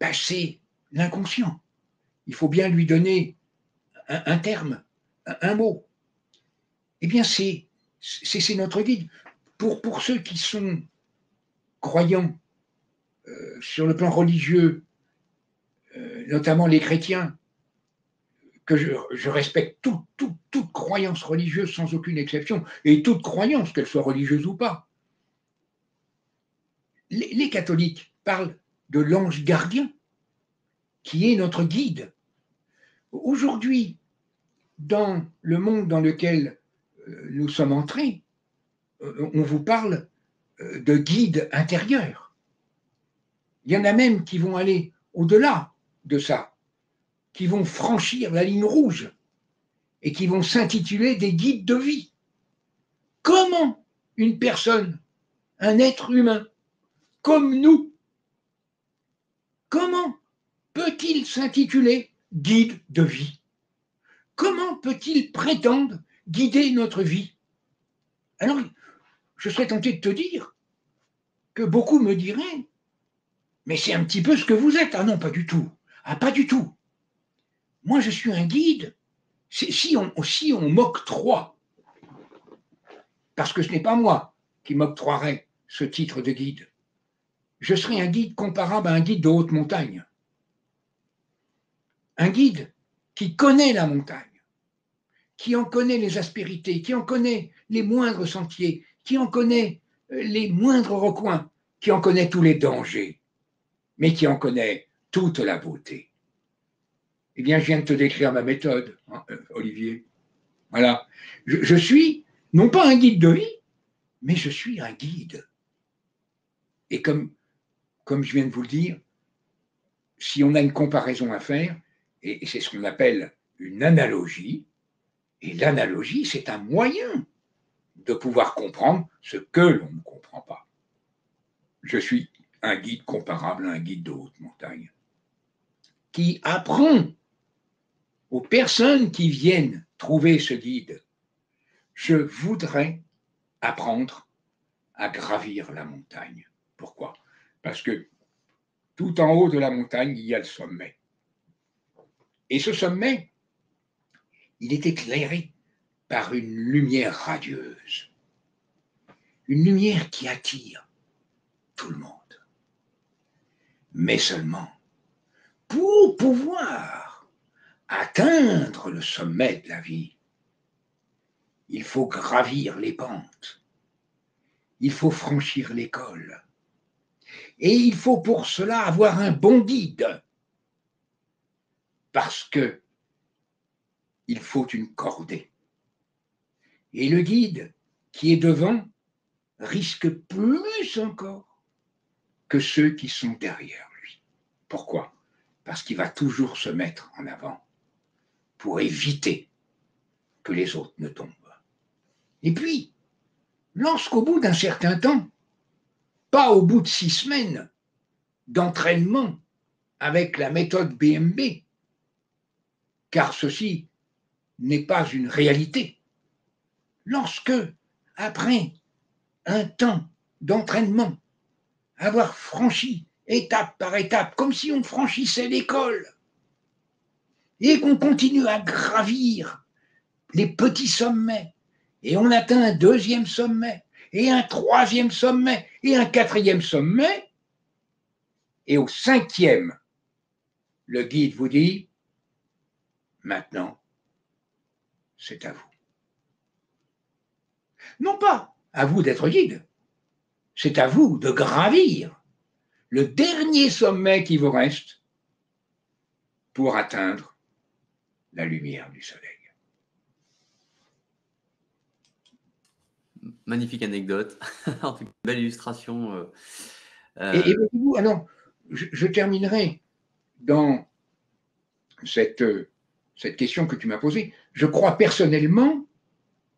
ben, c'est l'inconscient. Il faut bien lui donner un, terme, un, mot. Eh bien, c'est notre guide. Pour, ceux qui sont croyants euh, sur le plan religieux, euh, notamment les chrétiens, que je, respecte toute croyance religieuse sans aucune exception, et toute croyance, qu'elle soit religieuse ou pas. Les, catholiques parlent de l'ange gardien, qui est notre guide. Aujourd'hui, dans le monde dans lequel nous sommes entrés, euh, on vous parle euh, de guide intérieur. Il y en a même qui vont aller au-delà de ça qui vont franchir la ligne rouge et qui vont s'intituler des guides de vie. Comment une personne, un être humain, comme nous, comment peut-il s'intituler guide de vie? Comment peut-il prétendre guider notre vie Alors, je serais tenté de te dire que beaucoup me diraient, mais c'est un petit peu ce que vous êtes. Ah non, pas du tout. Ah, pas du tout. Moi, je suis un guide. Si on, si on m'octroie, parce que ce n'est pas moi qui m'octroierai ce titre de guide, je serai un guide comparable à un guide de haute montagne. Un guide qui connaît la montagne, qui en connaît les aspérités, qui en connaît les moindres sentiers, qui en connaît euh, les moindres recoins, qui en connaît tous les dangers, mais qui en connaît toute la beauté. Eh bien, je viens de te décrire ma méthode, hein, euh, Olivier. Voilà. Je, suis non pas un guide de vie, mais je suis un guide. Et comme, comme je viens de vous le dire, si on a une comparaison à faire, et c'est ce qu'on appelle une analogie, et l'analogie, c'est un moyen de pouvoir comprendre ce que l'on ne comprend pas. Je suis un guide comparable à un guide de haute montagne qui apprend aux personnes qui viennent trouver ce guide, je voudrais apprendre à gravir la montagne. Pourquoi? Parce que tout en haut de la montagne, il y a le sommet. Et ce sommet, il est éclairé par une lumière radieuse. Une lumière qui attire tout le monde. Mais seulement pour pouvoir atteindre le sommet de la vie, il faut gravir les pentes, il faut franchir l'école, et il faut pour cela avoir un bon guide, parce que il faut une cordée. Et le guide qui est devant risque plus encore que ceux qui sont derrière lui. Pourquoi? Parce qu'il va toujours se mettre en avant pour éviter que les autres ne tombent. Et puis, lorsqu'au bout d'un certain temps, pas au bout de six semaines d'entraînement avec la méthode BMB, car ceci n'est pas une réalité, lorsque, après un temps d'entraînement, avoir franchi étape par étape, comme si on franchissait l'école, et qu'on continue à gravir les petits sommets, et on atteint un deuxième sommet, et un troisième sommet, et un quatrième sommet, et au cinquième, le guide vous dit, maintenant, c'est à vous. Non pas à vous d'être guide, c'est à vous de gravir le dernier sommet qui vous reste pour atteindre la lumière du soleil. Magnifique anecdote, en tout cas, belle illustration. Euh, euh. Et, vous ah non, je, terminerai dans cette, cette question que tu m'as posée. Je crois personnellement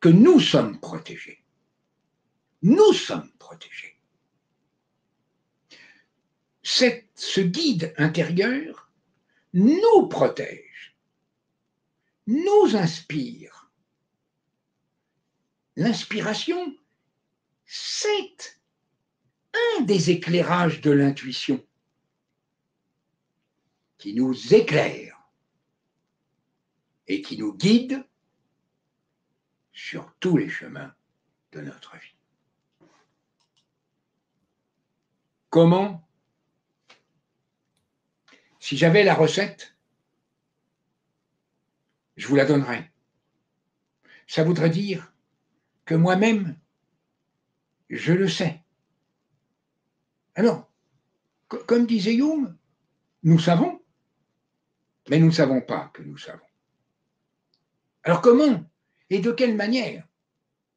que nous sommes protégés. Nous sommes protégés. ce guide intérieur nous protège, nous inspire. L'inspiration, c'est un des éclairages de l'intuition qui nous éclaire et qui nous guide sur tous les chemins de notre vie. Comment Si j'avais la recette, je vous la donnerais. Ça voudrait dire que moi-même, je le sais. Alors, comme disait Hume, nous savons, mais nous ne savons pas que nous savons. Alors comment et de quelle manière?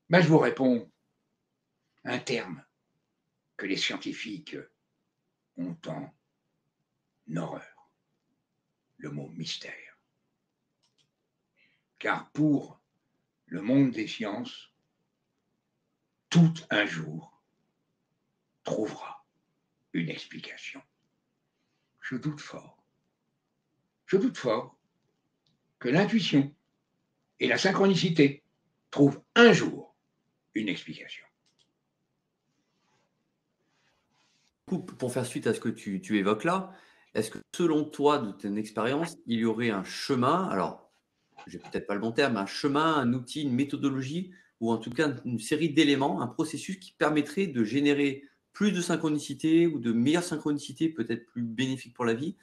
Ben, Je vous réponds un terme que les scientifiques ont en horreur, le mot mystère. Car pour le monde des sciences, tout un jour trouvera une explication. Je doute fort, je doute fort que l'intuition et la synchronicité trouvent un jour une explication. Pour faire suite à ce que tu, évoques là, est-ce que selon toi, de ton expérience, il y aurait un chemin, alors, je n'ai peut-être pas le bon terme, un chemin, un outil, une méthodologie, ou en tout cas une série d'éléments, un processus qui permettrait de générer plus de synchronicité ou de meilleure synchronicité, peut-être plus bénéfique pour la vie?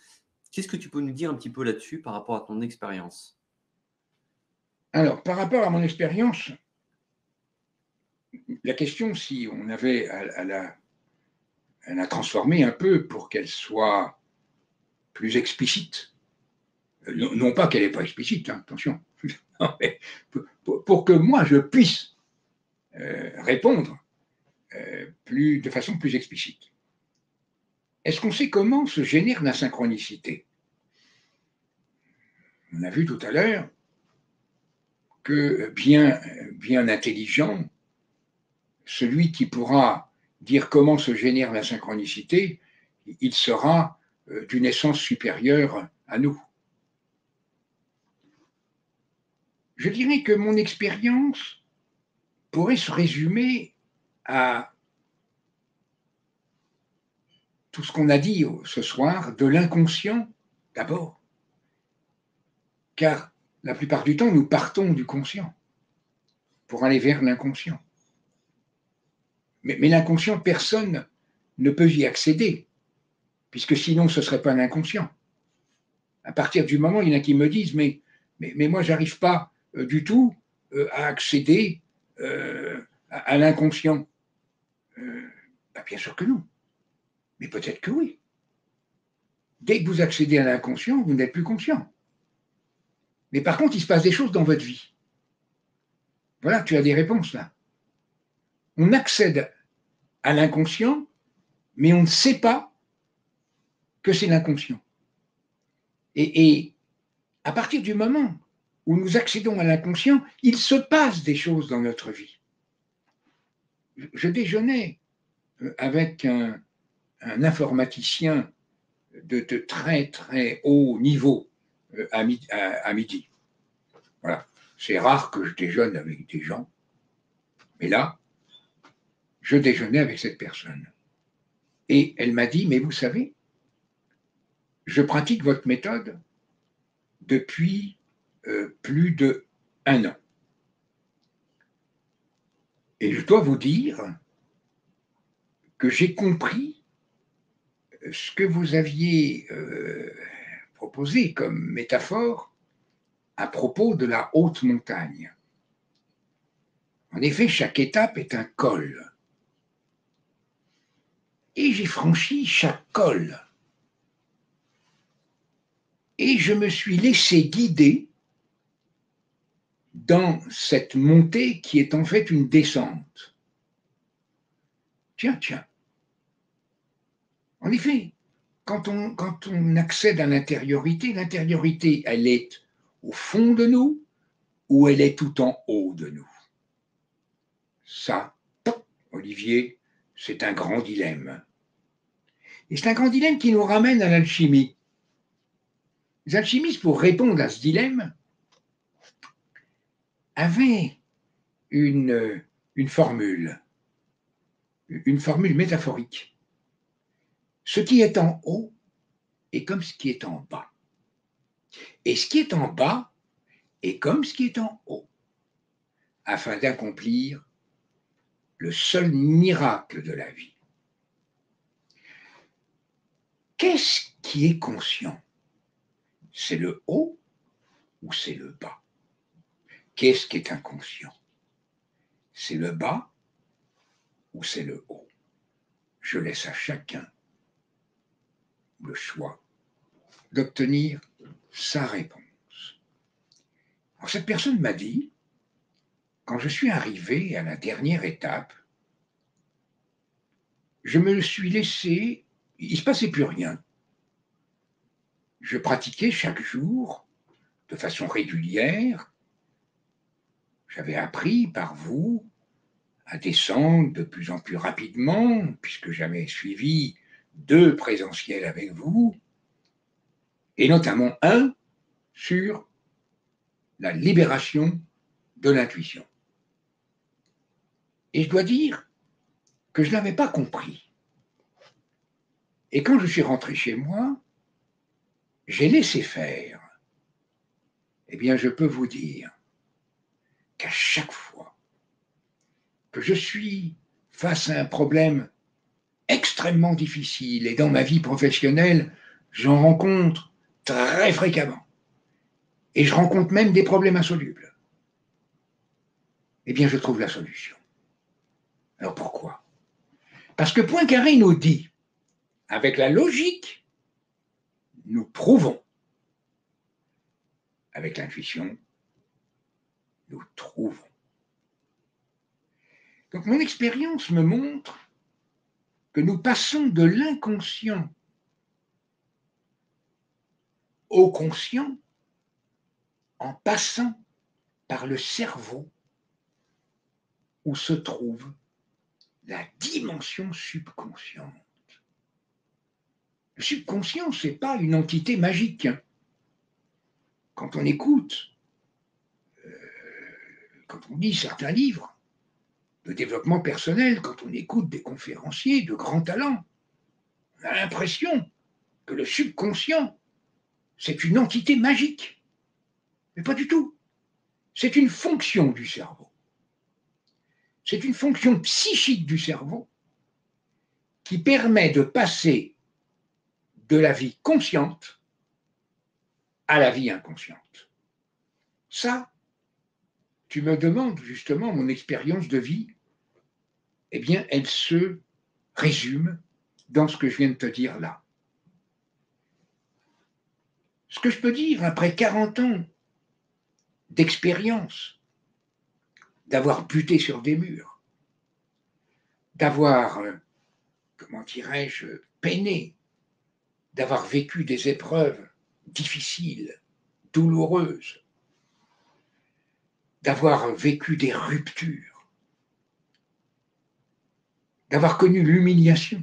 Qu'est-ce que tu peux nous dire un petit peu là-dessus par rapport à ton expérience? Alors, par rapport à mon expérience, la question, si on avait à, la, transformer un peu pour qu'elle soit plus explicite, non, pas qu'elle n'est pas explicite, hein, attention, pour, que moi je puisse euh, répondre euh, de façon plus explicite. Est-ce qu'on sait comment se génère la synchronicité? On a vu tout à l'heure bien, bien intelligent, celui qui pourra dire comment se génère la synchronicité, il sera euh, d'une essence supérieure à nous. Je dirais que mon expérience pourrait se résumer à tout ce qu'on a dit ce soir de l'inconscient d'abord. Car la plupart du temps, nous partons du conscient pour aller vers l'inconscient. Mais, l'inconscient, personne ne peut y accéder, puisque sinon ce ne serait pas l'inconscient. À partir du moment, il y en a qui me disent, mais, mais, mais moi, j'arrive pas euh, du tout euh, à accéder euh, à, l'inconscient. Bah, bien sûr que non. Mais peut-être que oui. Dès que vous accédez à l'inconscient, vous n'êtes plus conscient. Mais par contre, il se passe des choses dans votre vie. Voilà, tu as des réponses là. On accède à l'inconscient, mais on ne sait pas que c'est l'inconscient. Et, à partir du moment où nous accédons à l'inconscient, il se passe des choses dans notre vie. Je déjeunais euh, avec un, informaticien de, très très haut niveau euh, à, midi. Voilà. C'est rare que je déjeune avec des gens. Mais là, je déjeunais avec cette personne. Et elle m'a dit, mais vous savez, je pratique votre méthode depuis euh, plus de un an. Et je dois vous dire que j'ai compris ce que vous aviez euh, proposé comme métaphore à propos de la haute montagne. En effet, chaque étape est un col. Et j'ai franchi chaque col. Et je me suis laissé guider dans cette montée qui est en fait une descente. Tiens, tiens. En effet, quand on, accède à l'intériorité, l'intériorité, elle est au fond de nous ou elle est tout en haut de nous? Ça, Olivier, c'est un grand dilemme. Et c'est un grand dilemme qui nous ramène à l'alchimie. Les alchimistes, pour répondre à ce dilemme, avaient une formule, une formule métaphorique. Ce qui est en haut est comme ce qui est en bas. Et ce qui est en bas est comme ce qui est en haut, afin d'accomplir le seul miracle de la vie. Qu'est-ce qui est conscient? C'est le haut ou c'est le bas? Qu'est-ce qui est inconscient? C'est le bas ou c'est le haut? Je laisse à chacun le choix d'obtenir sa réponse. cette personne m'a dit, quand je suis arrivé à la dernière étape, je me suis laissé, il ne se passait plus rien. Je pratiquais chaque jour, de façon régulière. J'avais appris par vous à descendre de plus en plus rapidement, puisque j'avais suivi deux présentiels avec vous, et notamment un sur la libération de l'intuition. Et je dois dire que je n'avais pas compris. Et quand je suis rentré chez moi, j'ai laissé faire. Eh bien, je peux vous dire qu'à chaque fois que je suis face à un problème extrêmement difficile, et dans ma vie professionnelle, j'en rencontre très fréquemment, et je rencontre même des problèmes insolubles, eh bien, je trouve la solution. Alors pourquoi? Parce que Poincaré nous dit, avec la logique, nous prouvons. Avec l'intuition, nous trouvons. Donc mon expérience me montre que nous passons de l'inconscient au conscient en passant par le cerveau où se trouve la dimension subconsciente. Le subconscient, ce n'est pas une entité magique. Quand on écoute, euh, quand on lit certains livres développement personnel, quand on écoute des conférenciers de grands talents, on a l'impression que le subconscient, c'est une entité magique. Mais pas du tout. C'est une fonction du cerveau c'est une fonction psychique du cerveau qui permet de passer de la vie consciente à la vie inconsciente. Ça, tu me demandes justement mon expérience de vie, eh bien, elle se résume dans ce que je viens de te dire là. Ce que je peux dire après 40 ans d'expérience, d'avoir buté sur des murs, d'avoir, euh, comment dirais-je, peiné, d'avoir vécu des épreuves difficiles, douloureuses, d'avoir vécu des ruptures, d'avoir connu l'humiliation.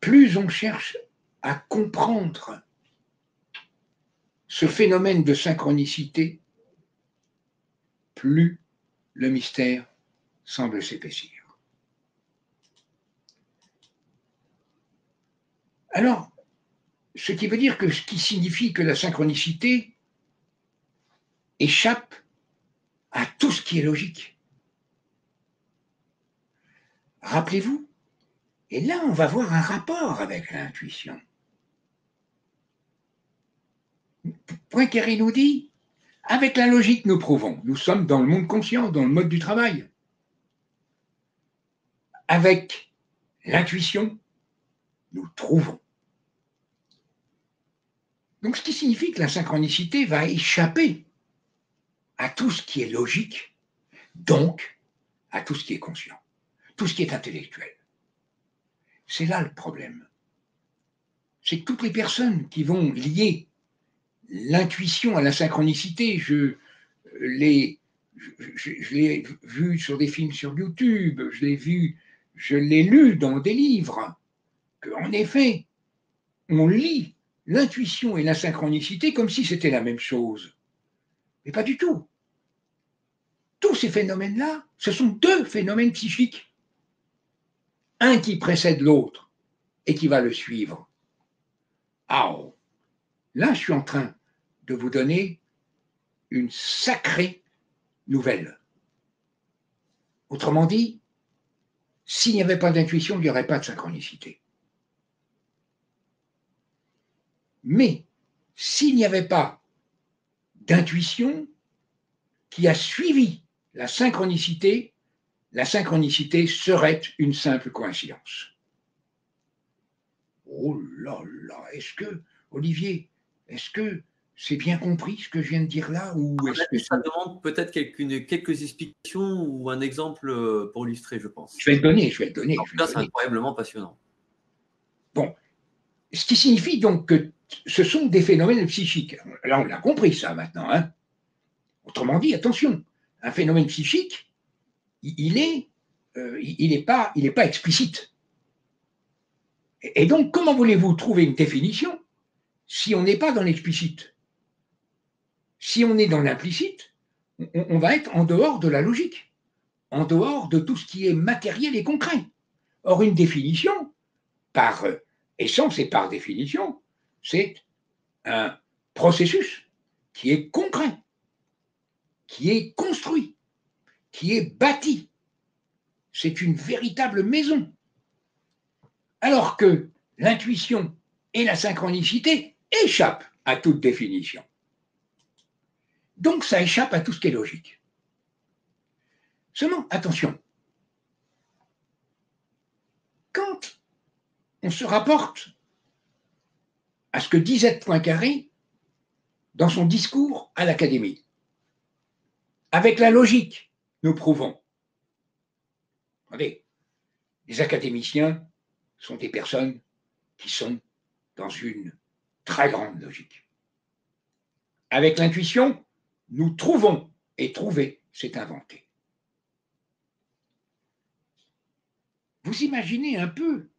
Plus on cherche à comprendre ce phénomène de synchronicité, plus le mystère semble s'épaissir. Alors, ce qui veut dire que ce qui signifie que la synchronicité échappe à tout ce qui est logique. Rappelez-vous, et là on va voir un rapport avec l'intuition. Poincaré nous dit, avec la logique, nous prouvons. Nous sommes dans le monde conscient, dans le mode du travail. Avec l'intuition, nous trouvons. Donc, ce qui signifie que la synchronicité va échapper à tout ce qui est logique, donc à tout ce qui est conscient, tout ce qui est intellectuel. C'est là le problème. C'est que toutes les personnes qui vont lier l'intuition à la synchronicité, je je, l'ai vu sur des films sur YouTube, je l'ai vu, je l'ai lu dans des livres, qu'en effet, on lit l'intuition et la synchronicité comme si c'était la même chose. Mais pas du tout. Tous ces phénomènes-là, ce sont deux phénomènes psychiques. Un qui précède l'autre et qui va le suivre. Ah, là, je suis en train de vous donner une sacrée nouvelle. Autrement dit, s'il n'y avait pas d'intuition, il n'y aurait pas de synchronicité. Mais s'il n'y avait pas d'intuition qui a suivi la synchronicité, la synchronicité serait une simple coïncidence. Oh là là, est-ce que, Olivier, est-ce que c'est bien compris ce que je viens de dire là ou est-ce que ça demande peut-être quelques, quelques, explications ou un exemple euh, pour illustrer, je pense. Je vais le donner, je vais le donner. C'est incroyablement passionnant. Bon, ce qui signifie donc que ce sont des phénomènes psychiques. Là, on l'a compris ça maintenant. Hein Autrement dit, attention, un phénomène psychique, il est, euh, n'est pas, explicite. Et donc, comment voulez-vous trouver une définition si on n'est pas dans l'explicite? Si on est dans l'implicite, on, va être en dehors de la logique, en dehors de tout ce qui est matériel et concret. Or, une définition, par essence et par définition, c'est un processus qui est concret, qui est construit, qui est bâti. C'est une véritable maison. Alors que l'intuition et la synchronicité échappent à toute définition. Donc ça échappe à tout ce qui est logique. Seulement, attention, quand on se rapporte à ce que disait Poincaré dans son discours à l'Académie, avec la logique, nous prouvons. Regardez, les académiciens sont des personnes qui sont dans une très grande logique. Avec l'intuition, nous trouvons, et trouver, c'est inventer. Vous imaginez un peu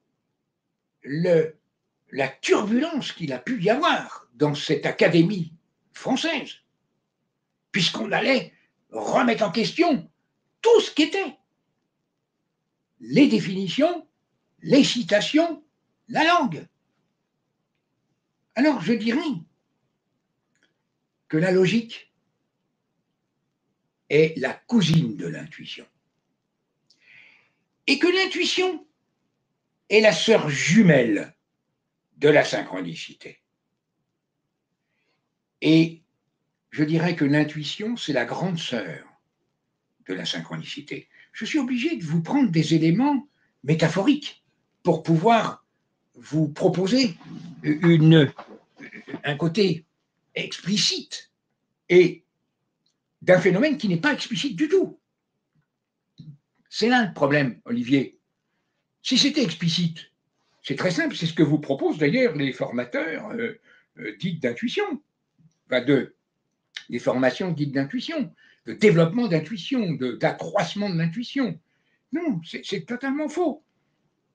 la turbulence qu'il a pu y avoir dans cette académie française, puisqu'on allait remettre en question tout ce qui était les définitions les citations, la langue. Alors je dirais que la logique est la cousine de l'intuition. Et que l'intuition est la sœur jumelle de la synchronicité. Et je dirais que l'intuition, c'est la grande sœur de la synchronicité. Je suis obligé de vous prendre des éléments métaphoriques pour pouvoir vous proposer un côté explicite et d'un phénomène qui n'est pas explicite du tout. C'est là le problème, Olivier. Si c'était explicite, c'est très simple, c'est ce que vous proposent d'ailleurs les formateurs euh, euh, dits d'intuition, de, les formations dites d'intuition, de développement d'intuition, d'accroissement de l'intuition. Non, c'est totalement faux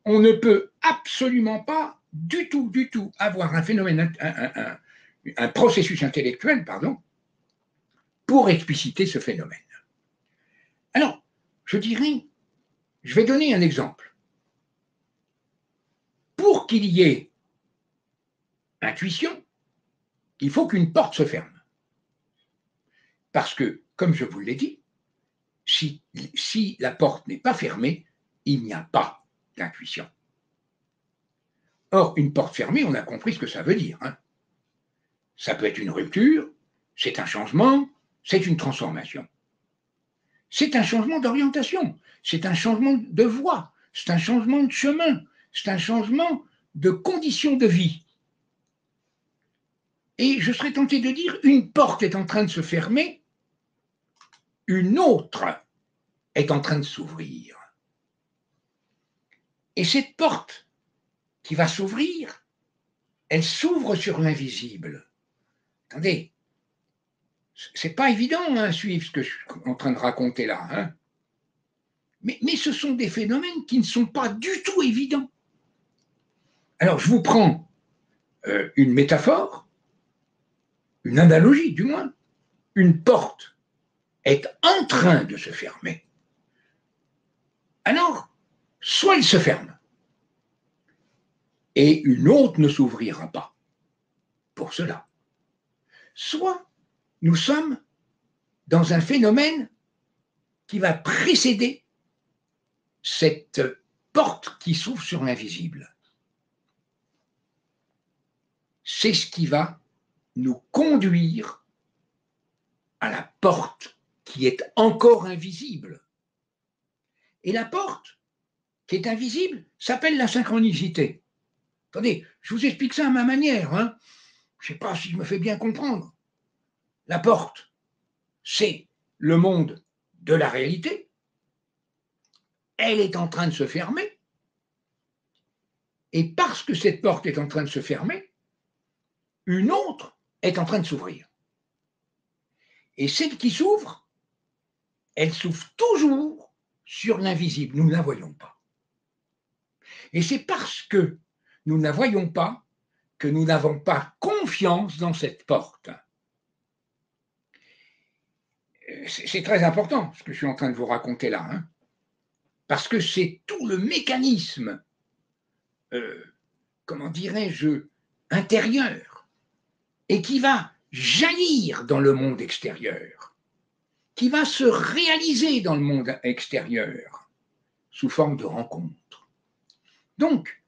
on ne peut absolument pas du tout, du tout avoir un phénomène, un, processus intellectuel, pardon, pour expliciter ce phénomène. Alors, je dirais, je vais donner un exemple. Pour qu'il y ait intuition, il faut qu'une porte se ferme. Parce que, comme je vous l'ai dit, si, la porte n'est pas fermée, il n'y a pas d'intuition. Or, une porte fermée, on a compris ce que ça veut dire. Hein. Ça peut être une rupture, c'est un changement, c'est une transformation. C'est un changement d'orientation, c'est un changement de voie, c'est un changement de chemin, c'est un changement de conditions de vie. Et je serais tenté de dire, une porte est en train de se fermer, une autre est en train de s'ouvrir. Et cette porte qui va s'ouvrir, elle s'ouvre sur l'invisible. Attendez, c'est pas évident hein, à suivre ce que je suis en train de raconter là. Hein. Mais, mais, ce sont des phénomènes qui ne sont pas du tout évidents. Alors, je vous prends euh, une métaphore, une analogie du moins. Une porte est en train de se fermer. Alors, soit elle se ferme, et une autre ne s'ouvrira pas pour cela. Soit nous sommes dans un phénomène qui va précéder cette porte qui s'ouvre sur l'invisible. C'est ce qui va nous conduire à la porte qui est encore invisible. Et la porte qui est invisible s'appelle la synchronicité. Attendez, je vous explique ça à ma manière. Hein. Je ne sais pas si je me fais bien comprendre. La porte, c'est le monde de la réalité. Elle est en train de se fermer. Et parce que cette porte est en train de se fermer, une autre est en train de s'ouvrir. Et celle qui s'ouvre, elle s'ouvre toujours sur l'invisible. Nous ne la voyons pas. Et c'est parce que nous ne la voyons pas que nous n'avons pas confiance dans cette porte c'est très important ce que je suis en train de vous raconter là, hein. parce que c'est tout le mécanisme, euh, comment dirais-je, intérieur, et qui va jaillir dans le monde extérieur, qui va se réaliser dans le monde extérieur sous forme de rencontre. Donc,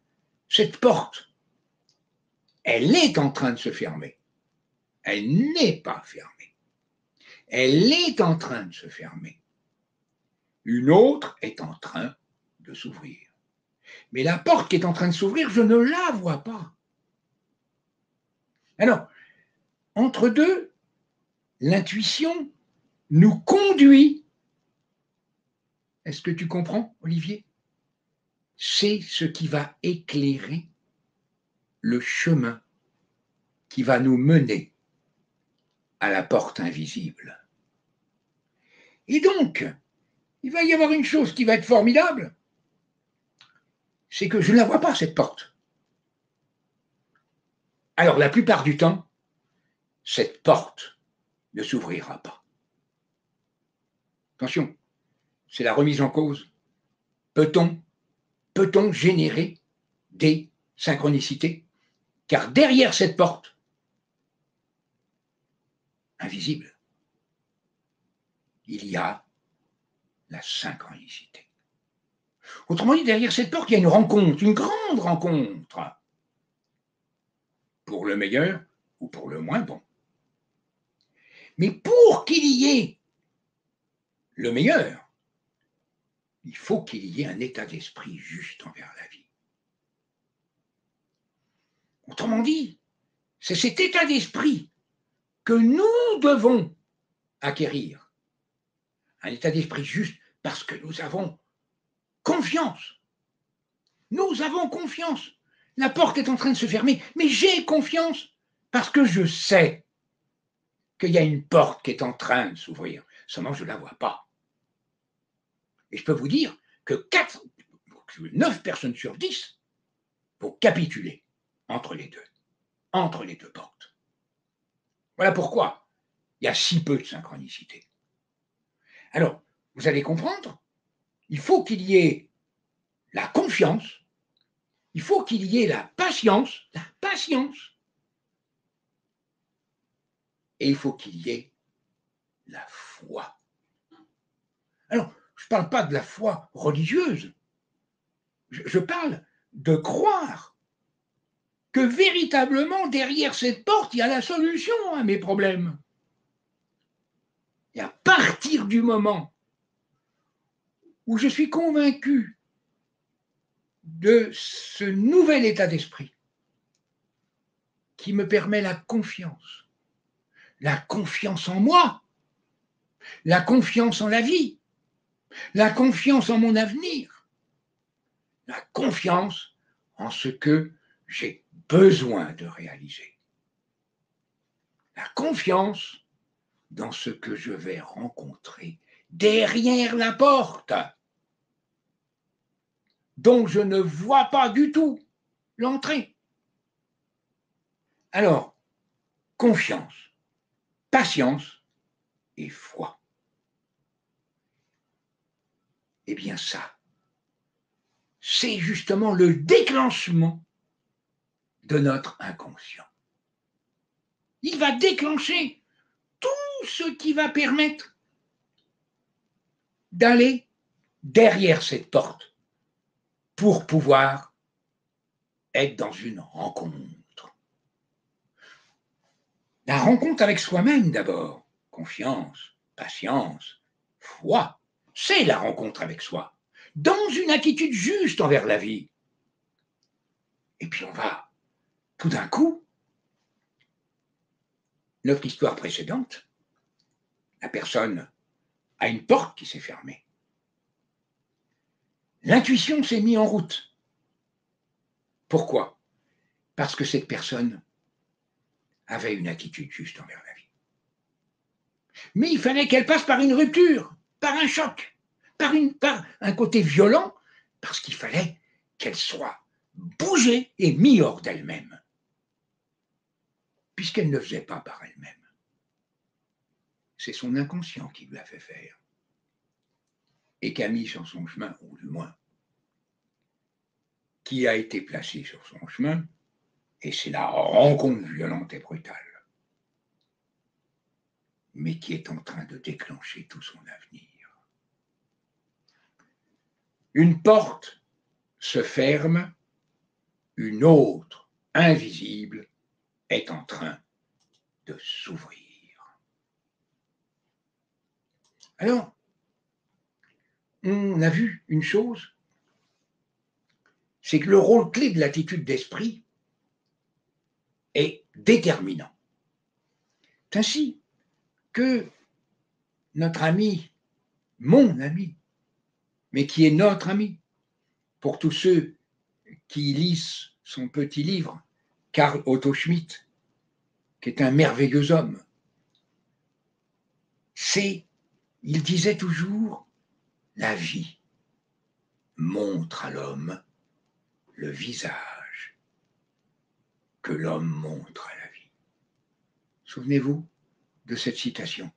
cette porte, elle est en train de se fermer. Elle n'est pas fermée elle est en train de se fermer. Une autre est en train de s'ouvrir. Mais la porte qui est en train de s'ouvrir, je ne la vois pas. Alors, entre deux, l'intuition nous conduit. Est-ce que tu comprends, Olivier? C'est ce qui va éclairer le chemin qui va nous mener à la porte invisible. Et donc, il va y avoir une chose qui va être formidable, c'est que je ne la vois pas, cette porte. Alors, la plupart du temps, cette porte ne s'ouvrira pas. Attention, c'est la remise en cause. Peut-on peut-on générer des synchronicités? Car derrière cette porte, invisible, il y a la synchronicité. Autrement dit, derrière cette porte, il y a une rencontre, une grande rencontre, pour le meilleur ou pour le moins bon. Mais pour qu'il y ait le meilleur, il faut qu'il y ait un état d'esprit juste envers la vie. Autrement dit, c'est cet état d'esprit que nous devons acquérir un état d'esprit juste parce que nous avons confiance. Nous avons confiance. La porte est en train de se fermer, mais j'ai confiance parce que je sais qu'il y a une porte qui est en train de s'ouvrir. Seulement, je ne la vois pas. Et je peux vous dire que 4, 9 personnes sur 10 vont capituler entre les deux, entre les deux portes. Voilà pourquoi il y a si peu de synchronicité. Alors, vous allez comprendre, il faut qu'il y ait la confiance, il faut qu'il y ait la patience, la patience, et il faut qu'il y ait la foi. Alors, je ne parle pas de la foi religieuse, je, parle de croire que véritablement derrière cette porte, il y a la solution à mes problèmes. Et à partir du moment où je suis convaincu de ce nouvel état d'esprit qui me permet la confiance, la confiance en moi, la confiance en la vie, la confiance en mon avenir, la confiance en ce que j'ai besoin de réaliser. La confiance dans ce que je vais rencontrer derrière la porte, dont je ne vois pas du tout l'entrée. Alors, confiance, patience et foi. Eh bien ça, c'est justement le déclenchement de notre inconscient. Il va déclencher tout ce qui va permettre d'aller derrière cette porte pour pouvoir être dans une rencontre. La rencontre avec soi-même d'abord, confiance, patience, foi, c'est la rencontre avec soi, dans une attitude juste envers la vie. Et puis on va, tout d'un coup, notre histoire précédente, la personne a une porte qui s'est fermée. L'intuition s'est mise en route. Pourquoi? Parce que cette personne avait une attitude juste envers la vie. Mais il fallait qu'elle passe par une rupture, par un choc, par, un côté violent, parce qu'il fallait qu'elle soit bougée et mise hors d'elle-même, puisqu'elle ne faisait pas par elle-même. C'est son inconscient qui lui a fait faire. Et qui a mis sur son chemin, ou du moins, qui a été placé sur son chemin, et c'est la rencontre violente et brutale, mais qui est en train de déclencher tout son avenir. Une porte se ferme, une autre, invisible, est en train de s'ouvrir. Alors, on a vu une chose, c'est que le rôle clé de l'attitude d'esprit est déterminant. Ainsi que notre ami, mon ami, mais qui est notre ami, pour tous ceux qui lisent son petit livre, Karl Otto Schmidt, qui est un merveilleux homme, c'est il disait toujours, la vie montre à l'homme le visage que l'homme montre à la vie. Souvenez-vous cette citation.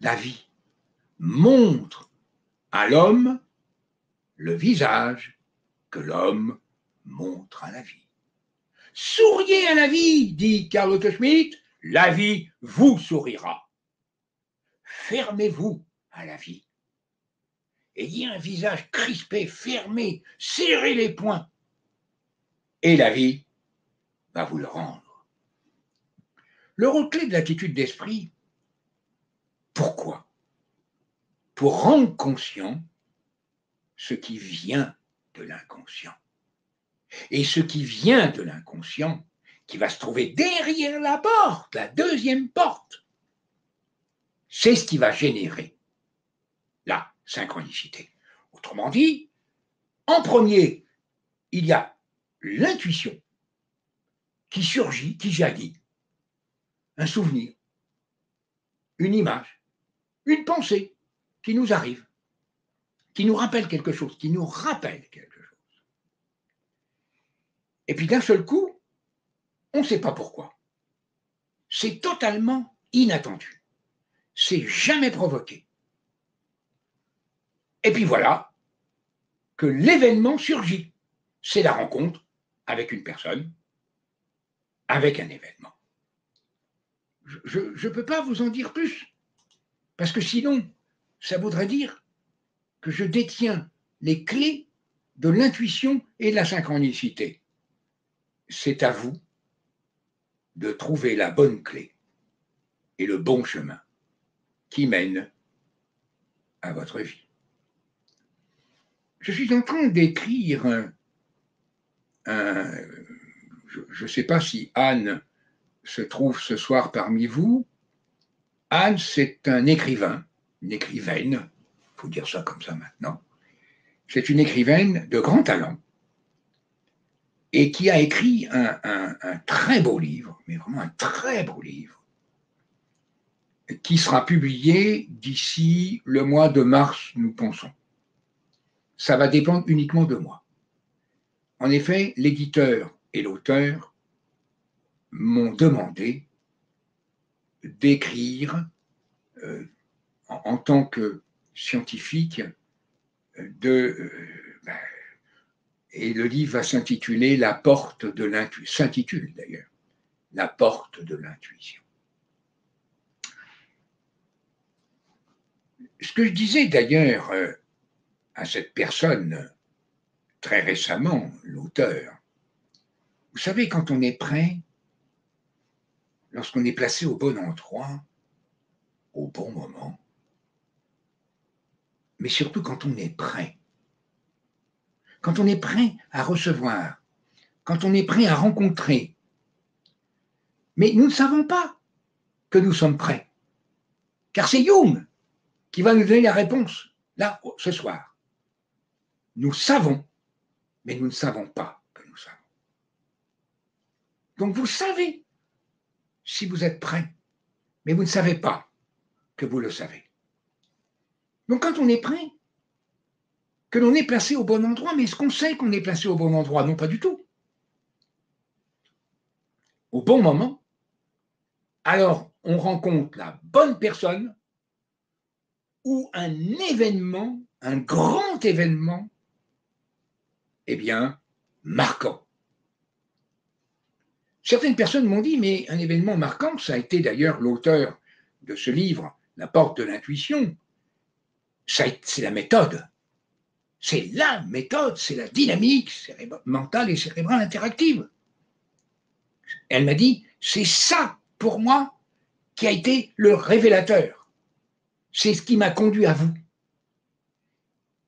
La vie montre à l'homme le visage que l'homme montre à la vie. Souriez à la vie, dit Karl Otto Schmidt, la vie vous sourira. Fermez-vous à la vie. Ayez un visage crispé, fermé, serrez les poings. Et la vie va vous le rendre. Le rôle clé de l'attitude d'esprit, pourquoi? Pour rendre conscient ce qui vient de l'inconscient. Et ce qui vient de l'inconscient qui va se trouver derrière la porte, la deuxième porte. C'est ce qui va générer la synchronicité. Autrement dit, en premier, il y a l'intuition qui surgit, qui jaillit, un souvenir, une image, une pensée qui nous arrive, qui nous rappelle quelque chose, qui nous rappelle quelque chose. Et puis d'un seul coup, on ne sait pas pourquoi. C'est totalement inattendu. C'est jamais provoqué. Et puis voilà que l'événement surgit. C'est la rencontre avec une personne, avec un événement. Je ne peux pas vous en dire plus, parce que sinon, ça voudrait dire que je détiens les clés de l'intuition et de la synchronicité. C'est à vous de trouver la bonne clé et le bon chemin qui mène à votre vie. Je suis en train d'écrire un, je ne sais pas si Anne se trouve ce soir parmi vous. Anne, c'est un écrivain, une écrivaine, il faut dire ça comme ça maintenant. C'est une écrivaine de grand talent et qui a écrit un, très beau livre, mais vraiment un très beau livre, qui sera publié d'ici le mois de mars, nous pensons. Ça va dépendre uniquement de moi. En effet, l'éditeur et l'auteur m'ont demandé d'écrire euh, en, tant que scientifique de euh, ben, et le livre va s'intituler La porte de l'intuition, s'intitule d'ailleurs La porte de l'intuition. Ce que je disais d'ailleurs euh, à cette personne très récemment, l'auteur, vous savez, quand on est prêt, lorsqu'on est placé au bon endroit, au bon moment, mais surtout quand on est prêt, quand on est prêt à recevoir, quand on est prêt à rencontrer. Mais nous ne savons pas que nous sommes prêts, car c'est Jung qui va nous donner la réponse, là, ce soir. Nous savons, mais nous ne savons pas. Donc vous savez si vous êtes prêt, mais vous ne savez pas que vous le savez. Donc quand on est prêt, que l'on est placé au bon endroit, mais est-ce qu'on sait qu'on est placé au bon endroit? Non, pas du tout. Au bon moment, alors on rencontre la bonne personne ou un événement, un grand événement, eh bien, marquant. Certaines personnes m'ont dit, mais un événement marquant, ça a été d'ailleurs l'auteur de ce livre, La porte de l'intuition, c'est la méthode. C'est la méthode, c'est la dynamique mentale et cérébrale interactive. Elle m'a dit, c'est ça pour moi qui a été le révélateur. C'est ce qui m'a conduit à vous.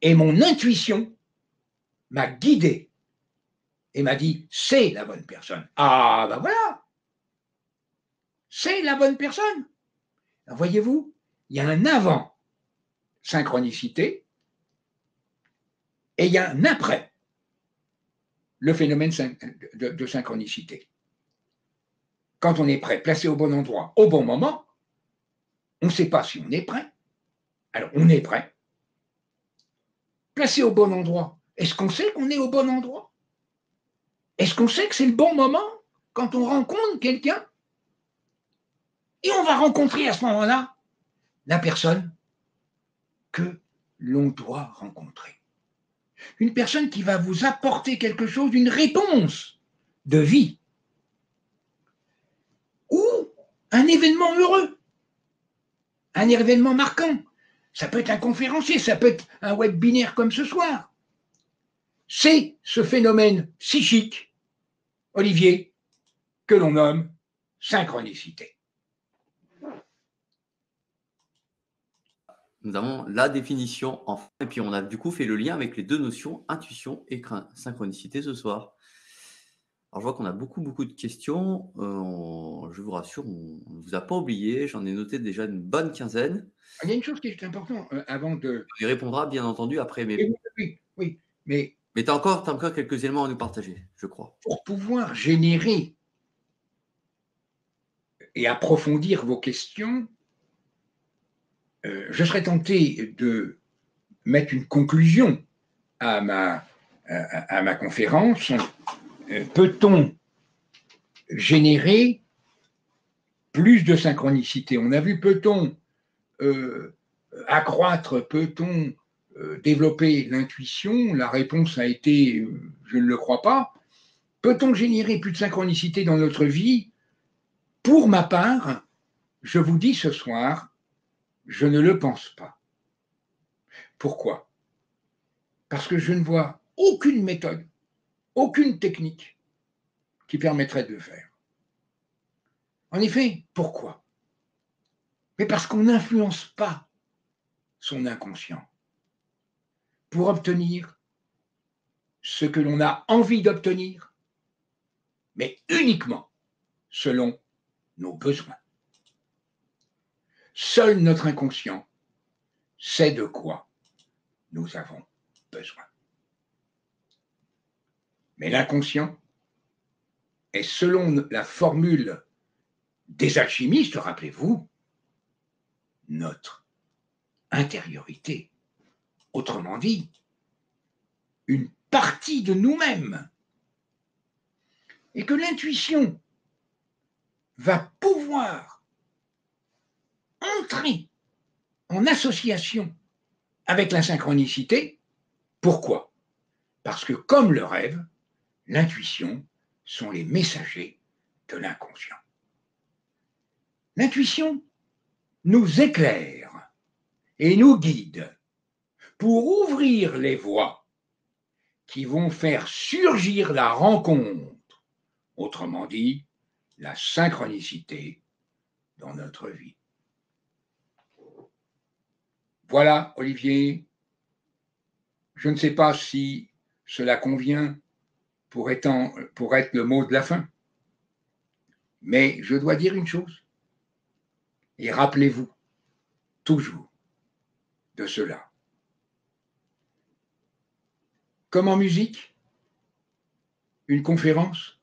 Et mon intuition m'a guidé et m'a dit, c'est la bonne personne. Ah ben voilà, c'est la bonne personne. Voyez-vous, il y a un avant synchronicité et il y a un après le phénomène de, synchronicité. Quand on est prêt, placé au bon endroit, au bon moment, on ne sait pas si on est prêt. Alors, on est prêt. Placé au bon endroit, est-ce qu'on sait qu'on est au bon endroit? Est-ce qu'on sait que c'est le bon moment quand on rencontre quelqu'un? Et on va rencontrer à ce moment-là la personne que l'on doit rencontrer une personne qui va vous apporter quelque chose, une réponse de vie, ou un événement heureux, un événement marquant. Ça peut être un conférencier, ça peut être un webinaire comme ce soir. C'est ce phénomène psychique, Olivier, que l'on nomme synchronicité. nous avons la définition enfin, et puis on a du coup fait le lien avec les deux notions intuition et synchronicité ce soir. Alors je vois qu'on a beaucoup beaucoup de questions. Euh, je vous rassure, on ne vous a pas oublié. J'en ai noté déjà une bonne quinzaine. Il y a une chose qui est importante euh, avant de. Il répondra bien entendu après. Mais... Oui, oui, mais. Mais tu as encore, quelques éléments à nous partager, je crois. Pour pouvoir générer et approfondir vos questions, euh, je serais tenté de mettre une conclusion à ma, à, ma conférence. Euh, peut-on générer plus de synchronicité? On a vu, peut-on euh, accroître, peut-on développer l'intuition La réponse a été, je ne le crois pas. Peut-on générer plus de synchronicité dans notre vie? Pour ma part, je vous dis ce soir, je ne le pense pas. Pourquoi? Parce que je ne vois aucune méthode, aucune technique qui permettrait de le faire. En effet, pourquoi? Mais parce qu'on n'influence pas son inconscient pour obtenir ce que l'on a envie d'obtenir, mais uniquement selon nos besoins. Seul notre inconscient sait de quoi nous avons besoin. Mais l'inconscient est, selon la formule des alchimistes, rappelez-vous, notre intériorité. Autrement dit, une partie de nous-mêmes. Et que l'intuition va pouvoir entrer en association avec la synchronicité. Pourquoi? Parce que comme le rêve, l'intuition sont les messagers de l'inconscient. L'intuition nous éclaire et nous guide pour ouvrir les voies qui vont faire surgir la rencontre, autrement dit, la synchronicité dans notre vie. Voilà, Olivier. Je ne sais pas si cela convient pour, être le mot de la fin. Mais je dois dire une chose. Et rappelez-vous toujours de cela. Comme en musique, une conférence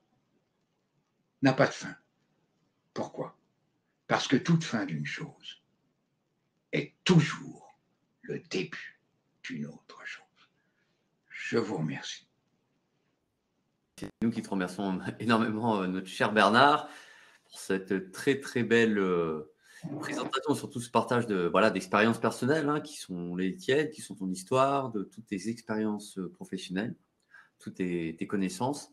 n'a pas de fin. Pourquoi? Parce que toute fin d'une chose est toujours le début d'une autre chose. Je vous remercie. C'est nous qui te remercions énormément, euh, notre cher Bernard, pour cette très très belle euh, présentation, surtout ce partage de voilà d'expériences personnelles hein, qui sont les tiennes, qui sont ton histoire, de toutes tes expériences euh, professionnelles, toutes tes, connaissances.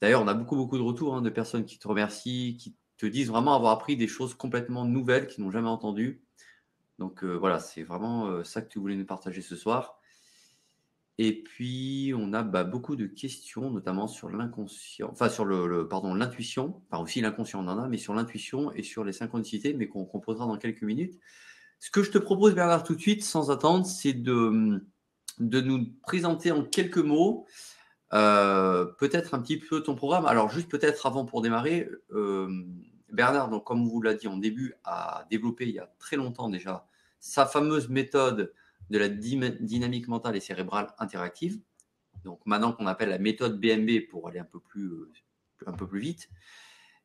D'ailleurs, on a beaucoup beaucoup de retours hein, de personnes qui te remercient, qui te disent vraiment avoir appris des choses complètement nouvelles qu'ils n'ont jamais entendues. Donc voilà, c'est vraiment ça que tu voulais nous partager ce soir. Et puis, on a bah, beaucoup de questions, notamment sur l'inconscient, enfin sur le, pardon, l'intuition, enfin aussi l'inconscient on en a, mais sur l'intuition et sur les synchronicités, mais qu'on posera dans quelques minutes. Ce que je te propose, Bernard, tout de suite, sans attendre, c'est de, de nous présenter en quelques mots euh, peut-être un petit peu ton programme. Alors, juste peut-être avant pour démarrer, euh, Bernard, donc, comme vous l'a dit en début, a développé il y a très longtemps déjà sa fameuse méthode de la dynamique mentale et cérébrale interactive. Donc maintenant qu'on appelle la méthode BMB pour aller un peu plus, euh, un peu plus vite.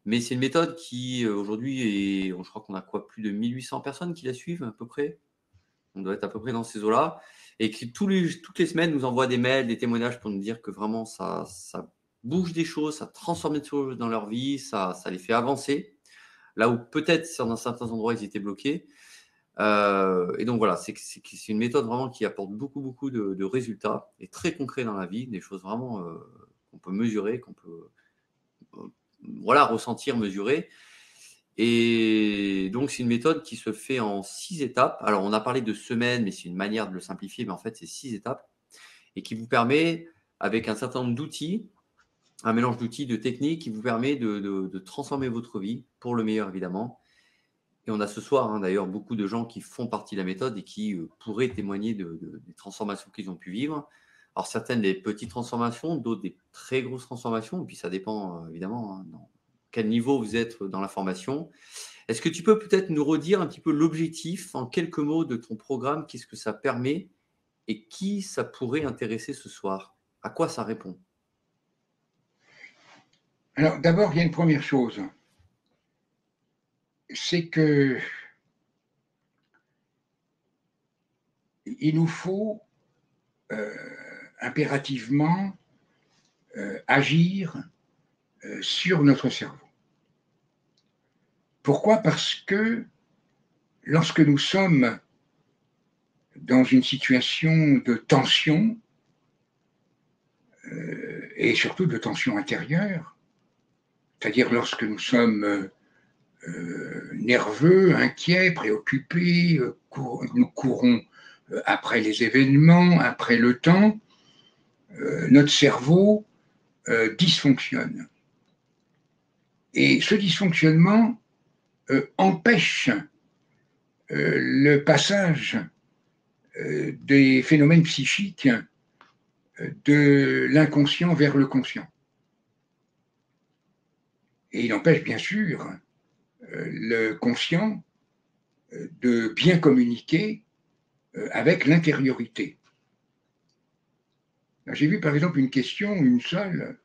Mais c'est une méthode qui euh, aujourd'hui je crois qu'on a quoi, plus de 1800 personnes qui la suivent à peu près. On doit être à peu près dans ces eaux-là. Et qui les, toutes les semaines nous envoie des mails, des témoignages pour nous dire que vraiment ça, ça bouge des choses, ça transforme des choses dans leur vie, ça, ça les fait avancer. Là où peut-être dans certains endroits ils étaient bloqués. Euh, et donc voilà, c'est une méthode vraiment qui apporte beaucoup, beaucoup de, résultats et très concrets dans la vie, des choses vraiment euh, qu'on peut mesurer, qu'on peut euh, voilà, ressentir, mesurer. Et donc c'est une méthode qui se fait en six étapes. Alors on a parlé de semaines, mais c'est une manière de le simplifier, mais en fait c'est six étapes et qui vous permet, avec un certain nombre d'outils, un mélange d'outils, de techniques, qui vous permet de transformer votre vie pour le meilleur évidemment et on a ce soir, hein, d'ailleurs, beaucoup de gens qui font partie de la méthode et qui euh, pourraient témoigner de, des transformations qu'ils ont pu vivre. Alors, certaines des petites transformations, d'autres des très grosses transformations. Et puis, ça dépend, euh, évidemment, hein, dans quel niveau vous êtes dans la formation. Est-ce que tu peux peut-être nous redire un petit peu l'objectif, en quelques mots, de ton programme? Qu'est-ce que ça permet et qui ça pourrait intéresser ce soir? À quoi ça répond? Alors, d'abord, il y a une première chose c'est que il nous faut euh, impérativement euh, agir euh, sur notre cerveau. Pourquoi? Parce que lorsque nous sommes dans une situation de tension, et surtout de tension intérieure, c'est-à-dire lorsque nous sommes nerveux, inquiets, préoccupés, euh, nous courons euh, après les événements, après le temps, notre cerveau dysfonctionne. Et ce dysfonctionnement empêche le passage des phénomènes psychiques de l'inconscient vers le conscient. Et il empêche bien sûr le conscient euh, de bien communiquer euh, avec l'intériorité. J'ai vu par exemple une question, une seule,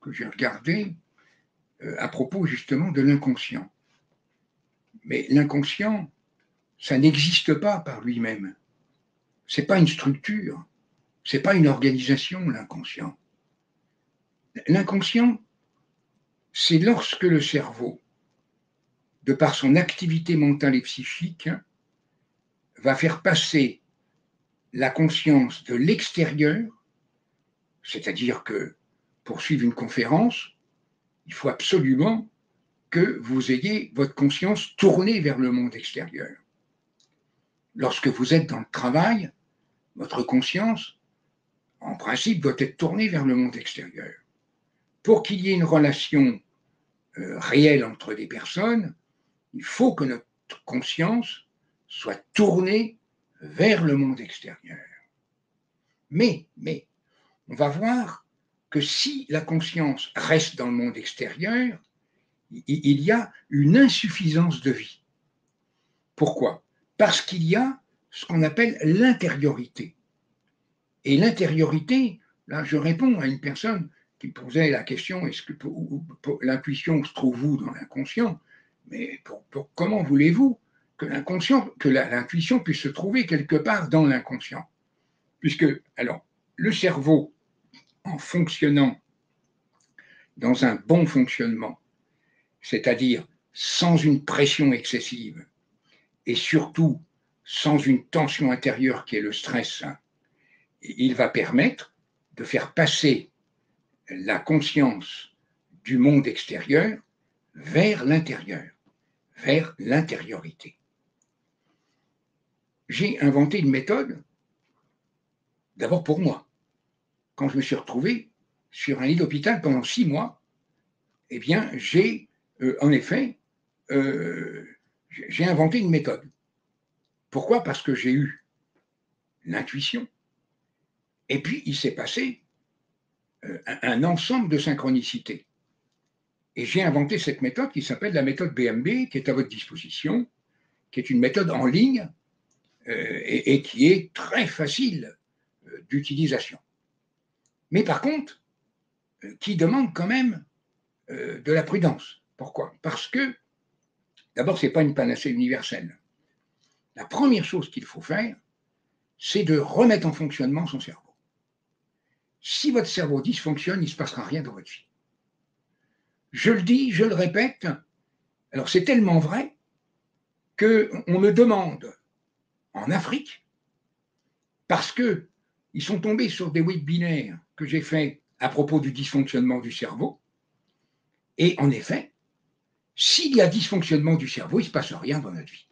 que j'ai regardée. euh, à propos justement de l'inconscient. Mais l'inconscient, ça n'existe pas par lui-même. C'est pas une structure, c'est pas une organisation l'inconscient. L'inconscient, c'est lorsque le cerveau, de par son activité mentale et psychique, va faire passer la conscience de l'extérieur, c'est-à-dire que pour suivre une conférence, il faut absolument que vous ayez votre conscience tournée vers le monde extérieur. Lorsque vous êtes dans le travail, votre conscience, en principe, doit être tournée vers le monde extérieur. Pour qu'il y ait une relation euh, réelle entre des personnes, il faut que notre conscience soit tournée vers le monde extérieur. Mais, mais, on va voir que si la conscience reste dans le monde extérieur, il y a une insuffisance de vie. Pourquoi? Parce qu'il y a ce qu'on appelle l'intériorité. Et l'intériorité, là je réponds à une personne qui posait la question, est-ce que l'intuition se trouve vous dans l'inconscient? Mais comment voulez-vous que que l'intuition puisse se trouver quelque part dans l'inconscient? Puisque, alors, le cerveau, en fonctionnant dans un bon fonctionnement, c'est-à-dire sans une pression excessive et surtout sans une tension intérieure qui est le stress, il va permettre de faire passer la conscience du monde extérieur vers l'intérieur, vers l'intériorité. J'ai inventé une méthode, d'abord pour moi. Quand je me suis retrouvé sur un lit d'hôpital pendant six mois, eh bien, j'ai euh, en effet, euh, j'ai inventé une méthode. Pourquoi? Parce que j'ai eu l'intuition. Et puis, il s'est passé euh, un, ensemble de synchronicités. Et j'ai inventé cette méthode qui s'appelle la méthode BMB, qui est à votre disposition, qui est une méthode en ligne et, qui est très facile d'utilisation. Mais par contre, qui demande quand même de la prudence. Pourquoi? Parce que, d'abord, ce n'est pas une panacée universelle. La première chose qu'il faut faire, c'est de remettre en fonctionnement son cerveau. Si votre cerveau dysfonctionne, il ne se passera rien dans votre vie. Je le dis, je le répète, alors c'est tellement vrai qu'on me demande en Afrique, parce qu'ils sont tombés sur des webinaires que j'ai faits à propos du dysfonctionnement du cerveau, et en effet, s'il y a dysfonctionnement du cerveau, il ne se passe rien dans notre vie.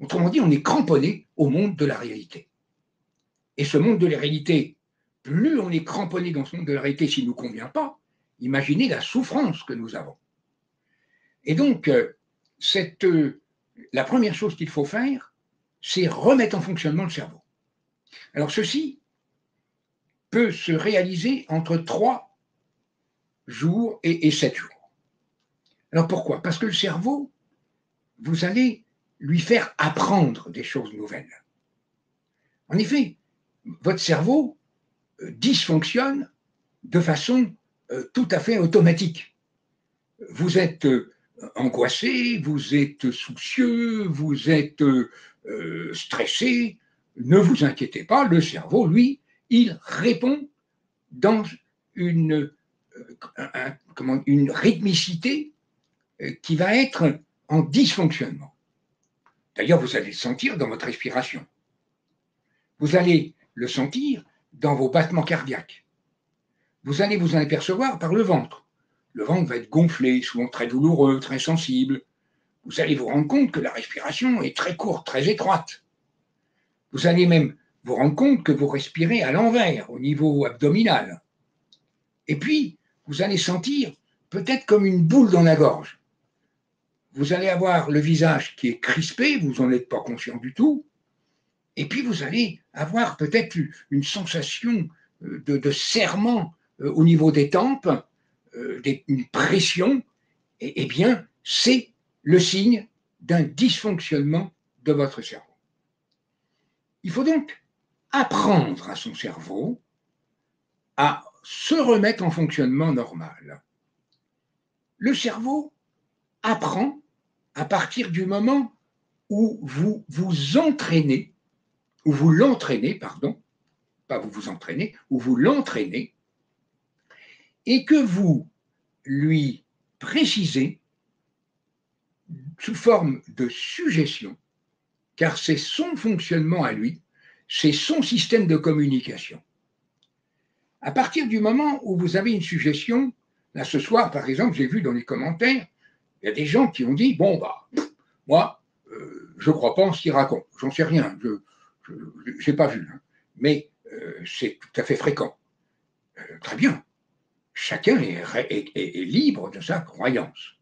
Autrement dit, on est cramponné au monde de la réalité. Et ce monde de la réalité, plus on est cramponné dans ce monde de la réalité s'il ne nous convient pas, imaginez la souffrance que nous avons. Et donc, euh, euh, la première chose qu'il faut faire, c'est remettre en fonctionnement le cerveau. Alors ceci peut se réaliser entre trois jours et, et sept jours. Alors pourquoi? Parce que le cerveau, vous allez lui faire apprendre des choses nouvelles. En effet, votre cerveau euh, dysfonctionne de façon tout à fait automatique. Vous êtes euh, angoissé, vous êtes soucieux, vous êtes stressé. Ne vous inquiétez pas, le cerveau, lui, il répond dans une, rythmicité euh, qui va être en dysfonctionnement. D'ailleurs, vous allez le sentir dans votre respiration. Vous allez le sentir dans vos battements cardiaques. Vous allez vous en apercevoir par le ventre. Le ventre va être gonflé, souvent très douloureux, très sensible. Vous allez vous rendre compte que la respiration est très courte, très étroite. Vous allez même vous rendre compte que vous respirez à l'envers, au niveau abdominal. Et puis, vous allez sentir peut-être comme une boule dans la gorge vous allez avoir le visage qui est crispé, vous n'en êtes pas conscient du tout, et puis vous allez avoir peut-être une sensation euh, de, serrement euh, au niveau des tempes, euh, une pression, et, eh bien, c'est le signe d'un dysfonctionnement de votre cerveau. Il faut donc apprendre à son cerveau à se remettre en fonctionnement normal. le cerveau apprend à partir du moment où vous vous entraînez, ou vous l'entraînez, pardon, pas vous vous entraînez, ou vous l'entraînez, et que vous lui précisez sous forme de suggestion, car c'est son fonctionnement à lui, c'est son système de communication. À partir du moment où vous avez une suggestion, là ce soir par exemple, j'ai vu dans les commentaires, il y a des gens qui ont dit, bon, bah, moi, euh, je ne crois pas en ce qu'il j'en sais rien, je n'ai pas vu, hein. mais euh, c'est tout à fait fréquent. Euh, très bien, chacun est libre de sa croyance.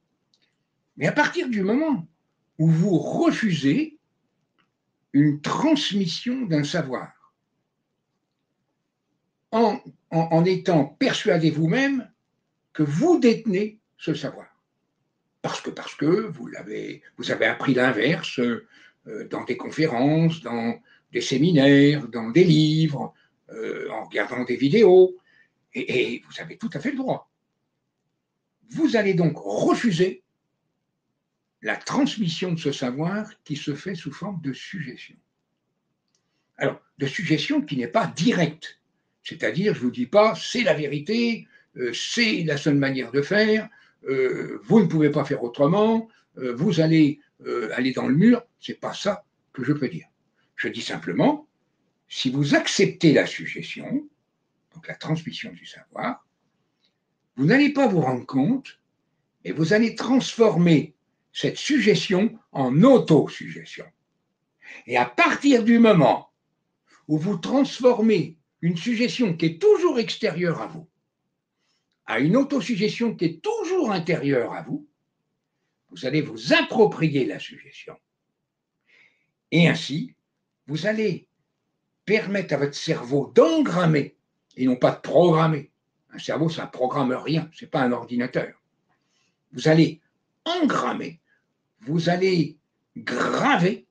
Mais à partir du moment où vous refusez une transmission d'un savoir, en, étant persuadé vous-même que vous détenez ce savoir, parce que, vous, avez, vous avez appris l'inverse euh, dans des conférences, dans des séminaires, dans des livres, euh, en regardant des vidéos, et vous avez tout à fait le droit. Vous allez donc refuser la transmission de ce savoir qui se fait sous forme de suggestion. Alors, de suggestion qui n'est pas directe, c'est-à-dire, je ne vous dis pas, c'est la vérité, euh, c'est la seule manière de faire, euh, vous ne pouvez pas faire autrement, euh, vous allez aller dans le mur, c'est pas ça que je peux dire. Je dis simplement, si vous acceptez la suggestion, donc la transmission du savoir, vous n'allez pas vous rendre compte, et vous allez transformer cette suggestion en autosuggestion. Et à partir du moment où vous transformez une suggestion qui est toujours extérieure à vous à une autosuggestion qui est toujours intérieure à vous, vous allez vous approprier la suggestion. Et ainsi, vous allez permettre à votre cerveau d'engrammer et non pas de programmer. Un cerveau, ça ne programme rien, ce n'est pas un ordinateur. Vous allez engrammer vous allez graver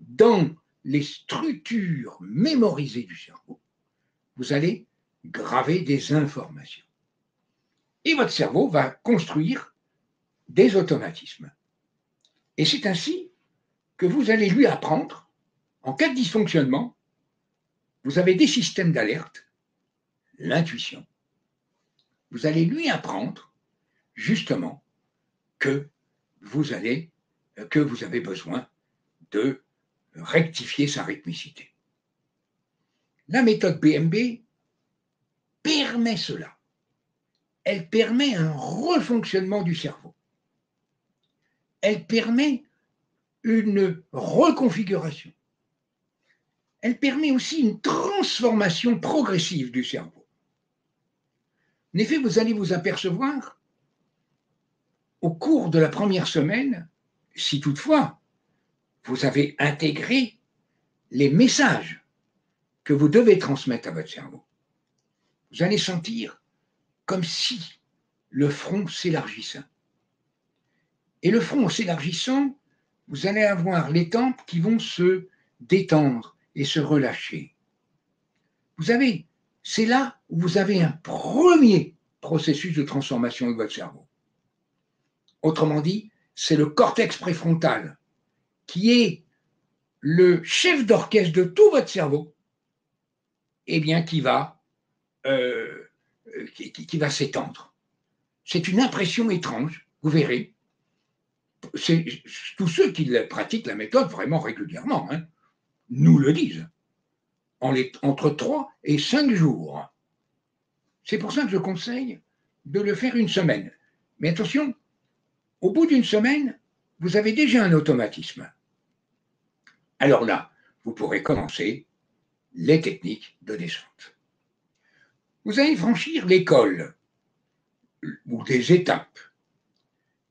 dans les structures mémorisées du cerveau, vous allez graver des informations. Et votre cerveau va construire des automatismes. Et c'est ainsi que vous allez lui apprendre, en cas de dysfonctionnement, vous avez des systèmes d'alerte, l'intuition. Vous allez lui apprendre justement que vous allez que vous avez besoin de rectifier sa rythmicité. La méthode BMB permet cela. Elle permet un refonctionnement du cerveau. Elle permet une reconfiguration. Elle permet aussi une transformation progressive du cerveau. En effet, vous allez vous apercevoir au cours de la première semaine si toutefois vous avez intégré les messages que vous devez transmettre à votre cerveau, vous allez sentir comme si le front s'élargissait. Et le front s'élargissant, vous allez avoir les tempes qui vont se détendre et se relâcher. Vous avez, c'est là où vous avez un premier processus de transformation de votre cerveau. Autrement dit, c'est le cortex préfrontal, qui est le chef d'orchestre de tout votre cerveau, eh bien, qui va, euh, qui, va s'étendre. C'est une impression étrange, vous verrez. Tous ceux qui pratiquent la méthode vraiment régulièrement hein, nous le disent. Entre 3 et 5 jours. C'est pour ça que je conseille de le faire une semaine. Mais attention, au bout d'une semaine, vous avez déjà un automatisme. Alors là, vous pourrez commencer les techniques de descente. Vous allez franchir l'école ou des étapes.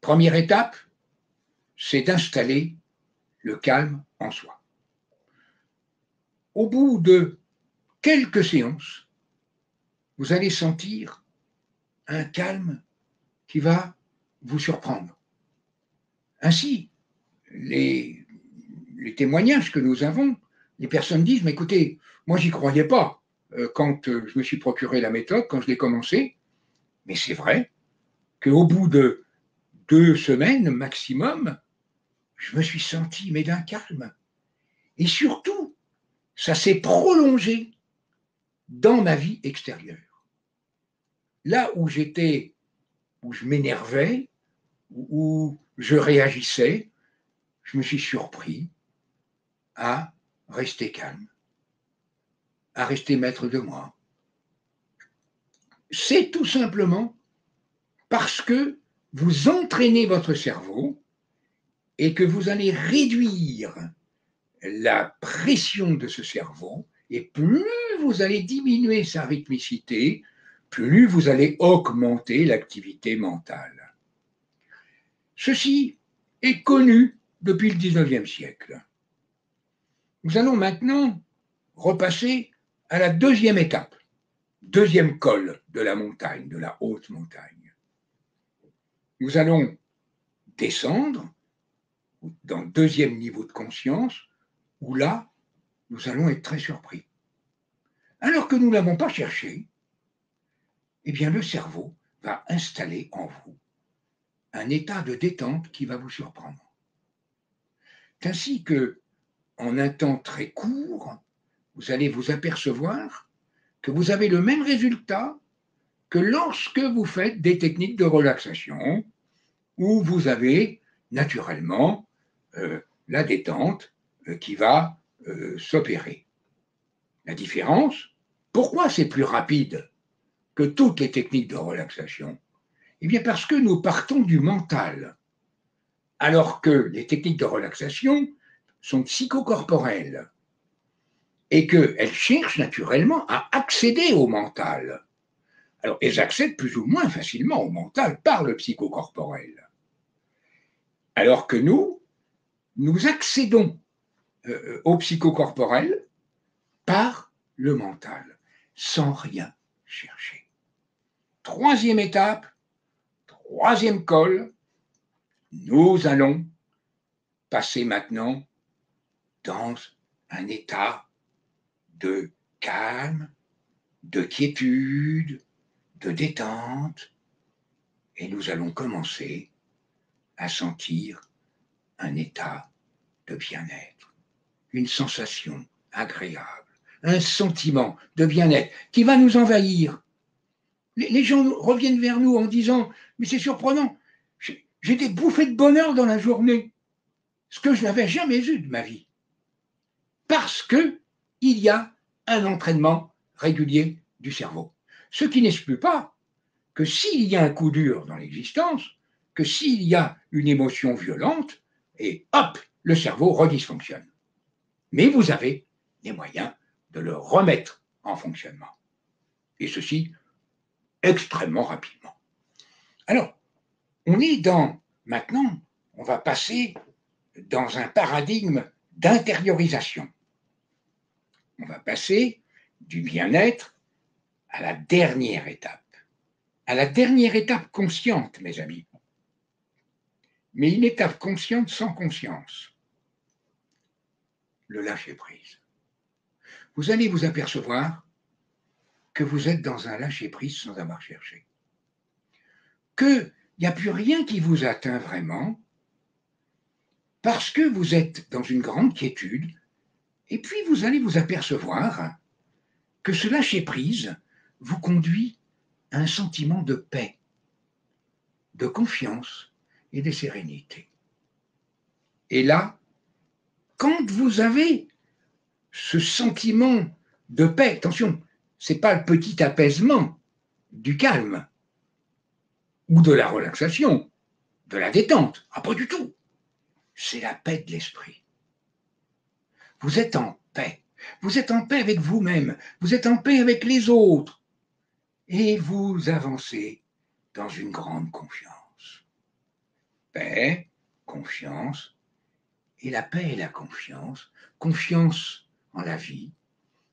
Première étape, c'est d'installer le calme en soi. Au bout de quelques séances, vous allez sentir un calme qui va vous surprendre. Ainsi, les, témoignages que nous avons, les personnes disent, mais écoutez, moi j'y croyais pas euh, quand euh, je me suis procuré la méthode, quand je l'ai commencé, mais c'est vrai qu'au bout de deux semaines maximum, je me suis senti, mais d'un calme. Et surtout, ça s'est prolongé dans ma vie extérieure. Là où j'étais, où je m'énervais, où je réagissais, je me suis surpris à rester calme, à rester maître de moi. C'est tout simplement parce que vous entraînez votre cerveau et que vous allez réduire la pression de ce cerveau, et plus vous allez diminuer sa rythmicité, plus vous allez augmenter l'activité mentale. Ceci est connu depuis le 19e siècle. Nous allons maintenant repasser à la deuxième étape, deuxième col de la montagne, de la haute montagne. Nous allons descendre dans le deuxième niveau de conscience, où là, nous allons être très surpris. Alors que nous ne l'avons pas cherché, eh bien le cerveau va installer en vous un état de détente qui va vous surprendre. Ainsi que, en un temps très court, vous allez vous apercevoir que vous avez le même résultat que lorsque vous faites des techniques de relaxation, où vous avez naturellement euh, la détente qui va euh, s'opérer. La différence, pourquoi c'est plus rapide que toutes les techniques de relaxation? Eh bien parce que nous partons du mental, alors que les techniques de relaxation sont psychocorporelles et qu'elles cherchent naturellement à accéder au mental. Alors, elles accèdent plus ou moins facilement au mental par le psychocorporel. Alors que nous, nous accédons euh, au psychocorporel par le mental, sans rien chercher. Troisième étape, troisième col, nous allons passer maintenant dans un état de calme, de quiétude, de détente, et nous allons commencer à sentir un état de bien-être, une sensation agréable, un sentiment de bien-être qui va nous envahir. Les, gens reviennent vers nous en disant, mais c'est surprenant, j'ai des bouffées de bonheur dans la journée, ce que je n'avais jamais eu de ma vie. Parce que il y a un entraînement régulier du cerveau. Ce qui n'exclut pas que s'il y a un coup dur dans l'existence, que s'il y a une émotion violente, et hop, le cerveau redysfonctionne. Mais vous avez les moyens de le remettre en fonctionnement. Et ceci extrêmement rapidement. Alors, on est dans, maintenant, on va passer dans un paradigme d'intériorisation. On va passer du bien-être à la dernière étape, à la dernière étape consciente, mes amis mais une étape consciente sans conscience. Le lâcher-prise. Vous allez vous apercevoir que vous êtes dans un lâcher-prise sans avoir cherché. Qu'il n'y a plus rien qui vous atteint vraiment parce que vous êtes dans une grande quiétude et puis vous allez vous apercevoir que ce lâcher-prise vous conduit à un sentiment de paix, de confiance, et de sérénité. Et là, quand vous avez ce sentiment de paix, attention, c'est pas le petit apaisement du calme ou de la relaxation, de la détente, ah, pas du tout. C'est la paix de l'esprit. Vous êtes en paix. Vous êtes en paix avec vous-même. Vous êtes en paix avec les autres. Et vous avancez dans une grande confiance paix, confiance, et la paix et la confiance, confiance en la vie,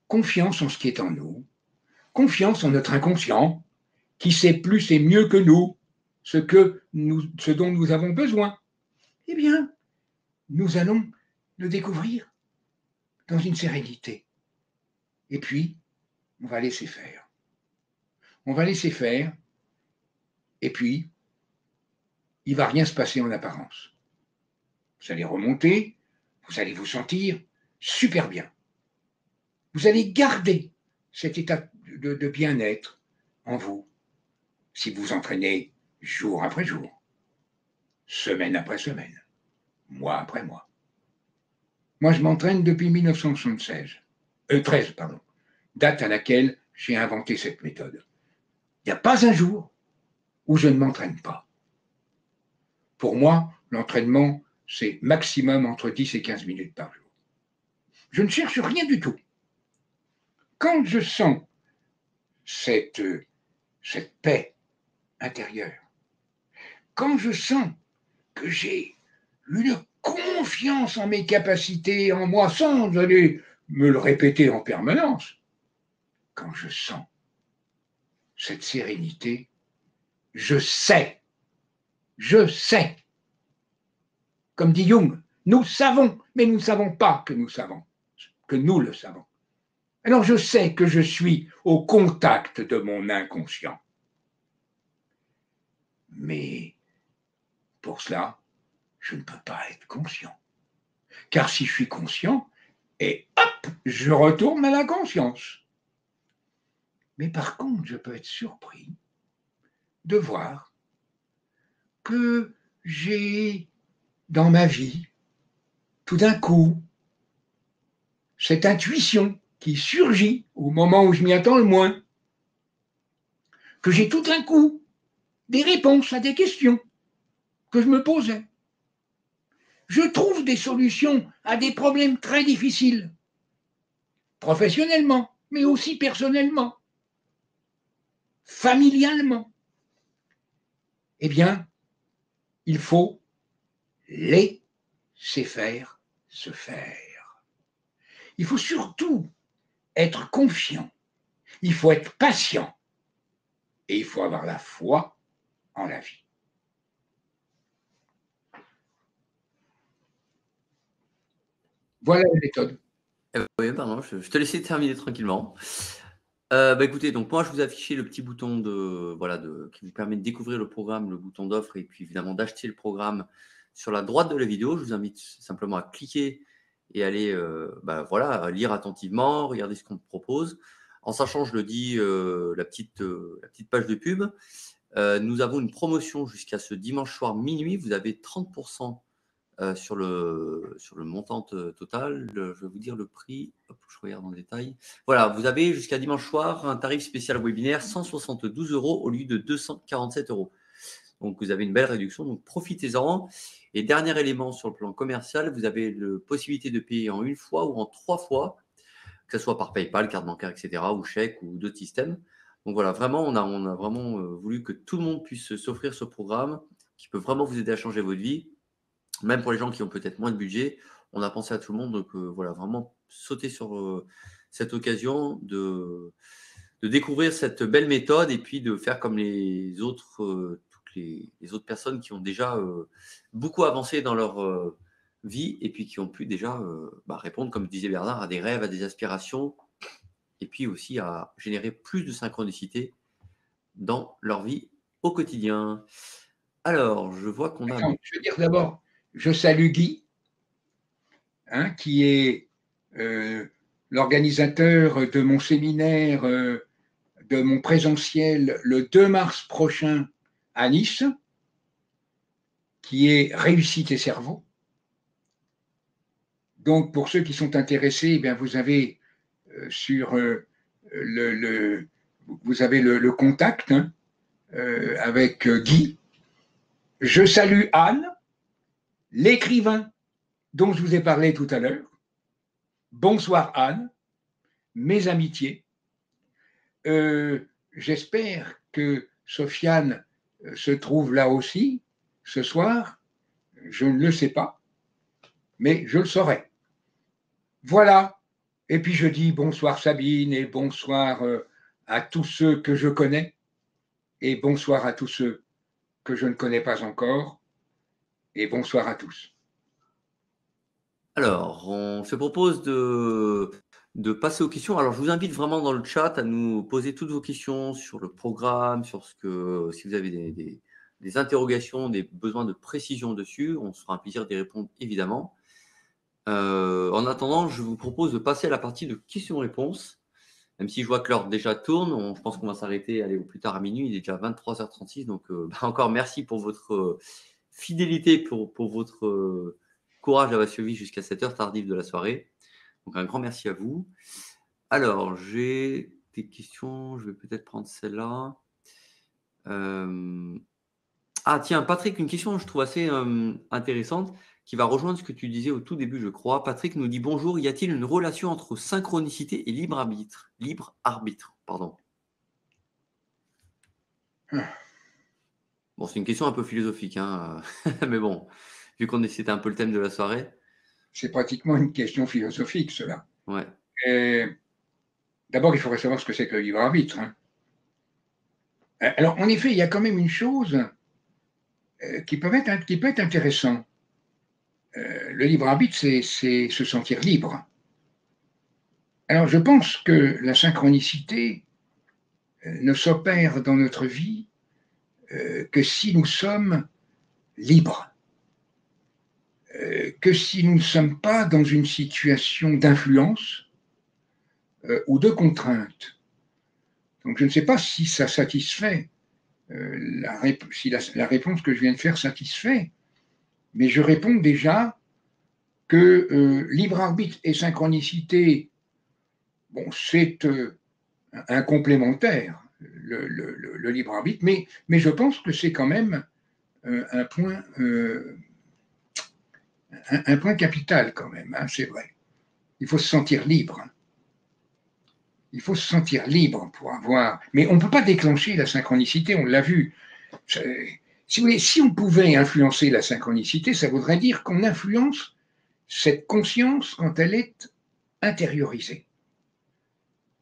confiance en ce qui est en nous, confiance en notre inconscient, qui sait plus et mieux que nous ce, que nous, dont nous avons besoin. Eh bien, nous allons le découvrir dans une sérénité. Et puis, on va laisser faire. On va laisser faire. Et puis, il ne va rien se passer en apparence. Vous allez remonter, vous allez vous sentir super bien. Vous allez garder cet état de, bien-être en vous si vous entraînez jour après jour, semaine après semaine, mois après mois. Moi, je m'entraîne depuis 1976, euh, 13, pardon, date à laquelle j'ai inventé cette méthode. Il n'y a pas un jour où je ne m'entraîne pas. Pour moi, l'entraînement, c'est maximum entre 10 et 15 minutes par jour. Je ne cherche rien du tout. Quand je sens cette, cette paix intérieure, quand je sens que j'ai une confiance en mes capacités, en moi, sans aller me le répéter en permanence, quand je sens cette sérénité, je sais, je sais. Comme dit Jung, nous savons, mais nous ne savons pas que nous savons, que nous le savons. Alors je sais que je suis au contact de mon inconscient. Mais pour cela, je ne peux pas être conscient. Car si je suis conscient, et hop, je retourne à la conscience. Mais par contre, je peux être surpris de voir que j'ai dans ma vie, tout d'un coup, cette intuition qui surgit au moment où je m'y attends le moins, que j'ai tout d'un coup des réponses à des questions que je me posais. Je trouve des solutions à des problèmes très difficiles, professionnellement, mais aussi personnellement familialement, eh bien, il faut laisser faire se faire. Il faut surtout être confiant, il faut être patient et il faut avoir la foi en la vie. Voilà la méthode. Eh ben, oui, pardon, je, te laissais terminer tranquillement. Euh, bah, écoutez, donc moi je vous affichais le petit bouton de voilà de qui vous permet de découvrir le programme, le bouton d'offre et puis évidemment d'acheter le programme sur la droite de la vidéo. Je vous invite simplement à cliquer et aller euh, bah, voilà lire attentivement, regarder ce qu'on propose. En sachant, je le dis, euh, la petite la petite page de pub. nous avons une promotion jusqu'à ce dimanche soir minuit. Vous avez 30% euh, sur, le, sur le montant total, je vais vous dire le prix. Hop, je regarde en détail. Voilà, vous avez jusqu'à dimanche soir un tarif spécial webinaire 172 euros au lieu de 247 euros. Donc vous avez une belle réduction, donc profitez-en. Et dernier élément sur le plan commercial, vous avez la possibilité de payer en une fois ou en trois fois, que ce soit par PayPal, carte bancaire, etc., ou chèque ou d'autres systèmes. Donc voilà, vraiment, on a, on a vraiment euh, voulu que tout le monde puisse s'offrir ce programme qui peut vraiment vous aider à changer votre vie même pour les gens qui ont peut-être moins de budget, on a pensé à tout le monde. Donc euh, voilà, vraiment sauter sur euh, cette occasion de, découvrir cette belle méthode et puis de faire comme les autres, les, autres personnes qui ont déjà beaucoup avancé dans leur vie et puis qui ont pu déjà bah, répondre, comme disait Bernard, à des rêves, à des aspirations et puis aussi à générer plus de synchronicité dans leur vie au quotidien. Alors, je vois qu'on a. je veux dire d'abord, je salue Guy, hein, qui est euh, l'organisateur de mon séminaire, euh, de mon présentiel le 2 mars prochain à Nice, qui est Réussite et cerveau. Donc, pour ceux qui sont intéressés, eh bien, vous avez euh, sur le, vous avez le, contact hein, avec Guy. Je salue Anne, l'écrivain dont je vous ai parlé tout à l'heure. Bonsoir Anne, mes amitiés. Euh, j'espère que Sofiane euh, se trouve là aussi ce soir. Je ne le sais pas, mais je le saurai. Voilà. Et puis je dis bonsoir Sabine et bonsoir euh, à tous ceux que je connais et bonsoir à tous ceux que je ne connais pas encore et bonsoir à tous. Alors, on se propose de, de passer aux questions. Alors, je vous invite vraiment dans le chat à nous poser toutes vos questions sur le programme, sur ce que, si vous avez des, interrogations, des besoins de précision dessus, on se fera un plaisir d'y répondre évidemment. Euh, en attendant, je vous propose de passer à la partie de questions-réponses. Même si je vois que l'heure déjà tourne, je pense qu'on va s'arrêter aller au plus tard à minuit. Il est déjà 23h36. Donc, euh, bah, encore merci pour votre euh, fidélité, pour, pour votre courage d'avoir suivi jusqu'à cette heure tardive de la soirée. Donc, un grand merci à vous. Alors, j'ai des questions. Je vais peut-être prendre celle-là. Ah, tiens, Patrick, une question que je trouve assez intéressante qui va rejoindre ce que tu disais au tout début, je crois. Patrick nous dit bonjour, y a-t-il une relation entre synchronicité et libre arbitre pardon? Bon, c'est une question un peu philosophique, hein, mais bon, vu qu'on c'était un peu le thème de la soirée. C'est pratiquement une question philosophique, cela. Ouais. D'abord, il faudrait savoir ce que c'est que le libre arbitre. Hein. Alors, en effet, il y a quand même une chose euh, qui peut être, qui peut être intéressant. Euh, le libre arbitre, c'est se sentir libre. Alors je pense que la synchronicité euh, ne s'opère dans notre vie euh, que si nous sommes libres, que si nous ne sommes pas dans une situation d'influence ou de contrainte. Donc je ne sais pas si ça satisfait, la, si la réponse que je viens de faire satisfait, mais je réponds déjà que euh, libre arbitre et synchronicité, bon, c'est euh, un complémentaire, le, libre arbitre, mais, je pense que c'est quand même euh, un, point, un, point capital quand même, hein, c'est vrai. Il faut se sentir libre. Il faut se sentir libre pour avoir. Mais on ne peut pas déclencher la synchronicité, on l'a vu. Si, on pouvait influencer la synchronicité, ça voudrait dire qu'on influence cette conscience quand elle est intériorisée.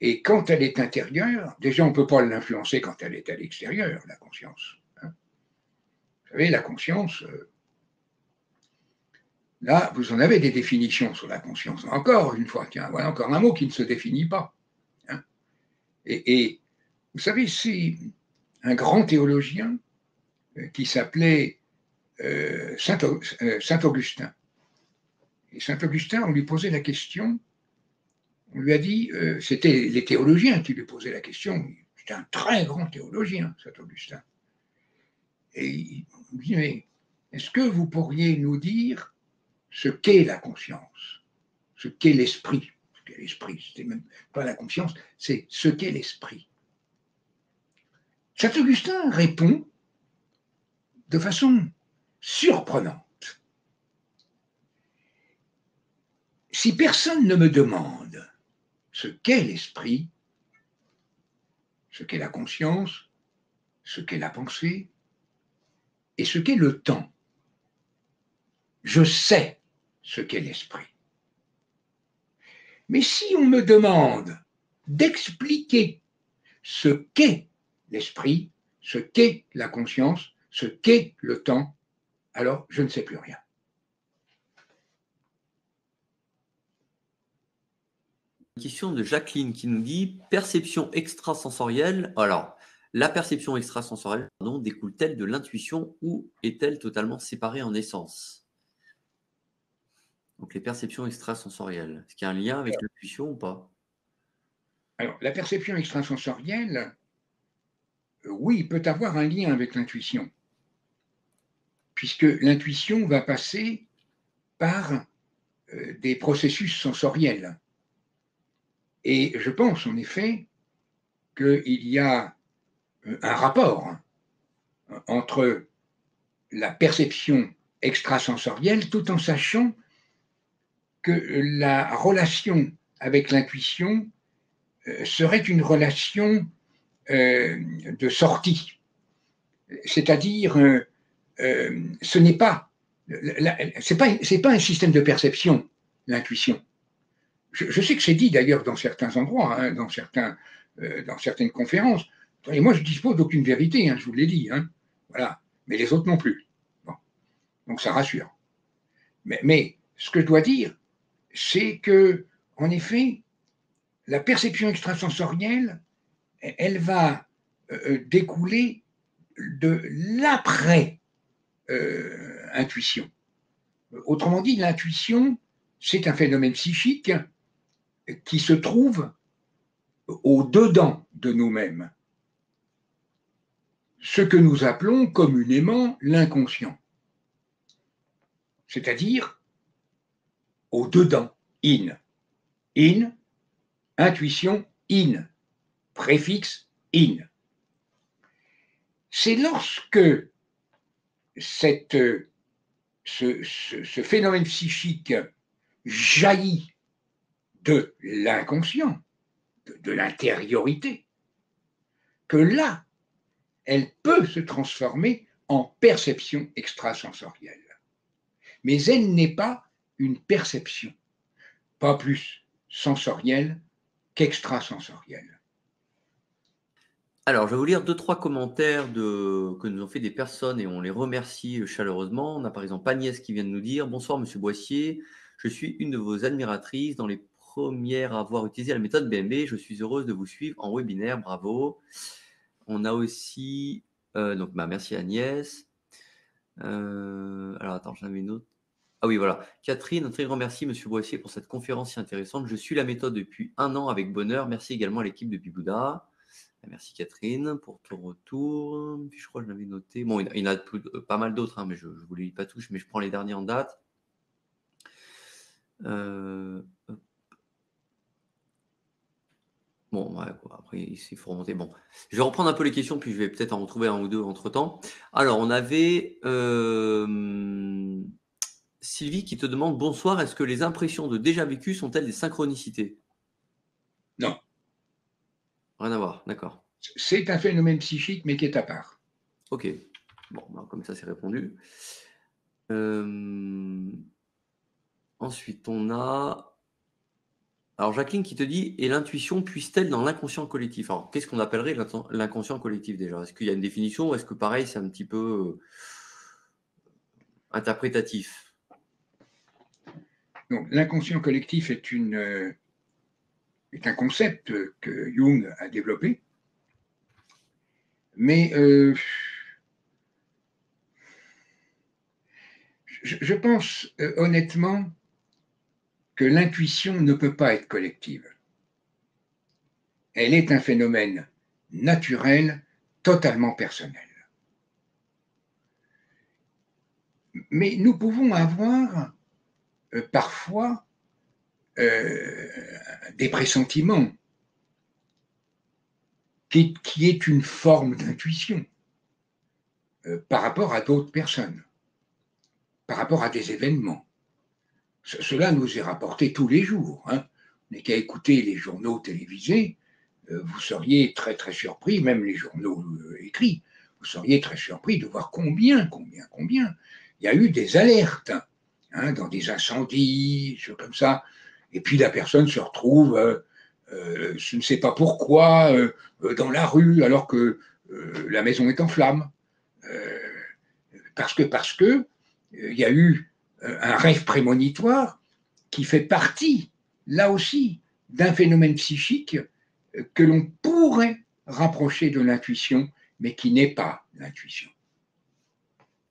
Et quand elle est intérieure, déjà on ne peut pas l'influencer quand elle est à l'extérieur, la conscience. Hein. Vous savez, la conscience, euh, là, vous en avez des définitions sur la conscience. Encore une fois, tiens, voilà encore un mot qui ne se définit pas. Hein. et, vous savez, c'est un grand théologien euh, qui s'appelait euh, euh, Saint-Augustin. Et Saint-Augustin, on lui posait la question, on lui a dit, c'était les théologiens qui lui posaient la question, c'était un très grand théologien, Saint-Augustin. Et il dit, mais est-ce que vous pourriez nous dire ce qu'est la conscience, ce qu'est l'esprit Ce qu'est l'esprit, c'était même pas la conscience, c'est ce qu'est l'esprit. Saint-Augustin répond de façon surprenante. Si personne ne me demande ce qu'est l'esprit, ce qu'est la conscience, ce qu'est la pensée et ce qu'est le temps, je sais ce qu'est l'esprit. Mais si on me demande d'expliquer ce qu'est l'esprit, ce qu'est la conscience, ce qu'est le temps, alors je ne sais plus rien. Une question de Jacqueline qui nous dit perception extrasensorielle. Alors, la perception extrasensorielle découle-t-elle de l'intuition ou est-elle totalement séparée en essence? Donc, les perceptions extrasensorielles, est-ce qu'il y a un lien avec l'intuition ou pas? Alors, la perception extrasensorielle, euh, oui, peut avoir un lien avec l'intuition puisque l'intuition va passer par euh, des processus sensoriels. Et je pense en effet qu'il y a euh, un rapport hein, entre la perception extrasensorielle tout en sachant que la relation avec l'intuition euh, serait une relation de sortie, c'est-à-dire euh, ce n'est pas, c'est pas, pas un système de perception, l'intuition. Je, sais que c'est dit d'ailleurs dans certains endroits, hein, dans, certains, euh, dans certaines conférences. Et moi, je dispose d'aucune vérité, hein, je vous l'ai dit. Hein, voilà. Mais les autres non plus. Donc ça rassure. Mais, ce que je dois dire, c'est que, en effet, la perception extrasensorielle, elle va euh, découler de l'après-intuition. Autrement dit, l'intuition, c'est un phénomène psychique qui se trouve au-dedans de nous-mêmes, ce que nous appelons communément l'inconscient, c'est-à-dire au-dedans, in. In, intuition, in, préfixe in. C'est lorsque cette, ce, ce phénomène psychique jaillit de l'inconscient, de, l'intériorité, que là, elle peut se transformer en perception extrasensorielle. Mais elle n'est pas une perception, pas plus sensorielle qu'extrasensorielle. Alors, je vais vous lire deux, trois commentaires de, que nous ont fait des personnes et on les remercie chaleureusement. On a par exemple Agnès qui vient de nous dire Bonsoir, monsieur Boissier. Je suis une de vos admiratrices dans les première à avoir utilisé la méthode BMB. Je suis heureuse de vous suivre en webinaire. Bravo. On a aussi, euh, donc bah, merci Agnès. Euh, alors attends, j'en avais une autre. Ah oui, voilà. Catherine, un très grand merci, Monsieur Boissier, pour cette conférence si intéressante. Je suis la méthode depuis un an avec bonheur. Merci également à l'équipe depuis Bouddha. Merci Catherine pour ton retour. je crois que je l'avais noté. Bon, il y en a pas mal d'autres, hein, mais je ne vous les lis pas tous, mais je prends les derniers en date. Euh, Bon, après, il faut remonter. Bon, je vais reprendre un peu les questions, puis je vais peut-être en retrouver un ou deux entre-temps. Alors, on avait euh, Sylvie qui te demande Bonsoir, est-ce que les impressions de déjà vécu sont-elles des synchronicités? Non. Rien à voir, d'accord. C'est un phénomène psychique, mais qui est à part. Ok. Bon, ben, comme ça, c'est répondu. Euh, ensuite, on a alors Jacqueline qui te dit, et l'intuition puisse-t-elle dans l'inconscient collectif? Alors qu'est-ce qu'on appellerait l'inconscient collectif déjà? Est-ce qu'il y a une définition? Ou est-ce que pareil c'est un petit peu euh, interprétatif? L'inconscient collectif euh, est un concept que Jung a développé, mais euh, je, pense honnêtement que l'intuition ne peut pas être collective. Elle est un phénomène naturel, totalement personnel. Mais nous pouvons avoir euh, parfois euh, des pressentiments qui, est une forme d'intuition euh, par rapport à d'autres personnes, par rapport à des événements. Cela nous est rapporté tous les jours. Hein. On n'est qu'à écouter les journaux télévisés, vous seriez très très surpris, même les journaux écrits, vous seriez très surpris de voir combien, combien, combien il y a eu des alertes hein, dans des incendies, choses comme ça. Et puis la personne se retrouve, euh, je ne sais pas pourquoi, dans la rue alors que la maison est en flammes. parce que parce que il y a eu euh, un rêve prémonitoire qui fait partie, là aussi, d'un phénomène psychique euh, que l'on pourrait rapprocher de l'intuition, mais qui n'est pas l'intuition.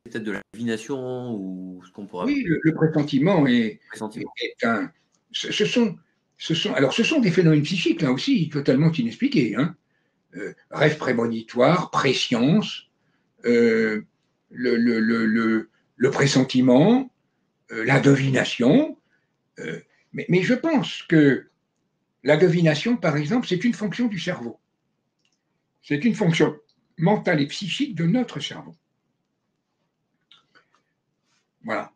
Peut-être de la divination ou ce qu'on pourrait. Oui, le, pressentiment, est, un. Ce, sont, ce sont, alors, ce sont des phénomènes psychiques, là aussi, totalement inexpliqués. Hein. Euh, rêve prémonitoire, préscience, le, le, le, pressentiment, euh, la devination. Euh, mais, je pense que la devination, par exemple, c'est une fonction du cerveau. C'est une fonction mentale et psychique de notre cerveau. Voilà.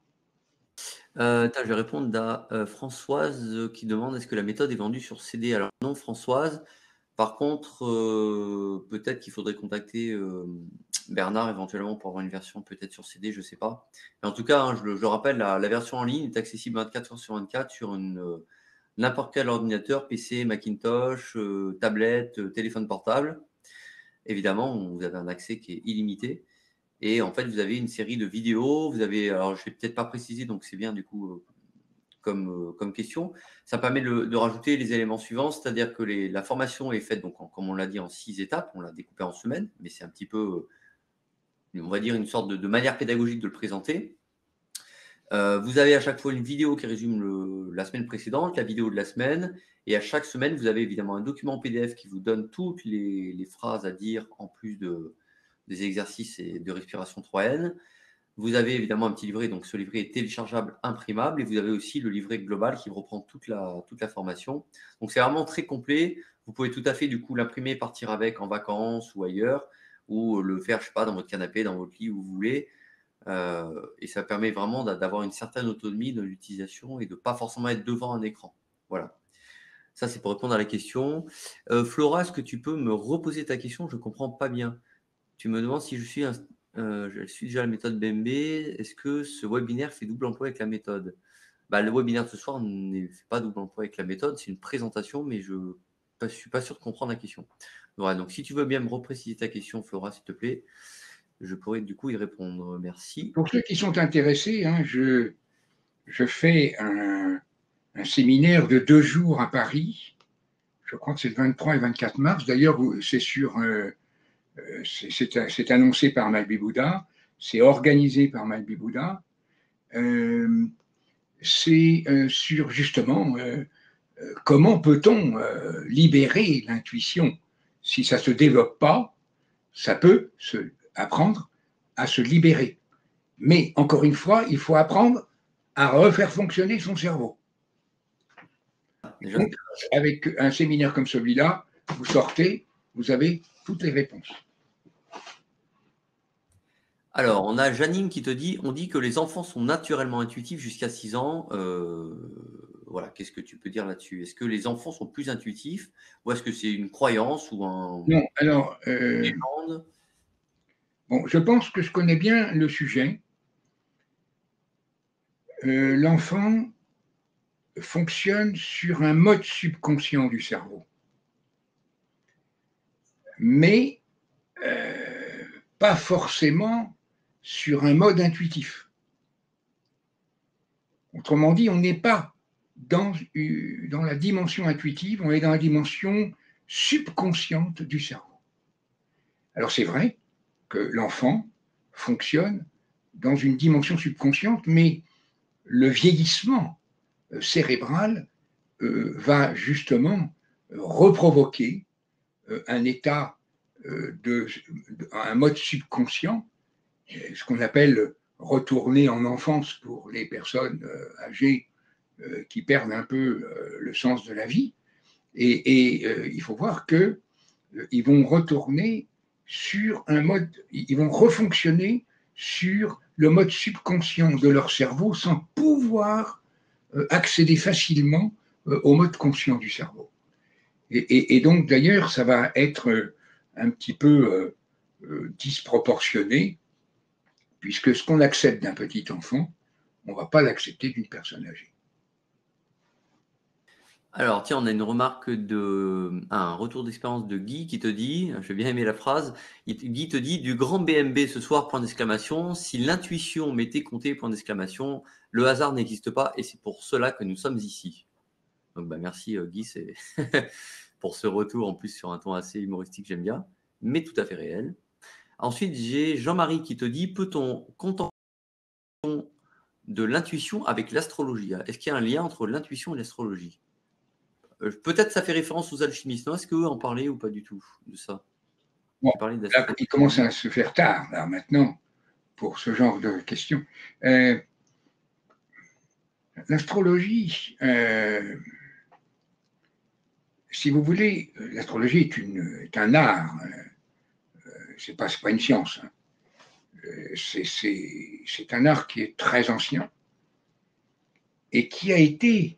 Euh, je vais répondre à Françoise qui demande est-ce que la méthode est vendue sur CD Alors non, Françoise. Par contre, peut-être qu'il faudrait contacter Bernard éventuellement pour avoir une version peut-être sur CD, je ne sais pas. En tout cas, hein, je, le, rappelle, la, version en ligne est accessible 24 heures sur 24 sur euh, n'importe quel ordinateur, PC, Macintosh, euh, tablette, euh, téléphone portable. Évidemment, vous avez un accès qui est illimité. Et en fait, vous avez une série de vidéos. Vous avez, alors je ne vais peut-être pas préciser, donc c'est bien du coup comme, comme question. Ça permet de, rajouter les éléments suivants, c'est-à-dire que la formation est faite, donc comme on l'a dit, en six étapes. On l'a découpé en semaines, mais c'est un petit peu on va dire, une sorte de, manière pédagogique de le présenter. Euh, vous avez à chaque fois une vidéo qui résume la semaine précédente, la vidéo de la semaine, et à chaque semaine, vous avez évidemment un document PDF qui vous donne toutes les, phrases à dire en plus de, des exercices et de respiration 3N. Vous avez évidemment un petit livret, donc ce livret est téléchargeable, imprimable, et vous avez aussi le livret global qui reprend toute la, formation. Donc c'est vraiment très complet. Vous pouvez tout à fait du coup l'imprimer, partir avec en vacances ou ailleurs, ou le faire, je sais pas, dans votre canapé, dans votre lit, où vous voulez. Euh, et ça permet vraiment d'avoir une certaine autonomie de l'utilisation et de pas forcément être devant un écran. Voilà. Ça, c'est pour répondre à la question. Euh, Flora, est-ce que tu peux me reposer ta question? Je ne comprends pas bien. Tu me demandes si je suis un, euh, je suis déjà la méthode BMB. Est-ce que ce webinaire fait double emploi avec la méthode? Bah, Le webinaire de ce soir ne fait pas double emploi avec la méthode. C'est une présentation, mais je ne suis pas sûr de comprendre la question. Voilà, donc si tu veux bien me repréciser ta question, Flora, s'il te plaît, je pourrais du coup y répondre. Merci. Pour ceux qui sont intéressés, hein, je, je fais un, un, séminaire de deux jours à Paris. Je crois que c'est le 23 et 24 mars. D'ailleurs, c'est sur. Euh, c'est annoncé par Malbi Bouddha, c'est organisé par Malbi Bouddha. Euh, c'est euh, sur justement comment peut-on libérer l'intuition? Si ça ne se développe pas, ça peut se apprendre à se libérer. Mais encore une fois, il faut apprendre à refaire fonctionner son cerveau. avec un séminaire comme celui-là, vous sortez, vous avez toutes les réponses. Alors, on a Janine qui te dit, on dit que les enfants sont naturellement intuitifs jusqu'à 6 ans. Euh, voilà, qu'est-ce que tu peux dire là-dessus? Est-ce que les enfants sont plus intuitifs ou est-ce que c'est une croyance ou un... Non, alors... Euh, bon, je pense que je connais bien le sujet. Euh, l'enfant fonctionne sur un mode subconscient du cerveau. Mais pas forcément sur un mode intuitif. Autrement dit, on n'est pas dans, dans la dimension intuitive, on est dans la dimension subconsciente du cerveau. Alors c'est vrai que l'enfant fonctionne dans une dimension subconsciente, mais le vieillissement euh, cérébral euh, va justement reprovoquer euh, un état un mode subconscient ce qu'on appelle retourner en enfance pour les personnes euh, âgées euh, qui perdent un peu euh, le sens de la vie. Et, il faut voir que ils vont retourner sur un mode, ils vont refonctionner sur le mode subconscient de leur cerveau sans pouvoir accéder facilement au mode conscient du cerveau. Et donc d'ailleurs, ça va être un petit peu disproportionné puisque ce qu'on accepte d'un petit enfant, on ne va pas l'accepter d'une personne âgée. Alors, tiens, on a une remarque de. un retour d'expérience de Guy qui te dit, j'ai bien aimé la phrase, Guy te dit du grand BMB ce soir, point d'exclamation, si l'intuition m'était comptée, point d'exclamation, le hasard n'existe pas et c'est pour cela que nous sommes ici. Donc, bah, merci euh, Guy pour ce retour en plus sur un ton assez humoristique, j'aime bien, mais tout à fait réel. Ensuite, j'ai Jean-Marie qui te dit peut-on contenter de l'intuition avec l'astrologie? Est-ce qu'il y a un lien entre l'intuition et l'astrologie? Euh, Peut-être ça fait référence aux alchimistes. Est-ce que en parlez ou pas du tout de ça? Il commence à se faire tard là, maintenant pour ce genre de questions. Euh, l'astrologie, euh, si vous voulez, l'astrologie est, est, un art c'est pas, pas une science. Hein. Euh, c'est un art qui est très ancien et qui a été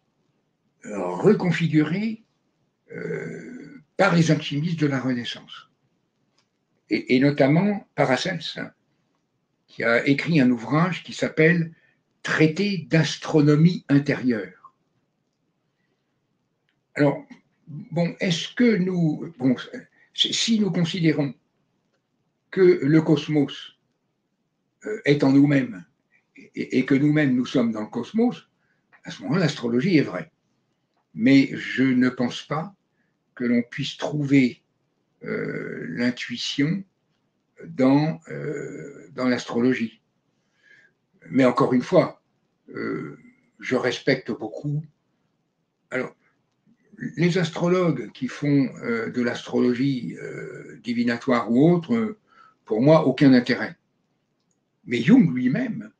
euh, reconfiguré euh, par les alchimistes de la Renaissance, et, notamment Paracels, hein, qui a écrit un ouvrage qui s'appelle Traité d'astronomie intérieure. Alors, bon, est-ce que nous, bon, si nous considérons le cosmos euh, est en nous-mêmes et, que nous-mêmes nous sommes dans le cosmos, à ce moment-là, l'astrologie est vraie. Mais je ne pense pas que l'on puisse trouver euh, l'intuition dans, euh, dans l'astrologie. Mais encore une fois, je respecte beaucoup. Alors, les astrologues qui font de l'astrologie divinatoire ou autre, pour moi, aucun intérêt. Mais Jung lui-même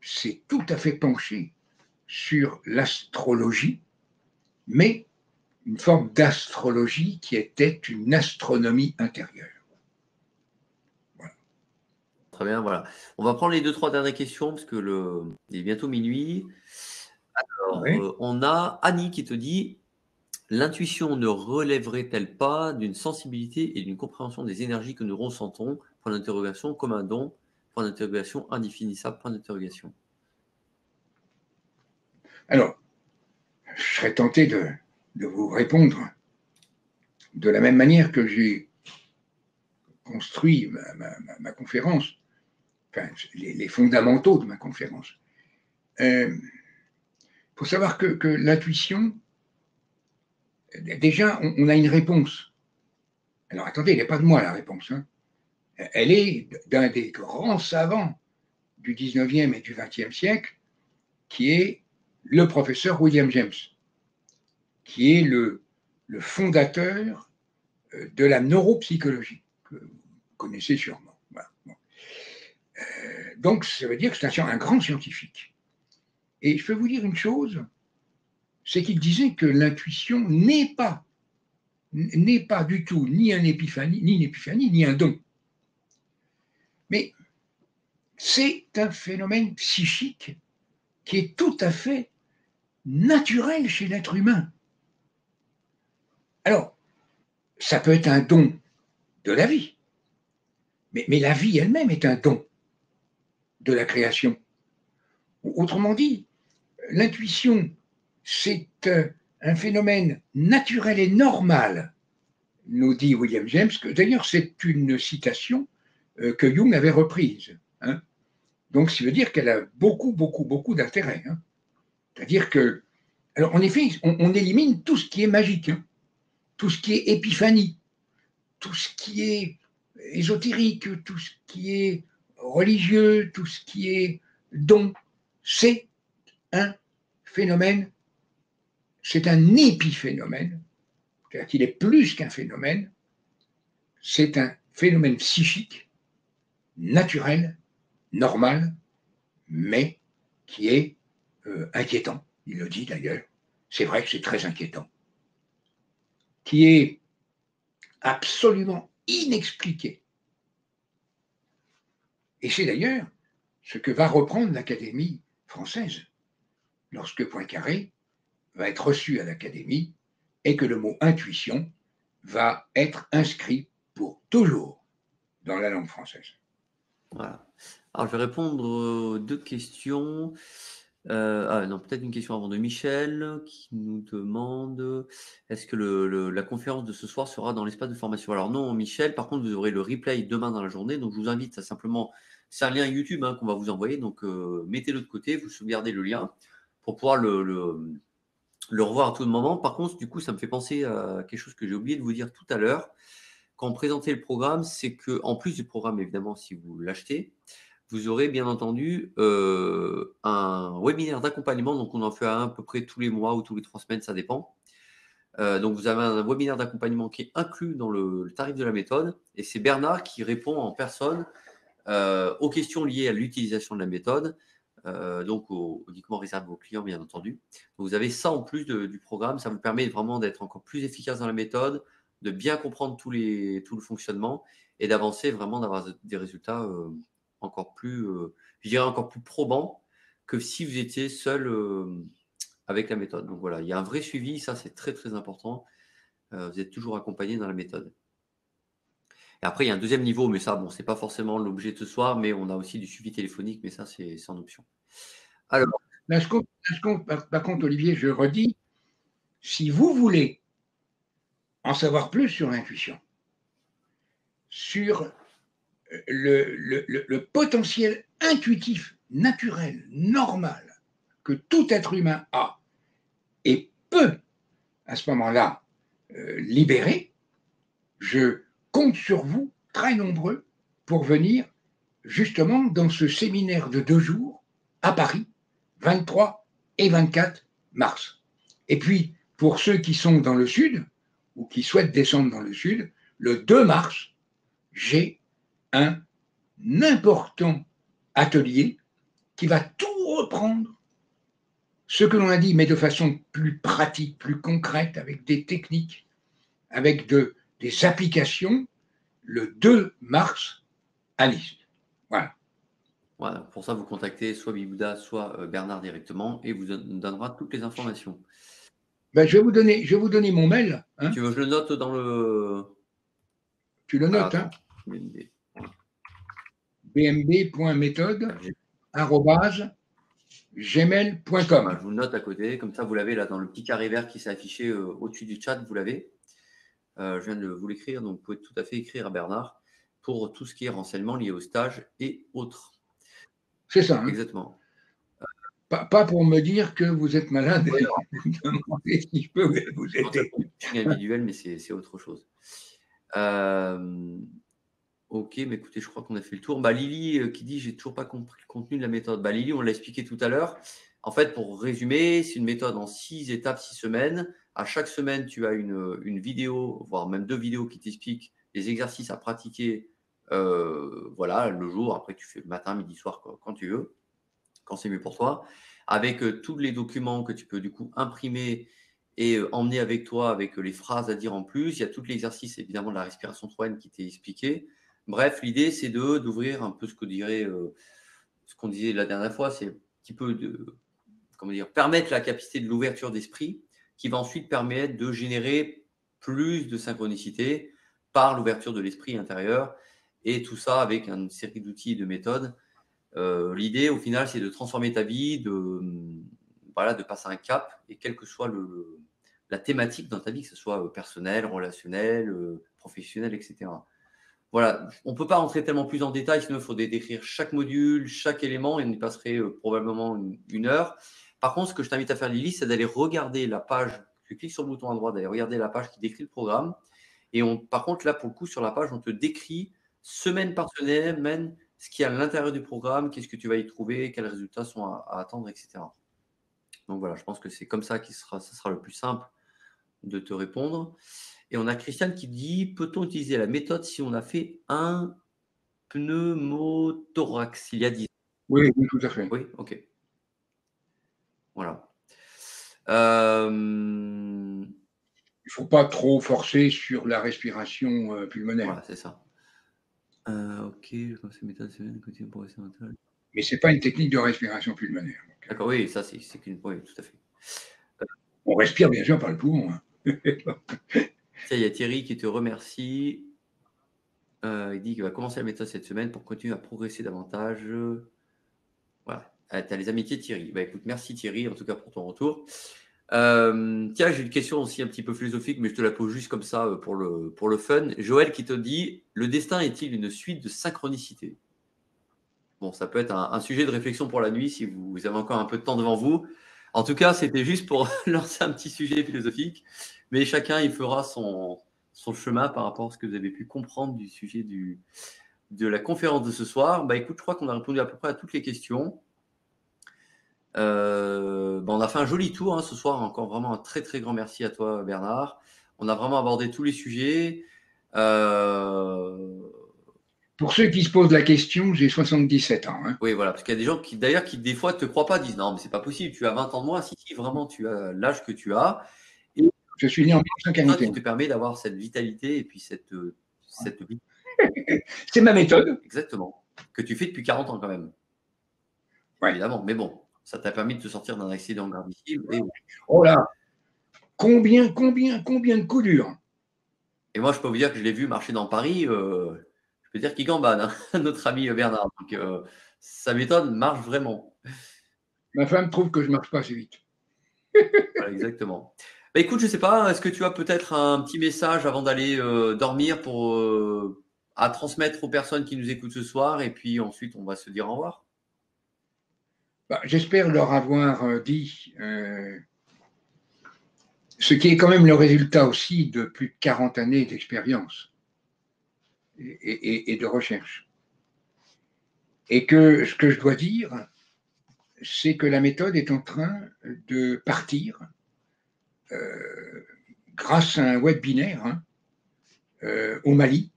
c'est tout à fait penché sur l'astrologie, mais une forme d'astrologie qui était une astronomie intérieure. Très bien, voilà. On va prendre les deux, trois dernières questions parce que le... il est bientôt minuit. Alors, euh, on a Annie qui te dit L'intuition ne relèverait-elle pas d'une sensibilité et d'une compréhension des énergies que nous ressentons? Point d'interrogation, comme un don, point d'interrogation, indéfinissable, point d'interrogation. Alors, je serais tenté de, de vous répondre de la même manière que j'ai construit ma, conférence, enfin, les, fondamentaux de ma conférence. Il euh, faut savoir que, l'intuition, déjà, on, a une réponse. Alors attendez, elle n'est pas de moi la réponse. Hein. Elle est d'un des grands savants du 19e et du 20e siècle, qui est le professeur William James qui est le, fondateur euh, de la neuropsychologie, que vous connaissez sûrement. Euh, donc, ça veut dire que c'est un, un, grand scientifique. Et je peux vous dire une chose, c'est qu'il disait que l'intuition n'est pas, n'est pas du tout ni, un épiphanie, ni une épiphanie, ni un don. Mais c'est un phénomène psychique qui est tout à fait naturel chez l'être humain. Alors, ça peut être un don de la vie, mais, la vie elle-même est un don de la création. Autrement dit, l'intuition, c'est un phénomène naturel et normal, nous dit William James, d'ailleurs c'est une citation euh, que Jung avait reprise. Hein. Donc, ça veut dire qu'elle a beaucoup, beaucoup, beaucoup d'intérêt. Hein. C'est-à-dire que, en effet, on, élimine tout ce qui est magique. Hein tout ce qui est épiphanie, tout ce qui est ésotérique, tout ce qui est religieux, tout ce qui est don, c'est un phénomène, c'est un épiphénomène, c'est-à-dire qu'il est plus qu'un phénomène, c'est un phénomène psychique, naturel, normal, mais qui est euh, inquiétant. Il le dit d'ailleurs. C'est vrai que c'est très inquiétant qui est absolument inexpliqué. Et c'est d'ailleurs ce que va reprendre l'Académie française lorsque Poincaré va être reçu à l'Académie et que le mot intuition va être inscrit pour toujours dans la langue française. Voilà. Alors, je vais répondre aux deux questions. Euh, ah non, peut-être une question avant de Michel qui nous demande est-ce que la conférence de ce soir sera dans l'espace de formation? Alors non, Michel, par contre, vous aurez le replay demain dans la journée. Donc je vous invite à simplement, c'est un lien YouTube hein, qu'on va vous envoyer. Donc euh, mettez-le de côté, vous sauvegardez le lien pour pouvoir le, le, revoir à tout moment. Par contre, du coup, ça me fait penser à quelque chose que j'ai oublié de vous dire tout à l'heure. Quand on présentait le programme, c'est que en plus du programme, évidemment, si vous l'achetez, vous aurez bien entendu euh, un webinaire d'accompagnement. Donc, on en fait un à peu près tous les mois ou tous les trois semaines, ça dépend. Euh, donc, vous avez un webinaire d'accompagnement qui est inclus dans le, tarif de la méthode. Et c'est Bernard qui répond en personne euh, aux questions liées à l'utilisation de la méthode. Donc, uniquement réservé aux clients, bien entendu. vous avez ça en plus du programme. Ça vous permet vraiment d'être encore plus efficace dans la méthode, de bien comprendre tous les, tout le fonctionnement et d'avancer vraiment, d'avoir des résultats encore plus, euh, je dirais encore plus probant que si vous étiez seul euh, avec la méthode. Donc voilà, il y a un vrai suivi, ça c'est très très important. Euh, vous êtes toujours accompagné dans la méthode. Et après, il y a un deuxième niveau, mais ça, bon, c'est pas forcément l'objet de ce soir, mais on a aussi du suivi téléphonique, mais ça, c'est en option. Alors. par contre, Olivier, je redis, si vous voulez en savoir plus sur l'intuition, sur le, potentiel intuitif, naturel, normal que tout être humain a et peut à ce moment-là euh, libérer, je compte sur vous, très nombreux, pour venir justement dans ce séminaire de deux jours à Paris, 23 et 24 mars. Et puis, pour ceux qui sont dans le sud ou qui souhaitent descendre dans le sud, le 2 mars, j'ai un important atelier qui va tout reprendre. Ce que l'on a dit, mais de façon plus pratique, plus concrète, avec des techniques, avec de, des applications, le 2 mars à Nice. Voilà. Voilà, pour ça, vous contactez soit Bibouda, soit euh, Bernard directement et vous donnera toutes les informations. Ben, je, vais vous donner, je vais vous donner mon mail. Hein. Tu veux que je le note dans le. Tu le notes, hein bmb.méthode gmail.com. Je vous le note à côté, comme ça vous l'avez là dans le petit carré vert qui s'est affiché euh, au-dessus du chat, vous l'avez. Euh, je viens de vous l'écrire, donc vous pouvez tout à fait écrire à Bernard pour tout ce qui est renseignement lié au stage et autres. C'est ça. Hein. Exactement. Pas, pour me dire que vous êtes malade et si je peux vous aider. individuel, mais c'est autre chose. Euh, Ok, mais écoutez, je crois qu'on a fait le tour. Bah, Lily euh, qui dit j'ai toujours pas compris le contenu de la méthode. Bah, Lily, on l'a expliqué tout à l'heure. En fait, pour résumer, c'est une méthode en six étapes, six semaines. À chaque semaine, tu as une, une vidéo, voire même deux vidéos qui t'expliquent les exercices à pratiquer euh, voilà, le jour. Après, tu fais matin, midi, soir, quand tu veux, quand c'est mieux pour toi. Avec euh, tous les documents que tu peux du coup imprimer et emmener avec toi avec les phrases à dire en plus. Il y a tout l'exercice évidemment de la respiration 3N qui t'est expliqué. Bref, l'idée, c'est d'ouvrir un peu ce que dirait, euh, ce qu'on disait la dernière fois, c'est un petit peu de, comment dire, permettre la capacité de l'ouverture d'esprit, qui va ensuite permettre de générer plus de synchronicité par l'ouverture de l'esprit intérieur, et tout ça avec une série d'outils et de méthodes. Euh, l'idée, au final, c'est de transformer ta vie, de, voilà, de passer un cap, et quelle que soit le, la thématique dans ta vie, que ce soit personnel, relationnel, euh, professionnel, etc. Voilà, on ne peut pas rentrer tellement plus en détail, sinon il faudrait décrire chaque module, chaque élément, et on y passerait euh, probablement une, heure. Par contre, ce que je t'invite à faire, Lily, c'est d'aller regarder la page. Tu cliques sur le bouton à droite, d'aller regarder la page qui décrit le programme. Et on, par contre, là, pour le coup, sur la page, on te décrit semaine par semaine ce qu'il y a à l'intérieur du programme, qu'est-ce que tu vas y trouver, quels résultats sont à, attendre, etc. Donc voilà, je pense que c'est comme ça que sera, ça sera le plus simple de te répondre. Et on a Christiane qui dit peut-on utiliser la méthode si on a fait un pneumothorax? Il y a 10 Oui, oui, tout à fait. Oui, ok. Voilà. Euh, il ne faut pas trop forcer sur la respiration euh, pulmonaire. Voilà, c'est ça. Euh, ok, méthode Mais ce n'est pas une technique de respiration pulmonaire. D'accord, oui, ça c'est qu'une. Oui, tout à fait. On respire bien sûr par le poumon. Hein. Il y a Thierry qui te remercie. Il dit qu'il va commencer la méthode cette semaine pour continuer à progresser davantage. Voilà. Ah, tu as les amitiés Thierry. Bah, écoute, merci Thierry, en tout cas pour ton retour. Euh, tiens, j'ai une question aussi un petit peu philosophique, mais je te la pose juste comme ça euh, pour le, pour le fun. Joël qui te dit Le destin est-il une suite de synchronicité Bon, ça peut être un, sujet de réflexion pour la nuit si vous avez encore un peu de temps devant vous. En tout cas, c'était juste pour lancer un petit sujet philosophique. Mais chacun, il fera son, son chemin par rapport à ce que vous avez pu comprendre du sujet du, de la conférence de ce soir. Bah, écoute, je crois qu'on a répondu à peu près à toutes les questions. Euh, on a fait un joli tour hein, ce soir. Encore vraiment un très très grand merci à toi, Bernard. On a vraiment abordé tous les sujets. Euh, Pour ceux qui se posent la question, j'ai 77 ans. Hein. Oui, voilà, parce qu'il y a des gens qui, d'ailleurs, qui des fois te croient pas, disent non, mais c'est pas possible, tu as 20 ans de moins. Si, si, vraiment, tu as l'âge que tu as. Je suis né en 1941. Ça te permet d'avoir cette vitalité et puis cette, euh, cette vie. C'est ma méthode. Exactement. Que tu fais depuis 40 ans quand même. Ouais. Évidemment. Mais bon, ça t'a permis de te sortir d'un accident gravissime. Oh là Combien, combien, combien de coups durs Et moi, je peux vous dire que je l'ai vu marcher dans Paris. Euh, je peux dire qu'il gambade, hein, notre ami Bernard. Donc, euh, sa méthode marche vraiment. Ma femme trouve que je ne marche pas assez vite. exactement. Bah, écoute, je sais pas, est-ce que tu as peut-être un petit message avant d'aller euh, dormir pour euh, à transmettre aux personnes qui nous écoutent ce soir et puis ensuite on va se dire au revoir bah, J'espère leur avoir euh, dit ce qui est quand même le résultat aussi de plus de 40 années d'expérience. et, de recherche. Et que ce que je dois dire, c'est que la méthode est en train de partir euh, grâce à un webinaire hein, euh, au Mali.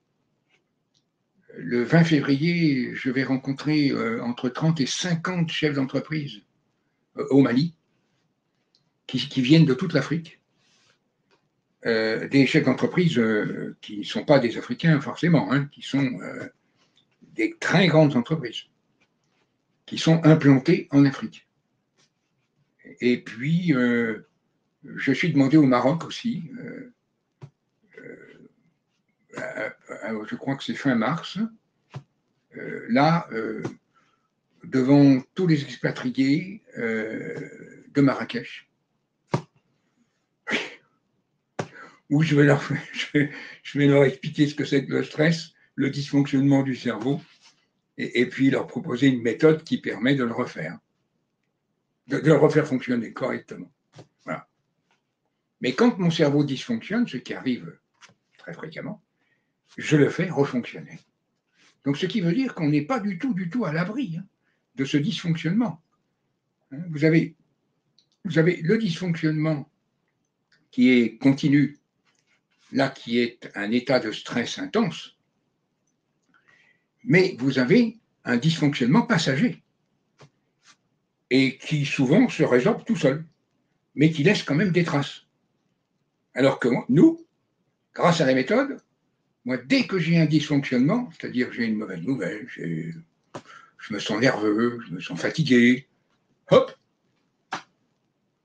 Le 20 février, je vais rencontrer euh, entre 30 et 50 chefs d'entreprise au Mali qui, viennent de toute l'Afrique. des chefs d'entreprise qui ne sont pas des Africains forcément, hein, qui sont des très grandes entreprises qui sont implantés en Afrique. Et puis, euh, je suis demandé au Maroc aussi, euh, euh, je crois que c'est fin mars, là, devant tous les expatriés de Marrakech, où je vais, leur, expliquer ce que c'est que le stress, le dysfonctionnement du cerveau, et, puis leur proposer une méthode qui permet de le refaire, de, le refaire fonctionner correctement. Mais quand mon cerveau dysfonctionne, ce qui arrive très fréquemment, je le fais refonctionner. Donc, ce qui veut dire qu'on n'est pas du tout, du tout à l'abri hein, de ce dysfonctionnement. Hein, vous avez, vous avez le dysfonctionnement qui est continu, là, qui est un état de stress intense, mais vous avez un dysfonctionnement passager et qui souvent se résorbe tout seul, mais qui laisse quand même des traces. Alors que nous, grâce à la méthode, moi, dès que j'ai un dysfonctionnement, c'est-à-dire j'ai une mauvaise nouvelle, je me sens nerveux, je me sens fatigué, hop,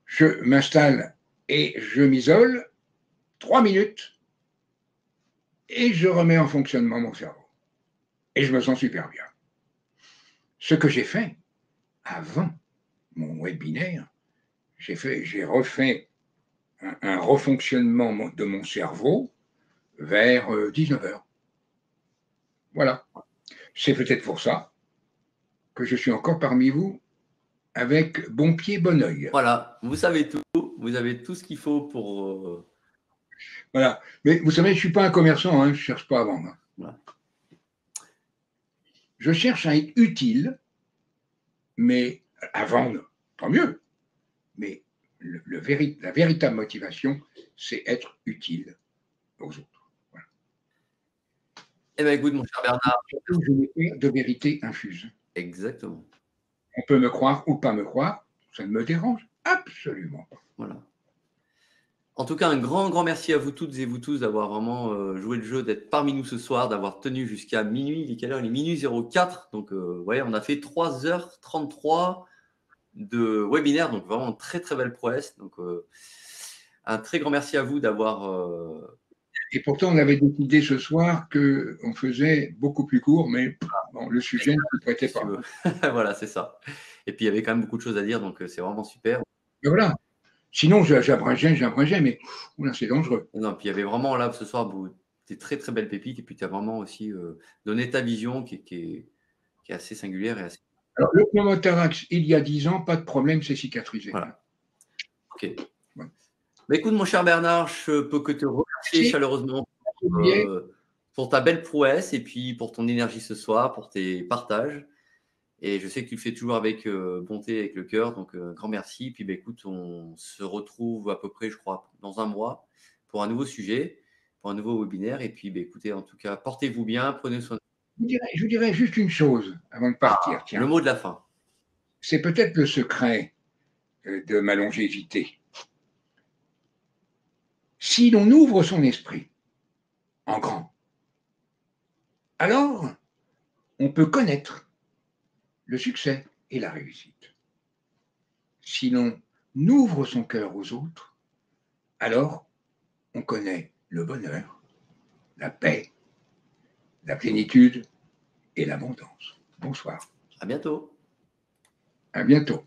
je m'installe et je m'isole trois minutes et je remets en fonctionnement mon cerveau et je me sens super bien. Ce que j'ai fait avant mon webinaire, j'ai fait, j'ai refait un, refonctionnement de mon cerveau vers 19h. Euh, voilà. C'est peut-être pour ça que je suis encore parmi vous avec bon pied, bon oeil. Voilà, vous savez tout, vous avez tout ce qu'il faut pour. Euh, voilà, mais vous savez, je ne suis pas un commerçant, hein, je ne cherche pas à vendre. Je cherche à être utile, mais à vendre, tant mieux. Mais le, la véritable motivation, c'est être utile aux autres. Eh bien, écoute, mon cher Bernard. Je n'ai de vérité infuse. Exactement. On peut me croire ou pas me croire, ça ne me dérange absolument pas. Voilà. En tout cas, un grand, grand merci à vous toutes et vous tous d'avoir vraiment euh, joué le jeu, d'être parmi nous ce soir, d'avoir tenu jusqu'à minuit. Il est quelle heure? Il est minuit 04. Donc, euh, ouais, on a fait 3h33 de webinaire. Donc, vraiment, très, très belle prouesse. Donc, euh, un très grand merci à vous d'avoir. Et pourtant, on avait décidé ce soir qu'on faisait beaucoup plus court, mais le sujet ne se prêtait pas. voilà, c'est ça. Et puis, il y avait quand même beaucoup de choses à dire, donc c'est vraiment super. Et voilà. Sinon, j'abrégeais, j'abrégeais, mais c'est dangereux. Non, puis il y avait vraiment là ce soir des très très belles pépites, et puis tu as vraiment aussi euh, donné ta vision qui, est, assez singulière et assez. Alors, le pneumothorax, il y a 10 ans, pas de problème, c'est cicatrisé. Voilà. Ok. Mais écoute, mon cher Bernard, je peux que te remercier chaleureusement euh, pour ta belle prouesse et puis pour ton énergie ce soir, pour tes partages. Et je sais que tu le fais toujours avec euh, bonté, avec le cœur. Donc, euh, grand merci. Puis, bah, écoute, on se retrouve à peu près, je crois, dans un mois pour un nouveau sujet, pour un nouveau webinaire. Et puis, bah, écoutez, en tout cas, portez-vous bien, prenez soin de vous. Je vous dirais juste une chose avant de partir. Ah, tiens. Le mot de la fin. C'est peut-être le secret euh, de ma longévité. Si l'on ouvre son esprit en grand, alors on peut connaître le succès et la réussite. Si l'on ouvre son cœur aux autres, alors on connaît le bonheur, la paix, la plénitude et l'abondance. Bonsoir. À bientôt. À bientôt.